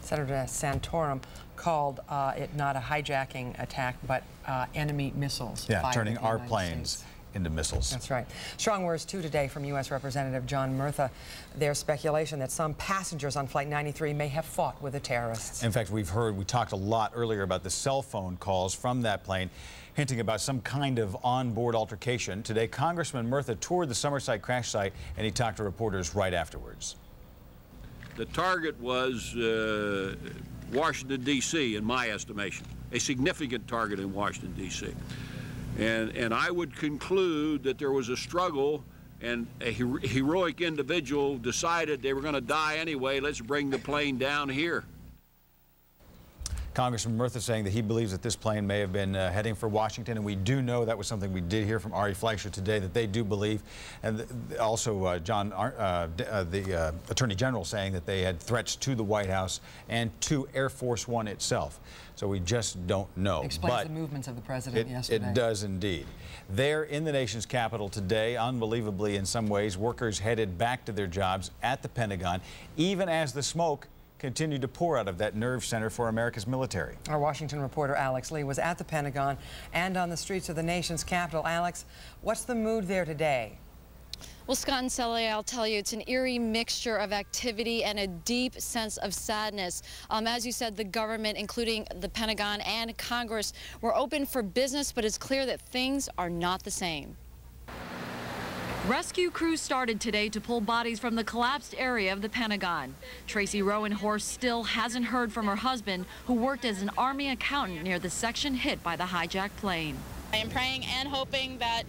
Senator Santorum called uh, it not a hijacking attack, but uh, enemy missiles. Yeah, turning our planes States. Into missiles. That's right. Strong words, too, today from U.S. Representative John Murtha. There's speculation that some passengers on Flight 93 may have fought with the terrorists. In fact, we've heard, we talked a lot earlier about the cell phone calls from that plane hinting about some kind of onboard altercation. Today, Congressman Murtha toured the Somerset crash site, and he talked to reporters right afterwards. The target was uh, Washington, D.C., in my estimation, a significant target in Washington, D.C. And, and I would conclude that there was a struggle and a heroic individual decided they were going to die anyway. Let's bring the plane down here. Congressman Murtha saying that he believes that this plane may have been uh, heading for Washington, and we do know that was something we did hear from Ari Fleischer today that they do believe, and also uh, John, uh, uh the uh, Attorney General, saying that they had threats to the White House and to Air Force One itself. So we just don't know. Explains but the movements of the president it, yesterday. It does indeed. There in the nation's capital today, unbelievably in some ways, workers headed back to their jobs at the Pentagon, even as the smoke continue to pour out of that nerve center for America's military. Our Washington reporter Alex Lee was at the Pentagon and on the streets of the nation's capital. Alex, what's the mood there today? Well, Scott and Sally, I'll tell you, it's an eerie mixture of activity and a deep sense of sadness. Um, as you said, the government, including the Pentagon and Congress, were open for business, but it's clear that things are not the same. Rescue crews started today to pull bodies from the collapsed area of the Pentagon. Tracy Rowan-Horst still hasn't heard from her husband, who worked as an Army accountant near the section hit by the hijacked plane. I am praying and hoping that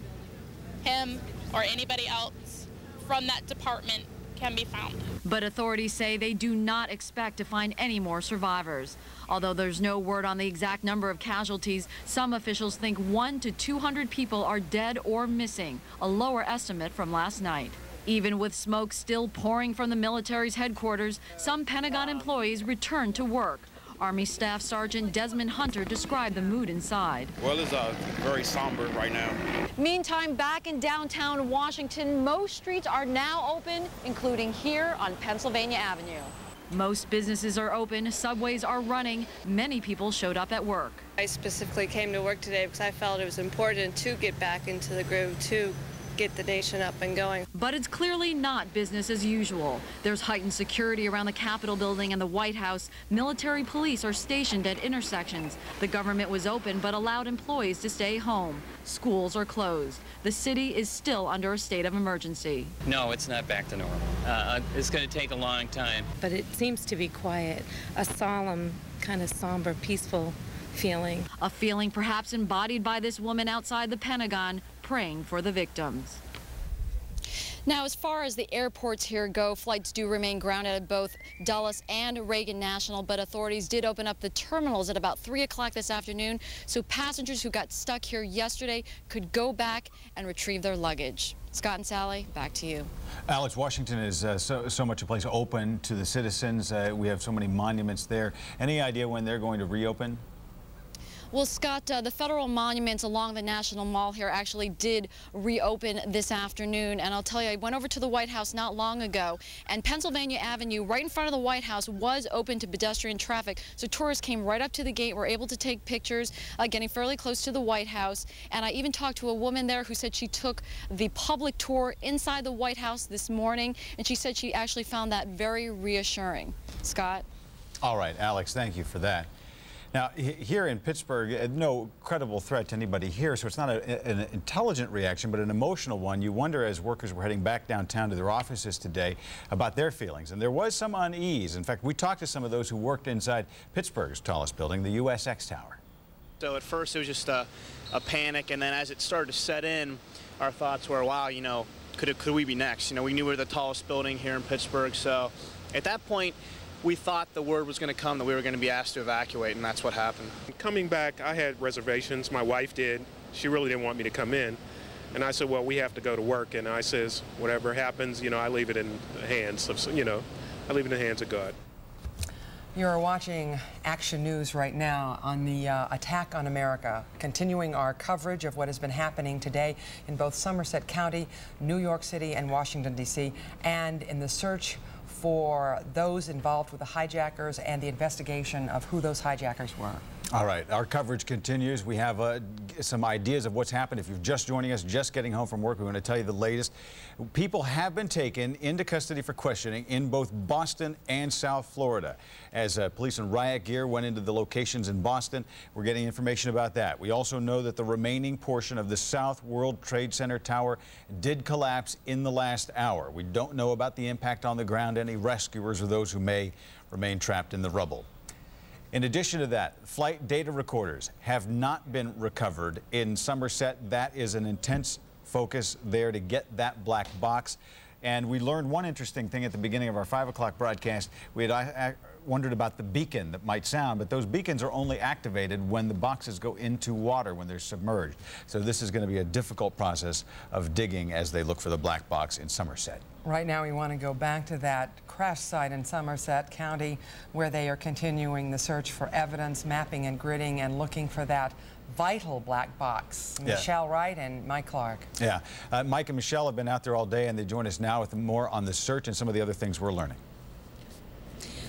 him or anybody else from that department can be found. But authorities say they do not expect to find any more survivors. Although there's no word on the exact number of casualties, some officials think one to 200 people are dead or missing, a lower estimate from last night. Even with smoke still pouring from the military's headquarters, some Pentagon employees returned to work. Army Staff Sergeant Desmond Hunter described the mood inside. Well, it's uh, very somber right now. Meantime, back in downtown Washington, most streets are now open, including here on Pennsylvania Avenue. Most businesses are open, subways are running. Many people showed up at work. I specifically came to work today because I felt it was important to get back into the groove, to get the nation up and going. But it's clearly not business as usual. There's heightened security around the Capitol building and the White House. Military police are stationed at intersections. The government was open but allowed employees to stay home. Schools are closed. The city is still under a state of emergency. No, it's not back to normal. Uh, it's going to take a long time. But it seems to be quiet, a solemn, kind of somber, peaceful feeling. A feeling perhaps embodied by this woman outside the Pentagon praying for the victims. Now, as far as the airports here go, flights do remain grounded at both Dulles and Reagan National, but authorities did open up the terminals at about 3 o'clock this afternoon, so passengers who got stuck here yesterday could go back and retrieve their luggage. Scott and Sally, back to you. Alex, Washington is uh, so, so much a place open to the citizens. Uh, we have so many monuments there. Any idea when they're going to reopen? Well, Scott, uh, the federal monuments along the National Mall here actually did reopen this afternoon. And I'll tell you, I went over to the White House not long ago, and Pennsylvania Avenue, right in front of the White House, was open to pedestrian traffic. So tourists came right up to the gate, were able to take pictures, uh, getting fairly close to the White House. And I even talked to a woman there who said she took the public tour inside the White House this morning, and she said she actually found that very reassuring. Scott? All right, Alex, thank you for that. Now, here in Pittsburgh, uh, no credible threat to anybody here, so it's not a, an intelligent reaction, but an emotional one. You wonder as workers were heading back downtown to their offices today about their feelings. And there was some unease. In fact, we talked to some of those who worked inside Pittsburgh's tallest building, the USX Tower. So at first it was just a, a panic, and then as it started to set in, our thoughts were, wow, you know, could, it, could we be next? You know, we knew we were the tallest building here in Pittsburgh, so at that point, we thought the word was going to come that we were going to be asked to evacuate, and that's what happened. Coming back, I had reservations. My wife did. She really didn't want me to come in. And I said, well, we have to go to work. And I says, whatever happens, you know, I leave it in the hands of, you know, I leave it in the hands of God. You're watching Action News right now on the uh, attack on America, continuing our coverage of what has been happening today in both Somerset County, New York City, and Washington, D.C., and in the search for those involved with the hijackers and the investigation of who those hijackers were. All right, our coverage continues. We have uh, some ideas of what's happened. If you're just joining us, just getting home from work, we're going to tell you the latest. People have been taken into custody for questioning in both Boston and South Florida. As uh, police in riot gear went into the locations in Boston, we're getting information about that. We also know that the remaining portion of the South World Trade Center tower did collapse in the last hour. We don't know about the impact on the ground, any rescuers or those who may remain trapped in the rubble. In addition to that, flight data recorders have not been recovered in Somerset. That is an intense focus there to get that black box. And we learned one interesting thing at the beginning of our 5 o'clock broadcast. We had wondered about the beacon that might sound, but those beacons are only activated when the boxes go into water, when they're submerged. So this is going to be a difficult process of digging as they look for the black box in Somerset. Right now, we want to go back to that crash site in Somerset County where they are continuing the search for evidence, mapping and gridding, and looking for that vital black box. Yeah. Michelle Wright and Mike Clark. Yeah. Uh, Mike and Michelle have been out there all day, and they join us now with more on the search and some of the other things we're learning.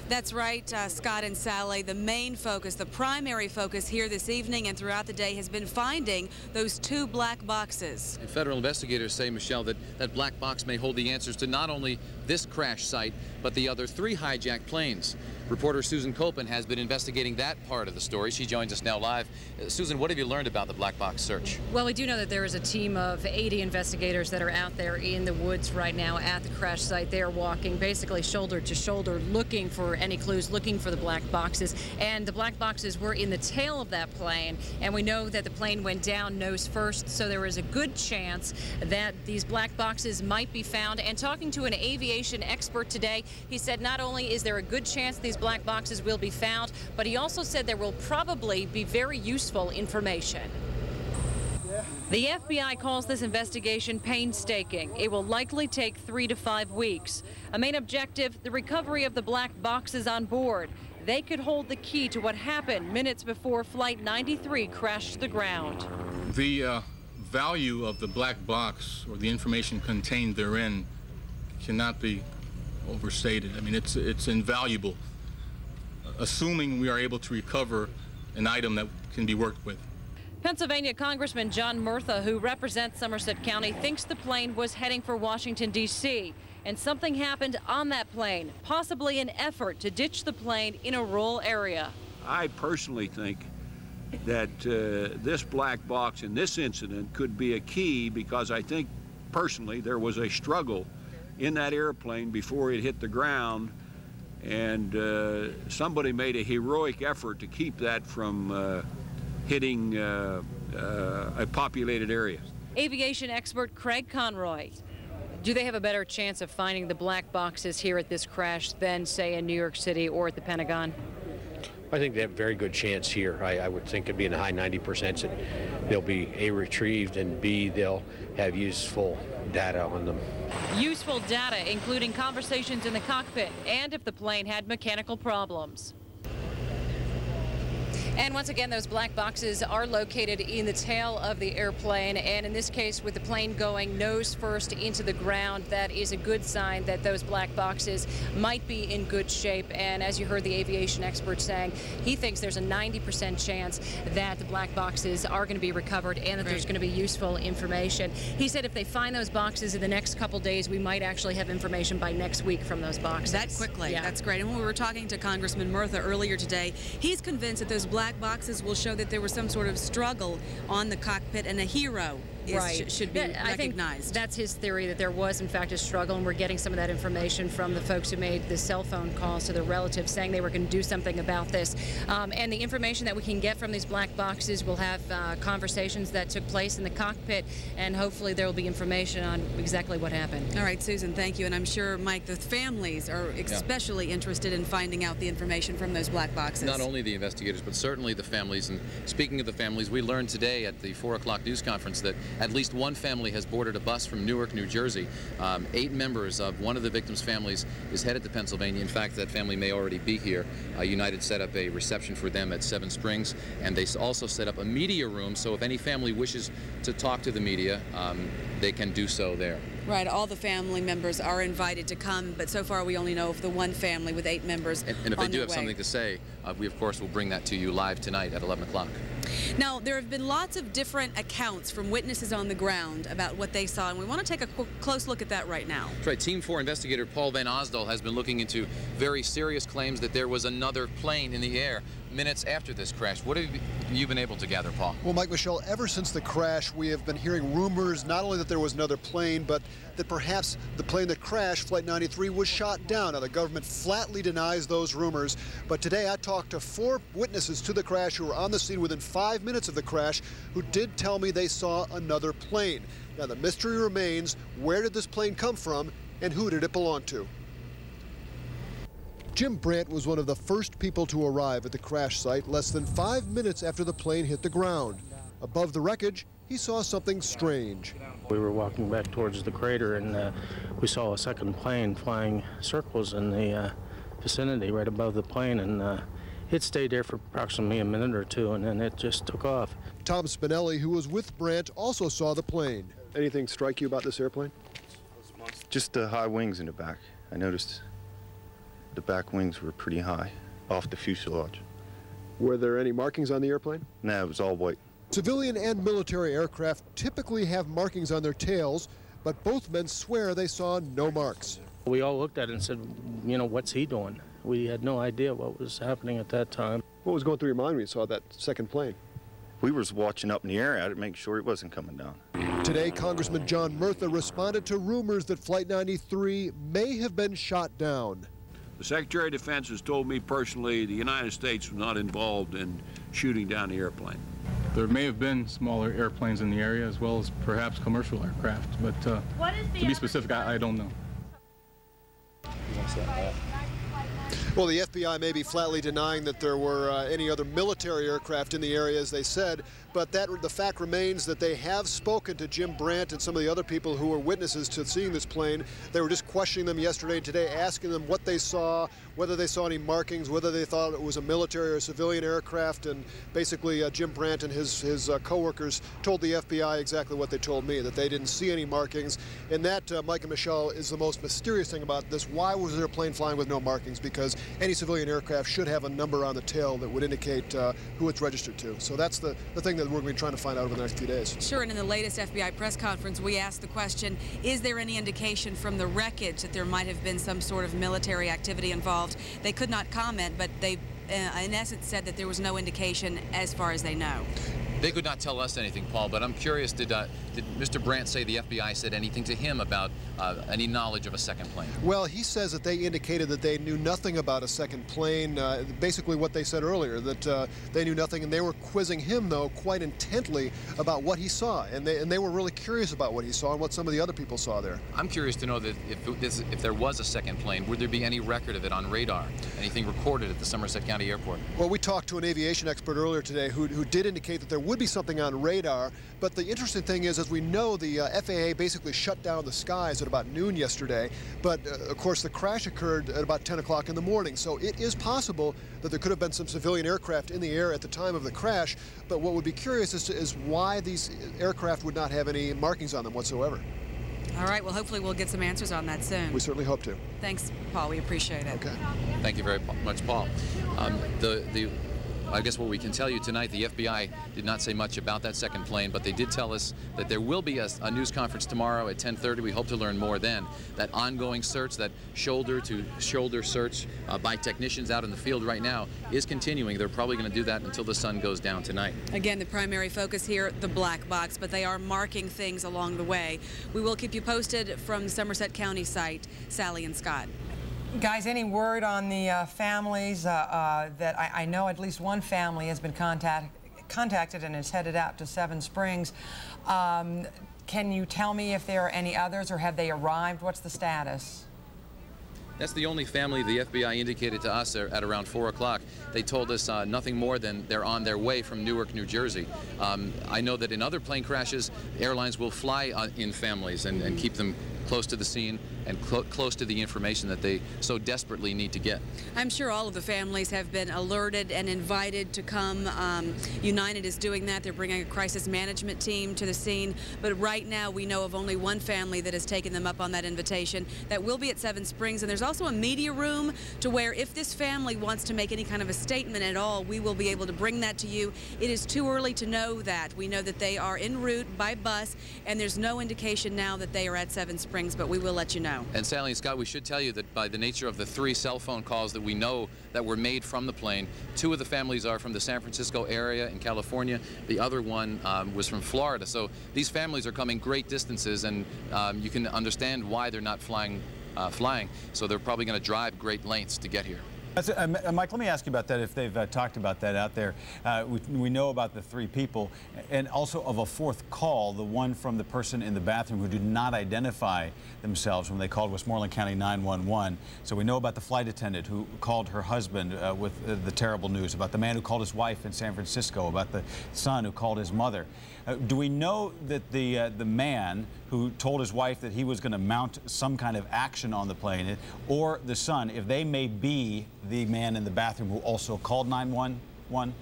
That's right, uh, Scott and Sally. The main focus, the primary focus here this evening and throughout the day has been finding those two black boxes. And federal investigators say, Michelle, that that black box may hold the answers to not only this crash site, but the other three hijacked planes. Reporter Susan Koeppen has been investigating that part of the story. She joins us now live. Uh, Susan, what have you learned about the black box search? Well, we do know that there is a team of 80 investigators that are out there in the woods right now at the crash site. They are walking basically shoulder to shoulder looking for any clues, looking for the black boxes. And the black boxes were in the tail of that plane. And we know that the plane went down nose first, so there is a good chance that these black boxes might be found. And talking to an aviation expert today, he said not only is there a good chance these black boxes will be found, but he also said there will probably be very useful information. The FBI calls this investigation painstaking. It will likely take three to five weeks. A main objective, the recovery of the black boxes on board. They could hold the key to what happened minutes before Flight 93 crashed to the ground. The uh, value of the black box or the information contained therein cannot be overstated. I mean, it's, it's invaluable assuming we are able to recover an item that can be worked with. Pennsylvania Congressman John Murtha, who represents Somerset County, thinks the plane was heading for Washington, D.C. And something happened on that plane, possibly an effort to ditch the plane in a rural area. I personally think that uh, this black box in this incident could be a key because I think personally there was a struggle in that airplane before it hit the ground and uh, somebody made a heroic effort to keep that from uh, hitting uh, uh, a populated area. Aviation expert Craig Conroy. Do they have a better chance of finding the black boxes here at this crash than, say, in New York City or at the Pentagon? I think they have a very good chance here. I, I would think it'd be in the high 90% that they'll be A, retrieved, and B, they'll have useful data on them. Useful data, including conversations in the cockpit and if the plane had mechanical problems. And once again, those black boxes are located in the tail of the airplane. And in this case, with the plane going nose first into the ground, that is a good sign that those black boxes might be in good shape. And as you heard the aviation expert saying, he thinks there's a 90% chance that the black boxes are going to be recovered and that right. there's going to be useful information. He said if they find those boxes in the next couple days, we might actually have information by next week from those boxes. That quickly. Yeah. That's great. And when we were talking to Congressman Murtha earlier today, he's convinced that those black black boxes will show that there was some sort of struggle on the cockpit and a hero right. Sh should be I recognized. Think that's his theory that there was in fact a struggle, and we're getting some of that information from the folks who made the cell phone calls to their relatives saying they were going to do something about this. Um, and the information that we can get from these black boxes will have uh, conversations that took place in the cockpit, and hopefully there will be information on exactly what happened. All right, Susan, thank you. And I'm sure, Mike, the families are especially yeah. interested in finding out the information from those black boxes. Not only the investigators, but certainly the families. And speaking of the families, we learned today at the 4 o'clock news conference that at least one family has boarded a bus from Newark, New Jersey. Um, eight members of one of the victims' families is headed to Pennsylvania. In fact, that family may already be here. Uh, United set up a reception for them at Seven Springs, and they also set up a media room, so if any family wishes to talk to the media, um, they can do so there. Right, all the family members are invited to come, but so far we only know of the one family with eight members. And, and if they do have way. something to say, uh, we of course will bring that to you live tonight at 11 o'clock. Now, there have been lots of different accounts from witnesses on the ground about what they saw, and we want to take a close look at that right now. That's right. Team 4 investigator Paul Van Osdol has been looking into very serious claims that there was another plane in the air minutes after this crash. What have you been able to gather, Paul? Well, Mike Michelle, ever since the crash, we have been hearing rumors not only that there was another plane, but that perhaps the plane that crashed, Flight 93, was shot down. Now, the government flatly denies those rumors, but today I talked to four witnesses to the crash who were on the scene within five minutes of the crash who did tell me they saw another plane. Now, the mystery remains, where did this plane come from and who did it belong to? Jim Brandt was one of the first people to arrive at the crash site less than five minutes after the plane hit the ground. Above the wreckage, he saw something strange. We were walking back towards the crater and uh, we saw a second plane flying circles in the uh, vicinity right above the plane and uh, it stayed there for approximately a minute or two and then it just took off. Tom Spinelli, who was with Brandt, also saw the plane. Anything strike you about this airplane? Just the high wings in the back. I noticed the back wings were pretty high off the fuselage. Were there any markings on the airplane? No, it was all white. Civilian and military aircraft typically have markings on their tails, but both men swear they saw no marks. We all looked at it and said, you know, what's he doing? We had no idea what was happening at that time. What was going through your mind when you saw that second plane? We was watching up in the air at it, making sure it wasn't coming down. Today, Congressman John Murtha responded to rumors that Flight 93 may have been shot down. The Secretary of Defense has told me personally the United States was not involved in shooting down the airplane. There may have been smaller airplanes in the area as well as perhaps commercial aircraft, but uh, to be specific, I, I don't know. Well, the FBI may be flatly denying that there were uh, any other military aircraft in the area, as they said, but that the fact remains that they have spoken to Jim Brandt and some of the other people who were witnesses to seeing this plane. They were just questioning them yesterday and today, asking them what they saw, whether they saw any markings, whether they thought it was a military or civilian aircraft, and basically uh, Jim Brandt and his his uh, coworkers told the FBI exactly what they told me, that they didn't see any markings. And that, uh, Mike and Michelle, is the most mysterious thing about this. Why was there a plane flying with no markings? Because any civilian aircraft should have a number on the tail that would indicate uh, who it's registered to. So that's the, the thing that that we're going to be trying to find out over the next few days. Sure, and in the latest FBI press conference, we asked the question, is there any indication from the wreckage that there might have been some sort of military activity involved? They could not comment, but they, uh, in essence, said that there was no indication as far as they know. They could not tell us anything, Paul, but I'm curious, did, uh, did Mr. Brandt say the FBI said anything to him about uh, any knowledge of a second plane? Well, he says that they indicated that they knew nothing about a second plane, uh, basically what they said earlier, that uh, they knew nothing, and they were quizzing him, though, quite intently about what he saw, and they, and they were really curious about what he saw and what some of the other people saw there. I'm curious to know that if, this, if there was a second plane, would there be any record of it on radar? Anything recorded at the Somerset County Airport? Well, we talked to an aviation expert earlier today who, who did indicate that there would be something on radar, but the interesting thing is, as we know, the uh, FAA basically shut down the skies at about noon yesterday, but uh, of course the crash occurred at about 10 o'clock in the morning, so it is possible that there could have been some civilian aircraft in the air at the time of the crash, but what would be curious is, to, is why these aircraft would not have any markings on them whatsoever. All right, well, hopefully we'll get some answers on that soon. We certainly hope to. Thanks, Paul. We appreciate it. Okay. Thank you very much, Paul. Um, the, the I guess what we can tell you tonight, the FBI did not say much about that second plane, but they did tell us that there will be a, a news conference tomorrow at 10:30. We hope to learn more then. That ongoing search, that shoulder to shoulder search uh, by technicians out in the field right now, is continuing. They're probably going to do that until the sun goes down tonight. Again, the primary focus here, the black box, but they are marking things along the way. We will keep you posted from Somerset County site. Sally and Scott. Guys, any word on the uh, families uh, uh, that I, I, know at least one family has been contact, contacted and is headed out to Seven Springs. Um, can you tell me if there are any others or have they arrived? What's the status? That's the only family the FBI indicated to us at around 4 o'clock. They told us uh, nothing more than they're on their way from Newark, New Jersey. Um, I know that in other plane crashes, airlines will fly uh, in families and, and keep them close to the scene and cl close to the information that they so desperately need to get. I'm sure all of the families have been alerted and invited to come. Um, United is doing that. They're bringing a crisis management team to the scene. But right now, we know of only one family that has taken them up on that invitation. That will be at Seven Springs. And there's also a media room to where if this family wants to make any kind of a statement at all, we will be able to bring that to you. It is too early to know that. We know that they are en route by bus, and there's no indication now that they are at Seven Springs, but we will let you know. And Sally and Scott, we should tell you that by the nature of the three cell phone calls that we know that were made from the plane, two of the families are from the San Francisco area in California. The other one um, was from Florida. So these families are coming great distances, and um, you can understand why they're not flying. Uh, flying, so they're probably going to drive great lengths to get here. Uh, Mike, let me ask you about that, if they've uh, talked about that out there. Uh, we, we, know about the three people, and also of a fourth call, the one from the person in the bathroom who did not identify themselves when they called Westmoreland County 911. So we know about the flight attendant who called her husband uh, with uh, the terrible news, about the man who called his wife in San Francisco, about the son who called his mother. Uh, do we know that the, the man who told his wife that he was going to mount some kind of action on the plane, or the son, if they may be the man in the bathroom who also called 911?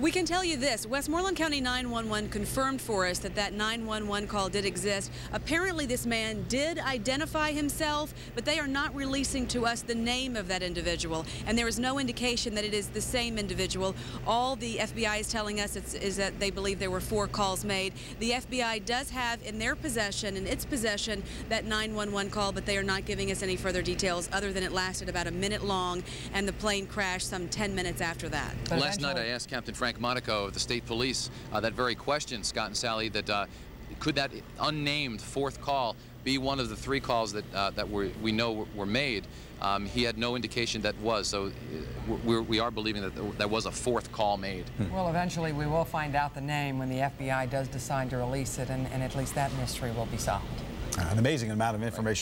We can tell you this, Westmoreland County 911 confirmed for us that that 911 call did exist. Apparently this man did identify himself, but they are not releasing to us the name of that individual, and there is no indication that it is the same individual. All the FBI is telling us is that they believe there were four calls made. The FBI does have in their possession, in its possession, that 911 call, but they are not giving us any further details other than it lasted about a minute long, and the plane crashed some 10 minutes after that. Last night I asked Captain Frank Monaco of the state police uh, that very question, Scott and Sally, that uh, could that unnamed fourth call be one of the three calls that uh, that were, we know were made? Um, he had no indication that was, so uh, we're, we are believing that there was a fourth call made. Hmm. Well, eventually we will find out the name when the FBI does decide to release it, and, and at least that mystery will be solved. An amazing amount of information.